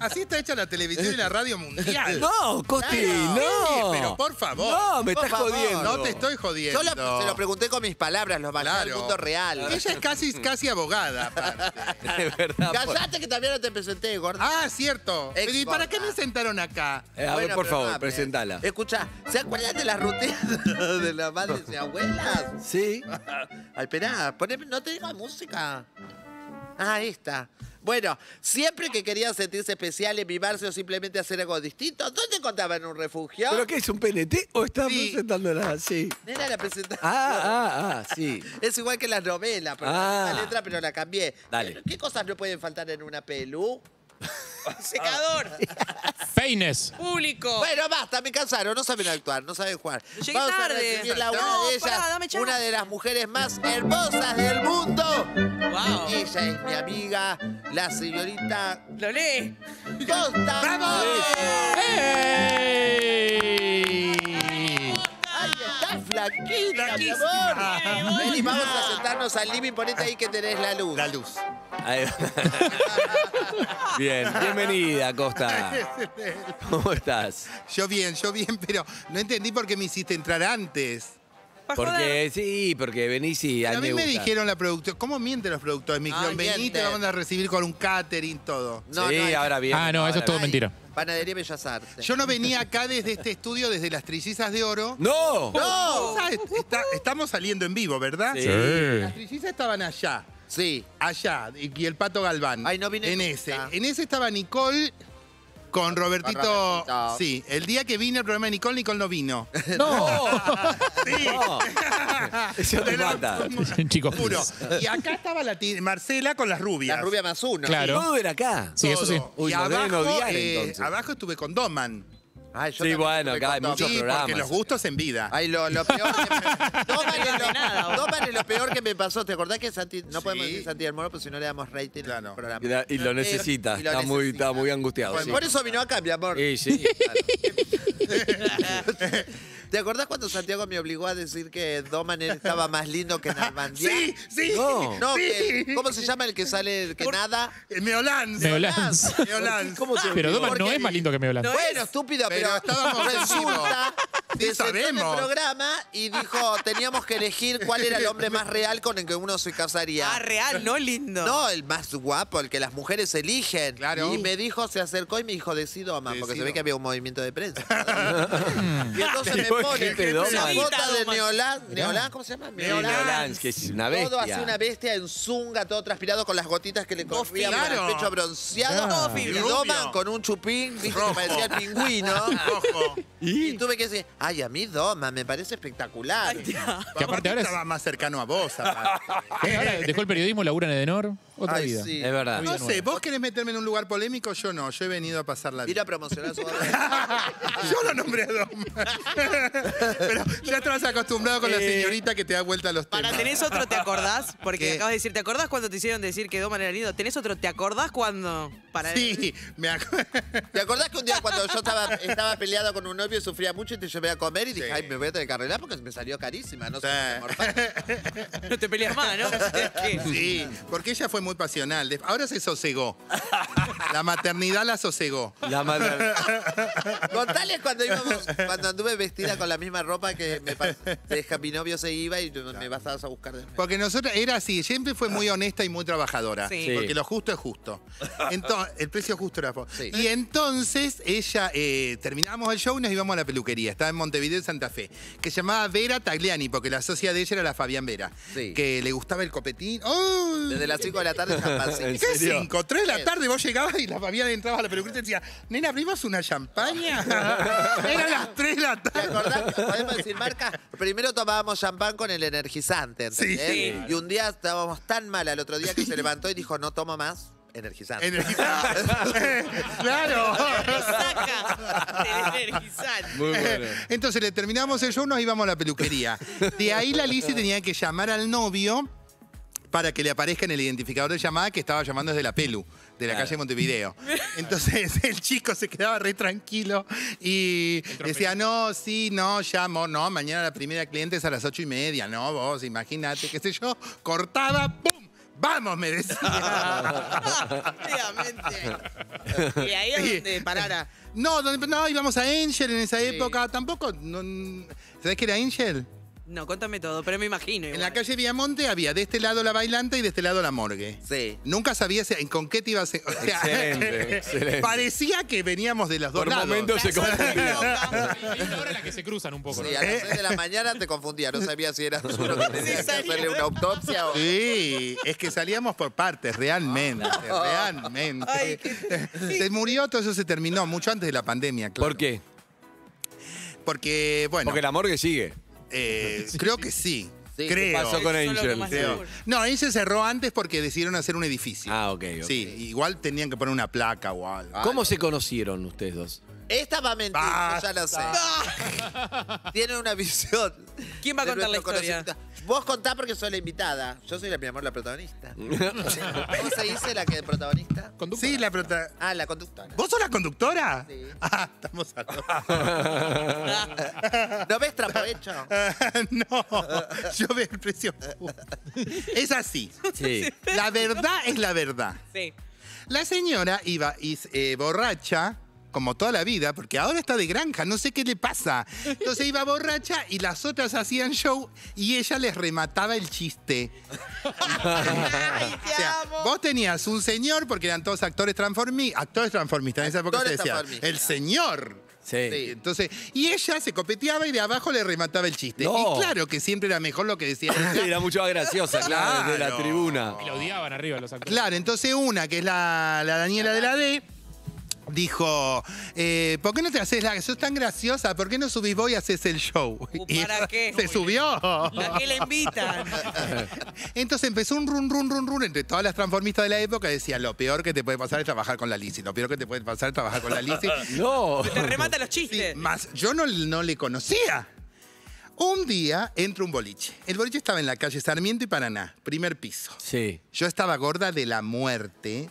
Así está hecha la televisión y la radio mundial. No, Costi, Claro. no. Sí, pero por favor. No, me Por estás favor. jodiendo. No te estoy jodiendo. Yo lo- se lo pregunté con mis palabras, lo bajé al Claro. mundo real. Ella es casi, casi abogada, aparte. De verdad. por- Callate que también no te presenté, gordo. Ah, cierto. Pero ¿y para qué me sentaron acá? Eh, a ver, por favor, presentala. Escucha, ¿se acuerdan de las rutinas de las madres y abuelas? Sí. Ay, esperá, poneme, no te digo música. Ah, esta. Bueno, siempre que querían sentirse especiales, mimarse o simplemente hacer algo distinto, ¿dónde contaban en un refugio? ¿Pero qué es un PNT o estás Sí. presentándola? Sí. Era la presentación. Ah, ah, ah, sí. Es igual que las novelas, porque Ah. la letra, pero la cambié. Dale. ¿Qué cosas no pueden faltar en una pelu? Secador. Peines. Público. Bueno, basta, me cansaron, no saben actuar, no saben jugar. Llegué Vamos a tarde. a una No, de ellas, pará, dame chance. una de las mujeres más hermosas del mundo. Wow. Ella es mi amiga, la señorita Lo lee. Costa. ¡Vamos! ¡Ey! ¡Ay, está flaquita, mi amor! Vení, vamos a sentarnos al living, ponete ahí que tenés la luz. La luz. Ahí va. Bien, bienvenida, Costa. ¿Cómo estás? Yo bien, yo bien, pero no entendí por qué me hiciste entrar antes. Pa' joder. Porque sí, porque venís y a a mí me gusta. dijeron la productora, ¿cómo mienten los productores? Me dijeron, Ay, vení, te mienten. vamos a recibir con un catering, todo. No, sí, no hay- ahora bien. Ah, no, eso es todo mentira. Panadería Bellas Artes. Yo no venía acá desde este estudio, desde las Trillizas de Oro. ¡No! ¡No! Estamos saliendo en vivo, ¿verdad? Sí. Las Trillizas estaban allá, Sí. allá, y y el Pato Galván. Ay, no vine En nunca. ese. En ese estaba Nicole con Robertito. Sí, el día que vine al programa de Nicole, Nicole no vino. ¡No! Sí. No. Eso te mata. Chicos. Juro. Y acá estaba la ti- Marcela con las rubias. La rubia más uno. Claro. Todo era acá. Sí, eso sí. Todo. Uy, y deben abajo, odiar, eh, entonces. abajo estuve con Doman. Ay, yo Sí, también bueno, acá hay con muchos Sí, programas. porque los gustos en vida. Ay, lo, lo peor que me... Lo, lo peor que me pasó. ¿Te acordás que Santi... No Sí. podemos decir Santi del Moro, pues si no le damos rating Claro. al programa. Y la- y lo Eh, necesita. y lo Está muy, necesita. está muy angustiado. Bueno, sí. Por eso vino acá, mi amor. Sí, sí. ¿Te acordás cuando Santiago me obligó a decir que Doman estaba más lindo que Narvandián? Sí, sí. No. No, sí. que- ¿cómo se llama el que sale, el que nada? Eh, Meolans. Meolans. Meolans. ¿Cómo te Pero Doman no es más lindo que Meolán. Bueno, estúpido, pero, Pero estábamos en resulta Sí, que se el sabemos. programa y dijo, teníamos que elegir cuál era el hombre más real con el que uno se casaría. Ah, real, no lindo. No, el más guapo, el que las mujeres eligen. Claro. Y me dijo, se acercó y me dijo, decido Doman, porque se ve que había un movimiento de prensa. y entonces me pone gente Doman. foto de. Neolán. ¿Neolán? ¿Cómo se llama? Sí, Neolans, que es una bestia. Todo así una bestia en zunga, todo transpirado con las gotitas que le corrían por el pecho bronceado. Y. Doman con un chupín, viste, que parecía el pingüino. Y tuve que decir, ay, a mí Doman me parece espectacular. Que aparte ahora es- estaba más cercano a vos. Eh, ahora dejó el periodismo, labura en Edenor. Otra Ay, vida. sí. Es verdad. No sé, vos querés meterme en un lugar polémico, yo no. Yo he venido a pasarla Ir bien. a promocionar su Yo lo nombré a Dom. Pero ya estabas acostumbrado con la Eh, señorita que te da vuelta a los temas. Para, ¿tenés otro te acordás? Porque ¿Qué? acabas de decir, ¿te acordás cuando te hicieron decir que Doman era lindo? ¿Tenés otro te acordás cuando? Para Sí, me acuerdo. ¿Te acordás que un día cuando yo estaba, estaba peleado con un novio y sufría mucho y te llevé a comer y dije, ay, me voy a tener que arreglar porque me salió carísima, no sé. No te peleas más, ¿no? Sí, porque ella fue muy pasional. Ahora se sosegó. La maternidad la sosegó. La madre. Contales cuando íbamos, cuando anduve vestida con la misma ropa que me, deja- mi novio se iba y me pasabas a buscar de nuevo. Porque nosotros era así, siempre fue muy honesta y muy trabajadora. Sí. Sí. Porque lo justo es justo. Entonces, el precio justo era. po- Sí. Y entonces ella, eh, terminábamos el show y nos íbamos a la peluquería. Estaba en Montevideo, en Santa Fe. Que se llamaba Vera Tagliani, porque la socia de ella era la Fabián Vera. Sí. Que le gustaba el copetín. ¡Oh! Desde las 5 de la tarde champancito. ¿En ¿Qué serio? cinco? ¿Tres de la tarde vos llegabas y la Fabiana entraba a la peluquería y decía, nena, ¿abrimos una champaña? Eran las 3 de la ¿Te tarde. acordás? ¿Podemos decir marca? Primero tomábamos champán con el energizante, ¿entendés? Sí. Y un día estábamos tan mal al otro día que se levantó y dijo, no tomo más energizante. Energizante. claro. Muy bueno. Entonces le terminamos el show, nos íbamos a la peluquería. De ahí la Lizzy tenía que llamar al novio para que le aparezca en el identificador de llamada que estaba llamando desde la Pelu, de la Claro. calle Montevideo. Entonces el chico se quedaba re tranquilo y decía, no, sí, no, llamo, no, mañana la primera cliente es a las ocho y media, no, vos, imagínate, qué sé yo, cortaba, ¡pum! ¡Vamos! me decía. Y ahí es Sí. donde parara. No, donde- no, íbamos a Angel en esa época, tampoco. no- ¿Sabés qué era Angel? No, contame todo, pero me imagino. En la calle Viamonte había de este lado la bailanta y de este lado la morgue. Sí. Nunca sabías en con qué te ibas a... o sea, Excelente, excelente. Parecía que veníamos de los dos Por lados. momentos se confundía. Es ahora la que se cruzan un poco. ¿no? Sí, a las 6 de la mañana te confundía, no sabía si eras uno que tenía que hacerle una autopsia o... Sí, es que salíamos por partes, realmente, realmente. Se murió, todo eso se terminó mucho antes de la pandemia, claro. ¿Por qué? Porque, bueno, Porque la morgue sigue. Eh, creo que sí. Sí, creo. ¿Qué pasó con Eso es lo Angel? más Creo. seguro. No, ahí se cerró antes porque decidieron hacer un edificio. Ah, ok, ok. Sí, igual tenían que poner una placa o algo. ¿Cómo se conocieron ustedes dos? Esta va a mentir, yo ya lo sé. Tiene una visión. ¿Quién va a de contar la nuestro historia? conocimiento. Vos contá porque soy la invitada. Yo soy la mi amor, la protagonista. ¿Cómo se dice la que protagonista? Sí, la prota- Ah, la conductora. ¿Vos sos la conductora? Sí. Ah, estamos a ¿No ves trapo hecho? no, yo veo el precio. Es así. Sí. La verdad es la verdad. Sí. La señora iba y, eh, borracha, como toda la vida, porque ahora está de granja, no sé qué le pasa. Entonces iba borracha y las otras hacían show y ella les remataba el chiste. O sea, vos tenías un señor, porque eran todos actores transformistas, actores transformistas, en esa época se decía, el señor. Sí. Entonces, y ella se copeteaba y de abajo le remataba el chiste. No. Y claro que siempre era mejor lo que decía ella. Era mucho más graciosa, claro, desde la Claro. tribuna. Y la odiaban arriba los actores. Claro, entonces una, que es la, la Daniela de la D, dijo, eh, ¿por qué no te haces la... Sos tan graciosa, ¿por qué no subís vos y haces el show? Uh, Y ¿para qué? Se subió. ¿A qué le invitan? Entonces empezó un run, run, run, run entre todas las transformistas de la época. Decía, lo peor que te puede pasar es trabajar con la Lizzy. Lo peor que te puede pasar es trabajar con la Lizzy. No. Te remata los chistes. Más, yo no, no le conocía. Un día entra un boliche. El boliche estaba en la calle Sarmiento y Paraná, primer piso. Sí. Yo estaba gorda de la muerte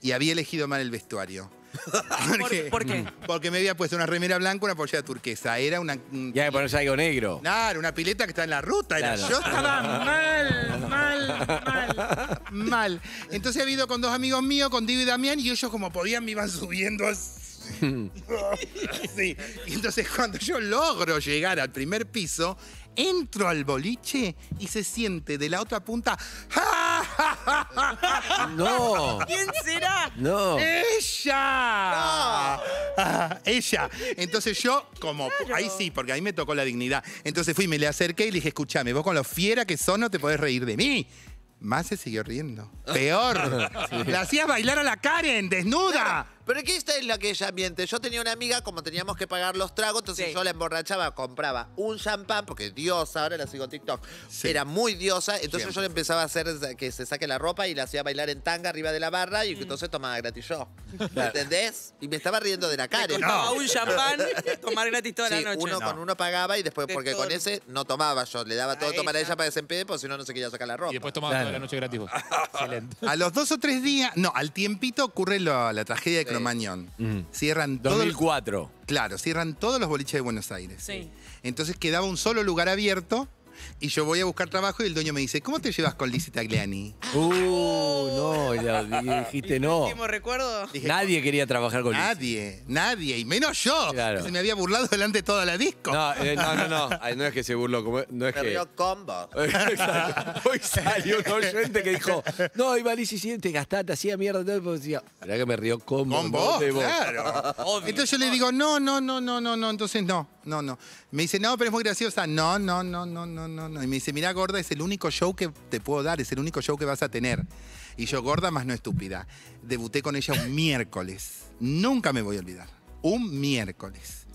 y había elegido mal el vestuario. Porque, ¿Por qué? Porque me había puesto una remera blanca, una pollera turquesa. Era una. un- Ya que ponerse algo negro. Claro, una pileta que está en la ruta. Era. Yo estaba mal, mal, mal, mal. Entonces he ido con dos amigos míos, con Diego y Damián, y ellos como podían me iban subiendo así. Sí. Y entonces cuando yo logro llegar al primer piso, entro al boliche y se siente de la otra punta. No. ¿Quién será? No. ¡Ella! Ah, ella. Entonces yo, como, ahí sí, porque ahí me tocó la dignidad. Entonces fui, me le acerqué y le dije, escúchame, vos con lo fiera que sos no te podés reír de mí. Más se siguió riendo. Peor. La hacías bailar a la Karen, desnuda. Pero que esta es la que ella miente. Yo tenía una amiga, como teníamos que pagar los tragos, entonces Sí. yo la emborrachaba, compraba un champán, porque diosa, ahora la sigo en TikTok. Sí. Era muy diosa, entonces Siempre. yo le empezaba a hacer que se saque la ropa y la hacía bailar en tanga arriba de la barra Mm. y entonces tomaba gratis yo. ¿Entendés? Y me estaba riendo de la cara. Compraba un champán, tomar gratis toda Sí, la noche. uno con uno pagaba y después, De porque todo. con ese no tomaba yo. Le daba todo A tomar a ella. ella para desempede, porque si no, no se quería sacar la ropa. Y después tomaba toda la noche gratis vos. Excelente. A los dos o tres días, no, al tiempito ocurre lo- la tragedia de Sí. Cromañón. Mm. Cierran todos los- 2004. Claro, cierran todos los boliches de Buenos Aires. Sí. Entonces quedaba un solo lugar abierto y yo voy a buscar trabajo y el dueño me dice, ¿cómo te llevas con Lizzie Tagliani? Uh, no. y la- y dijiste no. Último recuerdo. Dije, Nadie quería trabajar con. Nadie, nadie, y menos yo. Claro. que Se me había burlado delante de toda la disco. No, eh, no, no, no. Ay, No es que se burló. como- No es Me que. Exacto. Hoy salió un oyente que dijo, no, iba Lizzy sí, te gastaste, hacía mierda. Todo, y pues decía, mirá que me rió con, Con vos, claro. Entonces yo le digo, no, no, no, no, no, no, entonces no, no, no. Me dice, no, pero es muy graciosa. No, no, no, no, no, no, no. Y me dice, mira, gorda, es el único show que te puedo dar, es el único show que vas a tener. Y yo, gorda más no estúpida. Debuté con ella un miércoles. Nunca me voy a olvidar. Un miércoles.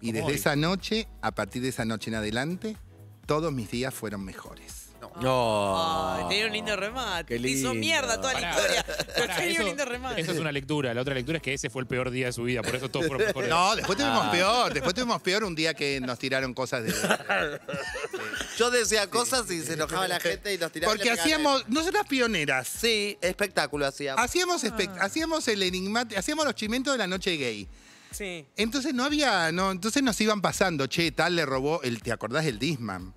Y desde hoy. esa noche, a partir de esa noche en adelante, todos mis días fueron mejores. No. Ay, tenía un lindo remate. Qué Te hizo lindo. mierda toda la Pará. historia. Pero Pará, tenía eso- un lindo remate. Eso es una lectura. La otra lectura es que ese fue el peor día de su vida. Por eso todos fueron mejores. No, después tuvimos Ah. peor. Después tuvimos peor un día que nos tiraron cosas de. Yo decía cosas y se enojaba la gente y los tiraba. Porque hacíamos. Nosotras pioneras. Sí, espectáculo hacíamos. Hacíamos, espect- hacíamos el enigmático. Hacíamos los chimentos de la noche gay. Sí. Entonces no había, no, entonces nos iban pasando, che, tal le robó el, ¿te acordás del Disman?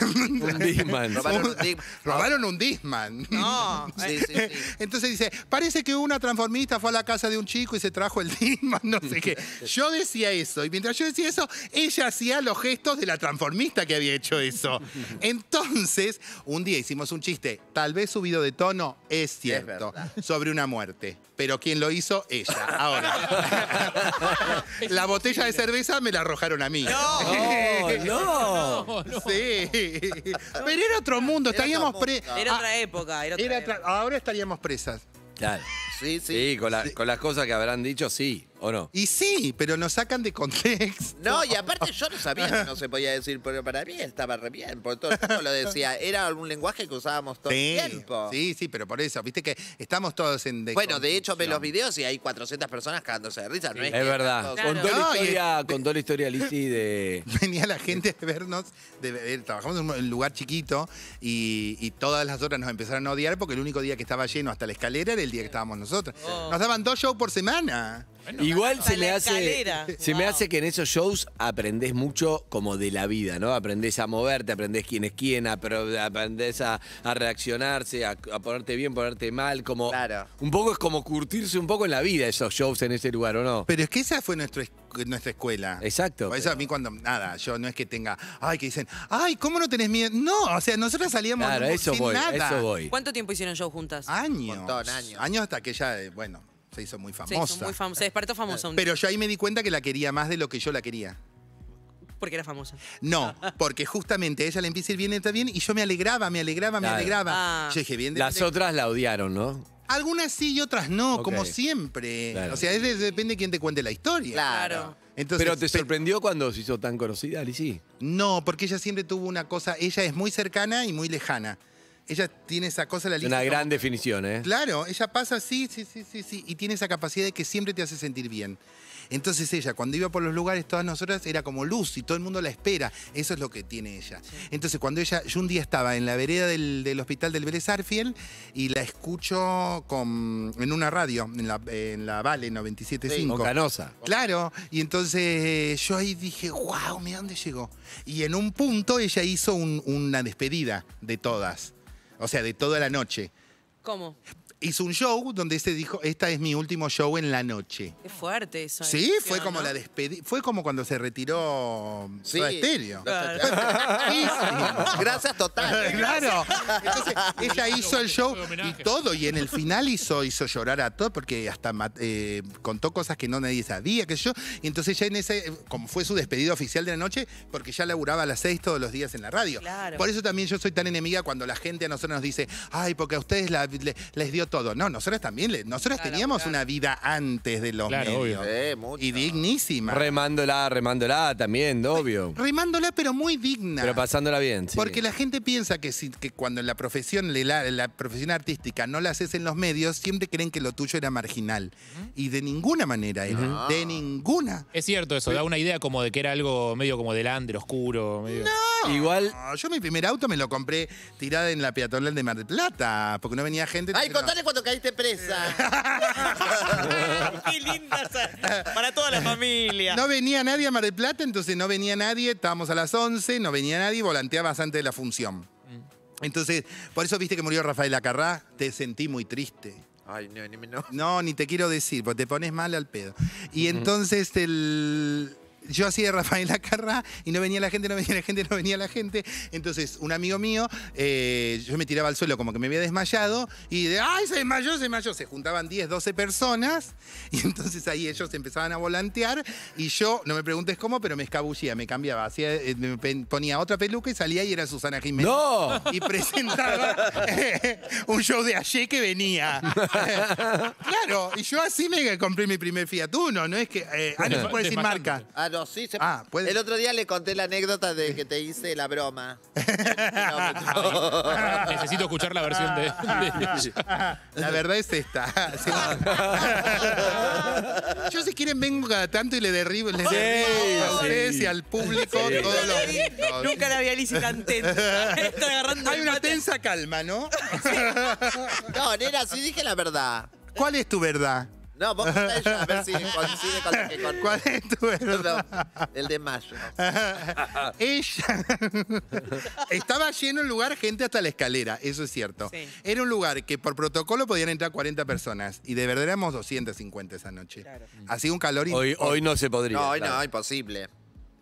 Un Disman. Robaron un Disman. Robaron un Disman. No. Sí, sí, sí. Entonces dice, parece que una transformista fue a la casa de un chico y se trajo el Disman, no sé qué. Yo decía eso, y mientras yo decía eso, ella hacía los gestos de la transformista que había hecho eso. Entonces, un día hicimos un chiste, tal vez subido de tono, es cierto, sobre una muerte. Pero quien lo hizo, ella. Ahora, la botella de cerveza me la arrojaron a mí. No, no. Sí. Pero era otro mundo, estaríamos pre- Era Ah, otra época. Era otra era época. tra- ahora estaríamos presas. Claro. Sí, sí. Sí, con, la- con las cosas que habrán dicho, sí, ¿o no? Y sí, pero nos sacan de contexto. No, y aparte yo no sabía que no se podía decir, pero para mí estaba re bien, porque todo el mundo lo decía. Era algún lenguaje que usábamos todo Sí, el tiempo. sí, sí, pero por eso, viste que estamos todos en Bueno, de hecho, ves los videos y hay 400 personas cagándose de risa. No es, verdad. tantos- Contó, la No, historia, contó la historia Lizzy de. Venía la gente a vernos, de, de- trabajamos en un lugar chiquito y, y todas las horas nos empezaron a odiar porque el único día que estaba lleno hasta la escalera era el día que estábamos nosotros. Oh. Nos daban dos shows por semana. Igual se me hace. escalera. Se me hace que en esos shows aprendés mucho como de la vida, ¿no? Aprendés a moverte, aprendés quién es quién, aprendés a, a reaccionarse, a, a ponerte bien, ponerte mal, como. Claro. Un poco es como curtirse un poco en la vida esos shows en ese lugar, ¿o no? Pero es que esa fue nuestro, nuestra escuela. Exacto. Por eso a mí cuando, nada, yo no es que tenga, ay, que dicen, ay, ¿cómo no tenés miedo? No, o sea, nosotros salíamos Claro, eso sin voy, nada. eso voy. ¿Cuánto tiempo hicieron show juntas? Años. Montón, años. Años hasta que ella, eh, bueno, se hizo muy famosa. son muy fam- se despertó famosa un Pero yo ahí me di cuenta que la quería más de lo que yo la quería. porque era famosa. No, porque justamente a ella le empieza a ir bien, está bien, y yo me alegraba, me alegraba, me Claro. alegraba. Ah. Yo dije, bien, de- Las de- otras la odiaron, ¿no? Algunas sí y otras no, Ok. como siempre. Claro. O sea, es de- depende de quién te cuente la historia. Claro. Entonces, Pero te pe- sorprendió cuando se hizo tan conocida, Lizzy. No, porque ella siempre tuvo una cosa, ella es muy cercana y muy lejana. Ella tiene esa cosa, la Lizzy, una como- gran definición, ¿eh? Claro, ella pasa así, sí, sí, sí, sí, y tiene esa capacidad de que siempre te hace sentir bien. Entonces ella, cuando iba por los lugares, todas nosotras, era como luz y todo el mundo la espera. Eso es lo que tiene ella. Entonces cuando ella, yo un día estaba en la vereda del, del hospital del Vélez Arfiel y la escucho con, en una radio, en la, en la Vale 97.5. Con Canosa. Claro, y entonces yo ahí dije, wow, mira dónde llegó. Y en un punto ella hizo un- una despedida de todas, o sea, de toda la noche. ¿Cómo? Hizo un show donde se dijo, esta es mi último show en la noche. Qué fuerte eso. Sí, fue como la despedida, fue como cuando se retiró Sí. Soda Stereo. Claro. Sí, sí. Gracias total. Claro. Entonces, ella hizo el show y todo, y en el final hizo, hizo llorar a todos porque hasta eh, contó cosas que no nadie sabía, que yo. Y entonces ya en ese, como fue su despedida oficial de la noche, porque ya laburaba a las seis todos los días en la radio. Claro. Por eso también yo soy tan enemiga cuando la gente a nosotros nos dice, ay, porque a ustedes la- le- les dio todo. No, nosotros también, le- nosotros Claro, teníamos claro. una vida antes de los Claro, medios. obvio. Sí, mucho. Y dignísima. Remándola, remándola también, obvio. Remándola, pero muy digna. Pero pasándola bien, sí. Porque la gente piensa que, si, que cuando en la profesión, le- la, la profesión artística no la haces en los medios, siempre creen que lo tuyo era marginal. Y de ninguna manera era. De ninguna. Es cierto eso, da una idea como de que era algo medio como del under, oscuro. Medio... Igual, No, yo mi primer auto me lo compré tirada en la peatonal de Mar del Plata, porque no venía gente. Ay, contale cuando caíste presa. Qué linda para toda la familia. No venía nadie a Mar del Plata, entonces no venía nadie, estábamos a las 11, no venía nadie, volanteabas antes de la función. Entonces, por eso viste que murió Rafael Acarrá, te sentí muy triste. Ay, no, ni me no. No, ni te quiero decir, porque te pones mal al pedo. Y entonces el, yo hacía de Rafaela Carrá y no venía la gente, no venía la gente, no venía la gente. Entonces, un amigo mío, eh, yo me tiraba al suelo como que me había desmayado y de, ¡ay, se desmayó, se desmayó! Se juntaban 10, 12 personas y entonces ahí ellos empezaban a volantear y yo, no me preguntes cómo, pero me escabullía, me cambiaba, hacía, eh, me ponía otra peluca y salía y era Susana Jiménez. ¡No! Y presentaba eh, un show de ayer que venía. claro, y yo así me compré mi primer Fiat Uno, no es que... eh, ah, no se puede decir marca. Ah, no, sí. se- Ah, puede- El otro día le conté la anécdota de que te hice la broma. Necesito escuchar la versión de. La verdad es esta. Sí. Yo si quieren vengo cada tanto y le derribo, les Sí, derribo a sí. ustedes y al público Sí. todos los gritos. Nunca la vi a Lizzy tan tensa. Está agarrando Hay el una mate. tensa calma, ¿no? No, nena, sí dije la verdad. ¿Cuál es tu verdad? No, vos contá a ver si coincide con lo que conté. ¿Cuál es tu verdad? El de mayo. Ella estaba lleno el lugar, gente hasta la escalera, eso es cierto. Sí. Era un lugar que por protocolo podían entrar 40 personas y de verdad éramos 250 esa noche. Hacía un calor hoy no se podría. No, hoy claro. no, imposible.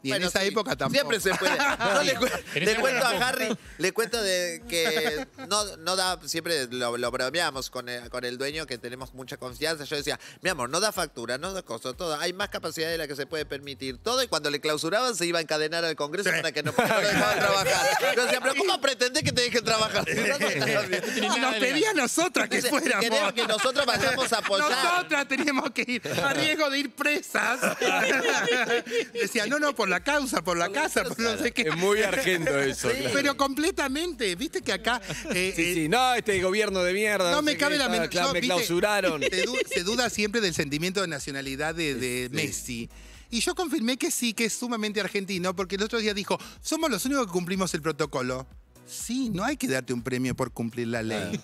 Y en esa sí, época tampoco. Siempre se puede. Le, cu- cuento a Harry, le cuento de que no, no da, siempre lo, lo bromeamos con el, con el dueño que tenemos mucha confianza. Yo decía, mi amor, no da factura, no da costo, todo. Hay más capacidad de la que se puede permitir. Todo, y cuando le clausuraban se iba a encadenar al Congreso para que no, no dejaban trabajar. Yo decía, pero ¿cómo pretendés que te dejen trabajar? Si no, bien. Nos pedía a nosotras que Dice, fuéramos. queremos que nosotros vayamos a apoyar. Nosotras teníamos que ir a riesgo de ir presas. Decía, no, no, por la causa, por la casa, por no sé qué. Es muy argento eso. claro. Pero completamente, viste que acá. eh, Sí, eh, sí, no, este gobierno de mierda. No me cabe la yo, Me viste, clausuraron. Se, du- se duda siempre del sentimiento de nacionalidad de, de Messi. Y yo confirmé que sí, que es sumamente argentino, porque el otro día dijo: somos los únicos que cumplimos el protocolo. Sí, no hay que darte un premio por cumplir la ley.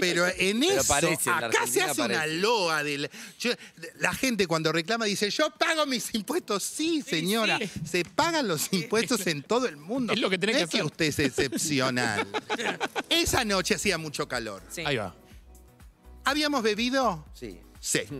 Pero en Pero eso, parece, en la acá se hace una loa yo- la gente cuando reclama dice: Yo pago mis impuestos. Sí, señora, se pagan los impuestos en todo el mundo. Es lo que tenés No que es que hacer. usted es excepcional. Esa noche hacía mucho calor. Sí. Ahí va. ¿Habíamos bebido? Sí. Sí.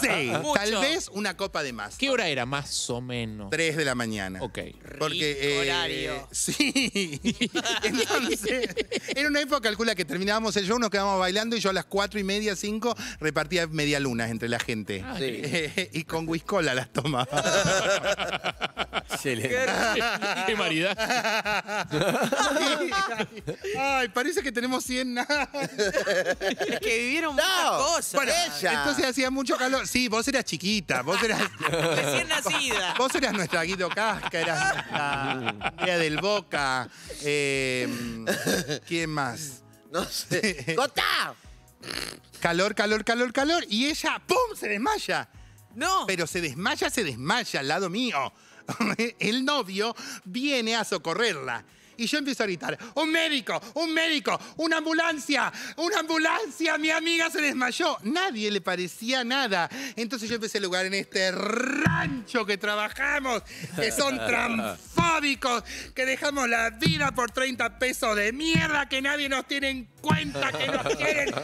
sí, Mucho. tal vez una copa de más. ¿Qué hora era más o menos? 3 de la mañana. Ok. Porque Rico eh, horario. Sí. Entonces, era una época, calcula que terminábamos el show, nos quedábamos bailando y yo a las cuatro y media, cinco, repartía medialunas entre la gente. Ah, Sí. Eh, y con whiskola las tomaba. Excelente. Qué maridad. Ay, parece que tenemos 100 Es que vivieron muchas cosas. Bueno, ella. entonces hacía mucho calor. Sí, vos eras chiquita, vos eras. Recién nacida. Vos eras nuestra Guido Casca, eras nuestra Lea del Boca. eh, ¿Quién más? No sé. ¡Cota! Calor, calor, calor, calor. Y ella, ¡pum! se desmaya. No. Pero se desmaya, se desmaya al lado mío. El novio viene a socorrerla. Y yo empiezo a gritar, ¡un médico! ¡un médico! ¡una ambulancia! ¡una ambulancia! ¡Mi amiga se desmayó! Nadie le parecía nada. Entonces yo empecé a lugar en este rancho que trabajamos, que son transfóbicos, que dejamos la vida por 30 pesos de mierda, que nadie nos tiene en cuenta, que nos quieren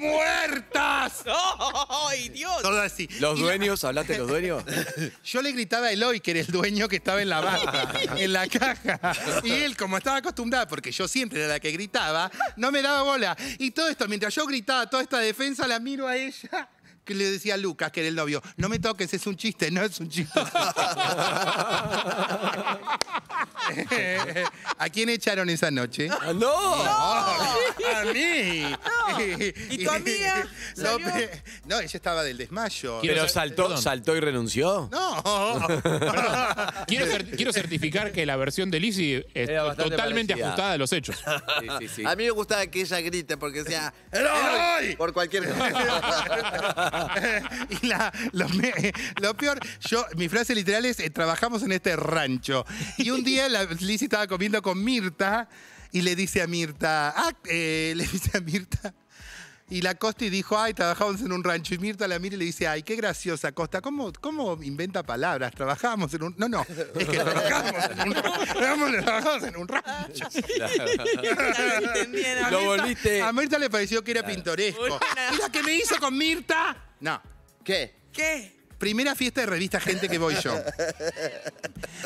muertas. ¡Ay, Dios! Todo así. ¿Los Y la- dueños? ¿Hablaste de los dueños? yo le gritaba a Eloy, que era el dueño que estaba en la barra, en la caja. Y él, como estaba acostumbrada, porque yo siempre era la que gritaba, no me daba bola. Y todo esto, mientras yo gritaba toda esta defensa, la miro a ella. Que le decía a Lucas, que era el novio, no me toques, es un chiste, no es un chiste. ¿A quién echaron esa noche? Ah, ¡No! ¡A mí! ¿Y tu amiga no, ella estaba del desmayo. ¿Pero saltó, perdón. saltó y renunció? No. Quiero, cer- quiero certificar que la versión de Lizzy es totalmente parecida. ajustada a los hechos. Sí, sí, sí. A mí me gustaba que ella grite porque decía ¡Eloy! por cualquier cosa. lo, peor, yo, mi frase literal es, eh, trabajamos en este rancho. Y un día la, Lizzy estaba comiendo con Mirta y le dice a Mirta, ah, eh, le dice a Mirta, y la Costi dijo, ay, trabajamos en un rancho. Y Mirta la mira y le dice, ay, qué graciosa Costa, ¿cómo, cómo inventa palabras? Trabajamos en un... No, no, es que trabajamos en un, trabajamos, trabajamos en un rancho. Lo Mirta- volviste- A Mirta le pareció que era pintoresco. Buena. ¿Y la que me hizo con Mirta? No. ¿Qué? ¿Qué? primera fiesta de revista Gente que voy yo.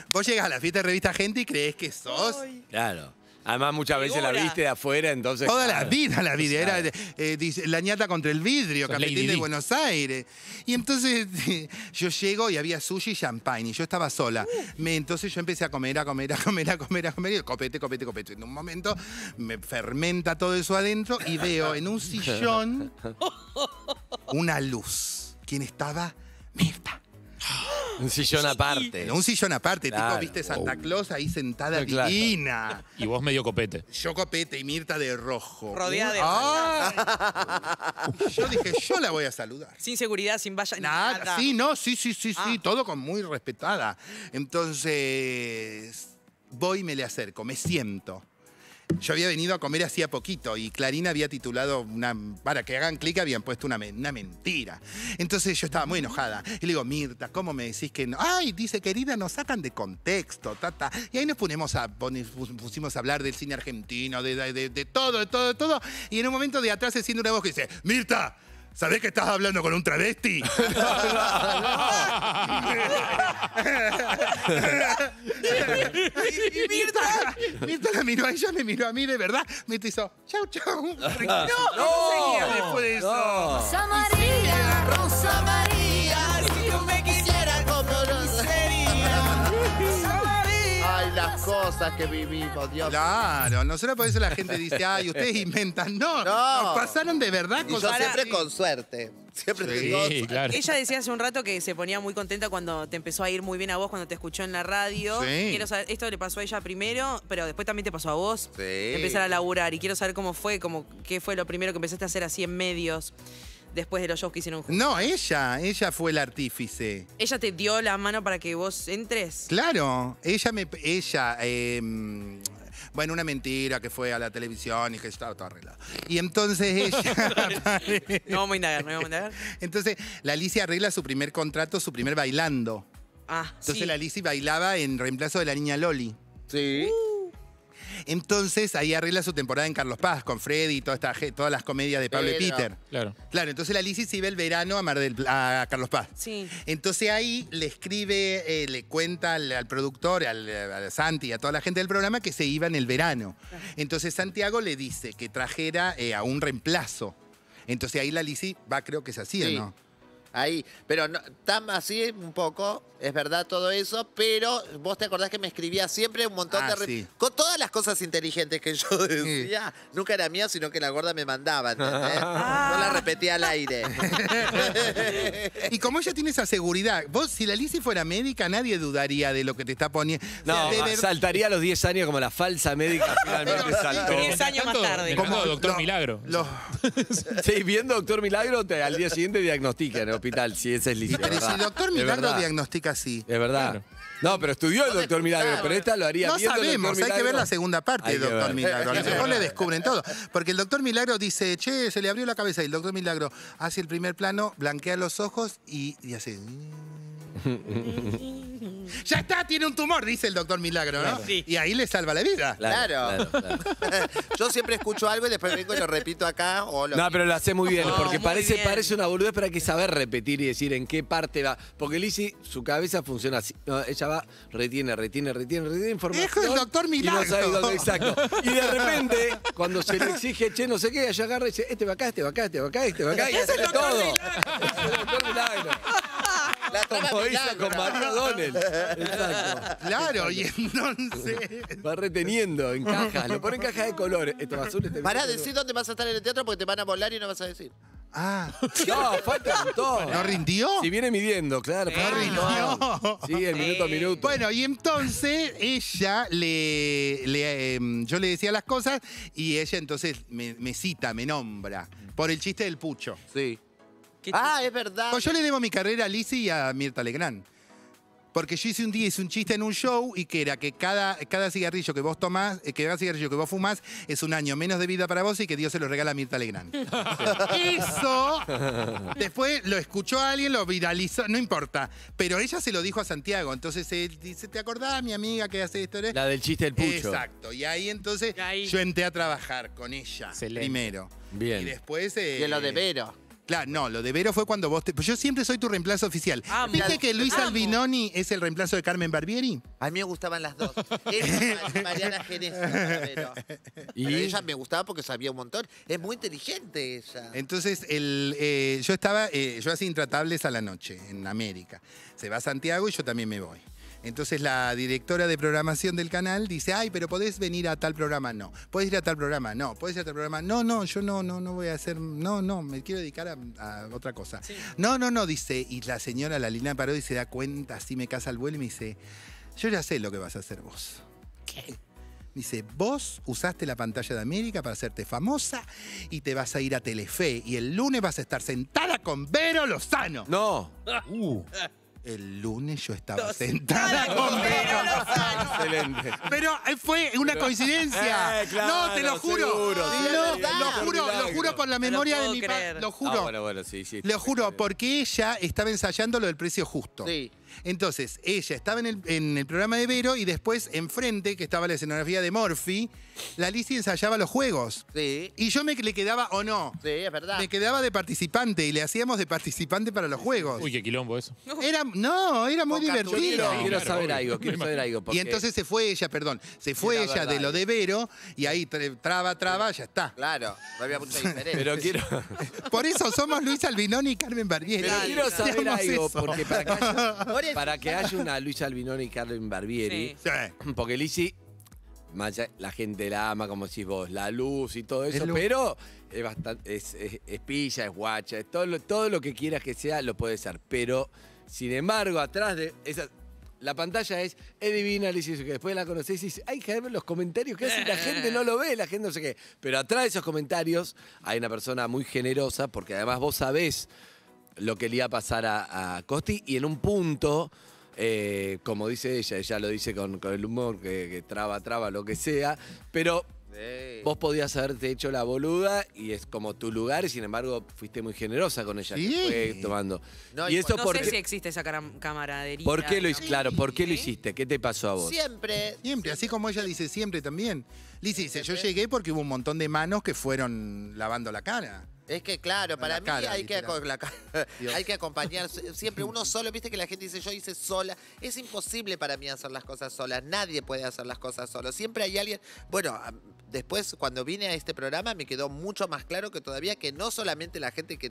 Vos llegas a la fiesta de revista Gente y crees que sos... Claro. Además, muchas veces la viste de afuera, entonces. Toda la claro. vida la vida. Era eh, dice, la ñata contra el vidrio, Lady de. Buenos Aires. Y entonces yo llego y había sushi y champagne. Y yo estaba sola. Me- entonces yo empecé a comer, a comer, a comer, a comer, a comer. Y copete, copete, copete. En un momento me fermenta todo eso adentro y veo en un sillón una luz. ¿Quién estaba? Un sillón aparte. En un sillón aparte, Claro. tipo, viste, Santa Claus ahí sentada Claro. divina. Y vos medio copete. Yo copete y Mirta de rojo. Rodeada de ¡Ah! Yo dije, yo la voy a saludar. Sin seguridad, sin valla, Nada, nada. sí, no, sí, sí, sí, Ah. sí, todo con muy respetada. Entonces, voy y me le acerco, me siento. Yo había venido a comer hacía poquito y Clarina había titulado una. Para que hagan clic, habían puesto una, una mentira. Entonces yo estaba muy enojada. Y le digo, Mirta, ¿cómo me decís que no? Ay, dice, querida, nos sacan de contexto, tata. Y ahí nos ponemos a, pusimos a hablar del cine argentino, de, de- de- de todo, de todo, de todo. Y en un momento de atrás se siente una voz que dice, Mirta. ¿Sabés que estás hablando con un travesti? y, y Mirta, Mirta la miró a ella, me miró a mí de verdad. Me hizo, chau, chau. No, no, seguía después de eso. Rosa María, Rosa María, si tú me quisieras las cosas que vivimos, Dios Claro, nosotros por eso la gente dice, ay, ustedes inventan. No, No. nos pasaron de verdad Y yo cosas siempre con suerte. Siempre tengo Ella decía hace un rato que se ponía muy contenta cuando te empezó a ir muy bien a vos, cuando te escuchó en la radio. Sí. Quiero saber, esto le pasó a ella primero, pero después también te pasó a vos. Sí. Empezar a laburar. Y quiero saber cómo fue, como, qué fue lo primero que empezaste a hacer así en medios después de los shows que hicieron juntos. No, ella, ella fue el artífice. ¿Ella te dio la mano para que vos entres? Claro, ella me, ella, eh, bueno, una mentira que fue a la televisión y que estaba todo arreglado. Y entonces ella, No vamos a indagar, no vamos a indagar. entonces la Alicia arregla su primer contrato, su primer bailando. Ah, Entonces sí. la Alicia bailaba en reemplazo de la niña Loli. Sí. Entonces ahí arregla su temporada en Carlos Paz con Freddy y toda esta, ge- todas las comedias de Pablo y Peter. Claro. Claro, entonces la Alicia se iba el verano a, Mar del, a Carlos Paz. Sí. Entonces ahí le escribe, eh, le cuenta al, al productor, al, a Santi y a toda la gente del programa que se iba en el verano. Entonces Santiago le dice que trajera eh, a un reemplazo. Entonces ahí la Lisi va, creo que es así, ¿o Sí. no? Ahí, pero no, tan así un poco, es verdad todo eso, pero vos te acordás que me escribía siempre un montón Ah, de... re- sí. Con todas las cosas inteligentes que yo decía, nunca era mía, sino que la gorda me mandaba, ¿entendés? Ah. No la repetía al aire. Y como ella tiene esa seguridad, vos, si la Lisi fuera médica, nadie dudaría de lo que te está poniendo. O sea, No, ver- saltaría a los 10 años como la falsa médica finalmente saltó. 10 años más tarde. A Doctor lo- Milagro. Los- Sí, viendo Doctor Milagro, te- al día siguiente diagnostica en el hospital, si ese es listo. pero si el doctor Milagro diagnostica así. Es verdad. No, pero estudió el Doctor Milagro, pero esta lo haría No viendo el sabemos, Doctor hay que ver Milagro. la segunda parte Hay del que Doctor ver. Milagro. A lo mejor le descubren todo. Porque el Doctor Milagro dice, che, se le abrió la cabeza y el Doctor Milagro hace el primer plano, blanquea los ojos y, y hace... ya está, tiene un tumor, dice el Doctor Milagro, ¿no? Y ahí le salva la vida. Claro. Yo siempre escucho algo y después vengo y lo repito acá. O lo No, pero lo hace muy bien, No, porque muy parece, bien. parece una boludez, pero hay que saber repetir y decir en qué parte va. Porque Lizzy, su cabeza funciona así. No, ella va, retiene, retiene, retiene, retiene información. Es el Doctor Y no sabe Milagro. dónde, exacto. Y de repente, cuando se le exige, che, no sé qué, ella agarra y dice, este va acá, este va acá, este va acá, este va acá, y Es el hace Doctor todo. Milagro. Como hizo con María O'Donnell. Exacto. Claro, y entonces... Va reteniendo en cajas, lo pone en cajas de colores. Esto es azul, este Pará, decir dónde vas a estar en el teatro porque te van a volar y no vas a decir. Ah, No, falta un montón. ¿no rindió? Si viene midiendo, claro. No falta un rindió. Sí, el minuto a minuto. Bueno, y entonces ella le, le, em, yo le decía las cosas y ella entonces me, me cita, me nombra por el chiste del pucho. Sí. Ah, es verdad. Pues yo le debo mi carrera a Lizzy y a Mirta Legrand. Porque yo hice un día, hice un chiste en un show y que era que cada, cada cigarrillo que vos tomás, eh, que cada cigarrillo que vos fumás es un año menos de vida para vos y que Dios se lo regala a Mirta Legrand. Eso después lo escuchó alguien, lo viralizó, no importa. Pero ella se lo dijo a Santiago. Entonces él dice, ¿te acordás, mi amiga, que hace esto? La del chiste del pucho. Exacto. Y ahí entonces ahí. yo entré a trabajar con ella Excelente. primero. Bien. Y después. eh, Y en lo de Vero. Claro, no, lo de Vero fue cuando vos te. pues yo siempre soy tu reemplazo oficial. Amo. ¿Viste que Luis Amo. Albinoni es el reemplazo de Carmen Barbieri? A mí me gustaban las dos. Ella y Mariana Genesis. Pero ¿Y? ella me gustaba porque sabía un montón. Es muy inteligente ella. Entonces, el, eh, yo estaba, eh, yo hacía Intratables a la noche en América. Se va a Santiago y yo también me voy. Entonces la directora de programación del canal dice, ay, pero podés venir a tal programa, no. Podés ir a tal programa, no. Podés ir a tal programa, no, no, yo no, no, no voy a hacer, no, no, me quiero dedicar a, a otra cosa. No, no, no, dice, y la señora, la Lina paró y se da cuenta, así me casa al vuelo y me dice, yo ya sé lo que vas a hacer vos. ¿Qué? Dice, vos usaste la pantalla de América para hacerte famosa y te vas a ir a Telefe y el lunes vas a estar sentada con Vero Lozano. No. Uh, el lunes yo estaba sentada con Vero. Excelente. Pero eh, fue una coincidencia. Eh, claro, no, te lo juro. seguro, Sí, sí, no, lo juro, lo juro por la No memoria de puedo mi creer. padre. Lo Ah, juro. bueno, bueno, sí, sí. Lo juro, porque ella estaba ensayando lo del precio justo. Sí. Entonces, ella estaba en el, en el programa de Vero y después enfrente, que estaba la escenografía de Morphy, la Lizzie ensayaba los juegos. Sí. Y yo me le quedaba, o no, Sí, es verdad. me quedaba de participante y le hacíamos de participante para los juegos. Uy, qué quilombo eso. Era, no, era muy Con divertido. cartulina. Quiero, claro, saber obvio. algo, quiero saber algo. porque- Y entonces se fue ella, perdón, se fue Era ella verdad. de lo de Vero y ahí tra- traba, traba, ya está. Claro, no había mucha diferencia. Pero quiero, Por eso somos Luis Albinoni y Carmen Barbieri. pero quiero saber Seamos algo, eso. porque para que haya, Para que haya una Luisa Albinoni y Carmen Barbieri, Sí. porque Lizzy, la gente la ama, como decís vos, la luz y todo Es eso, pero es bastante, es, es- es pilla, es guacha, es todo, lo, todo lo que quieras que sea, lo puede ser. Pero, sin embargo, atrás de esa. La pantalla es, es divina, Lizzy, que después la conocés y dices, hay que ver los comentarios que hace la gente, no lo ve, la gente no sé qué. Pero atrás de esos comentarios hay una persona muy generosa, porque además vos sabés lo que le iba a pasar a, a Costi y en un punto, eh, como dice ella, ella lo dice con, con el humor, que, que traba, traba, lo que sea, pero Sí. vos podías haberte hecho la boluda y es como tu lugar y sin embargo fuiste muy generosa con ella. Sí. que fue tomando. No, y eso No por sé si existe esa camaradería. ¿por qué lo hiciste? digamos. Claro, ¿por qué lo ¿Sí? hiciste? ¿Qué te pasó a vos? Siempre. Siempre, así como ella dice siempre también. Liz dice, yo llegué porque hubo un montón de manos que fueron lavando la cara. Es que claro, para mí cara, hay, que, la hay acompañar siempre uno solo. Viste que la gente dice yo hice sola. Es imposible para mí hacer las cosas solas. Nadie puede hacer las cosas solo. Siempre hay alguien. Bueno, después cuando vine a este programa me quedó mucho más claro que todavía que no solamente la gente que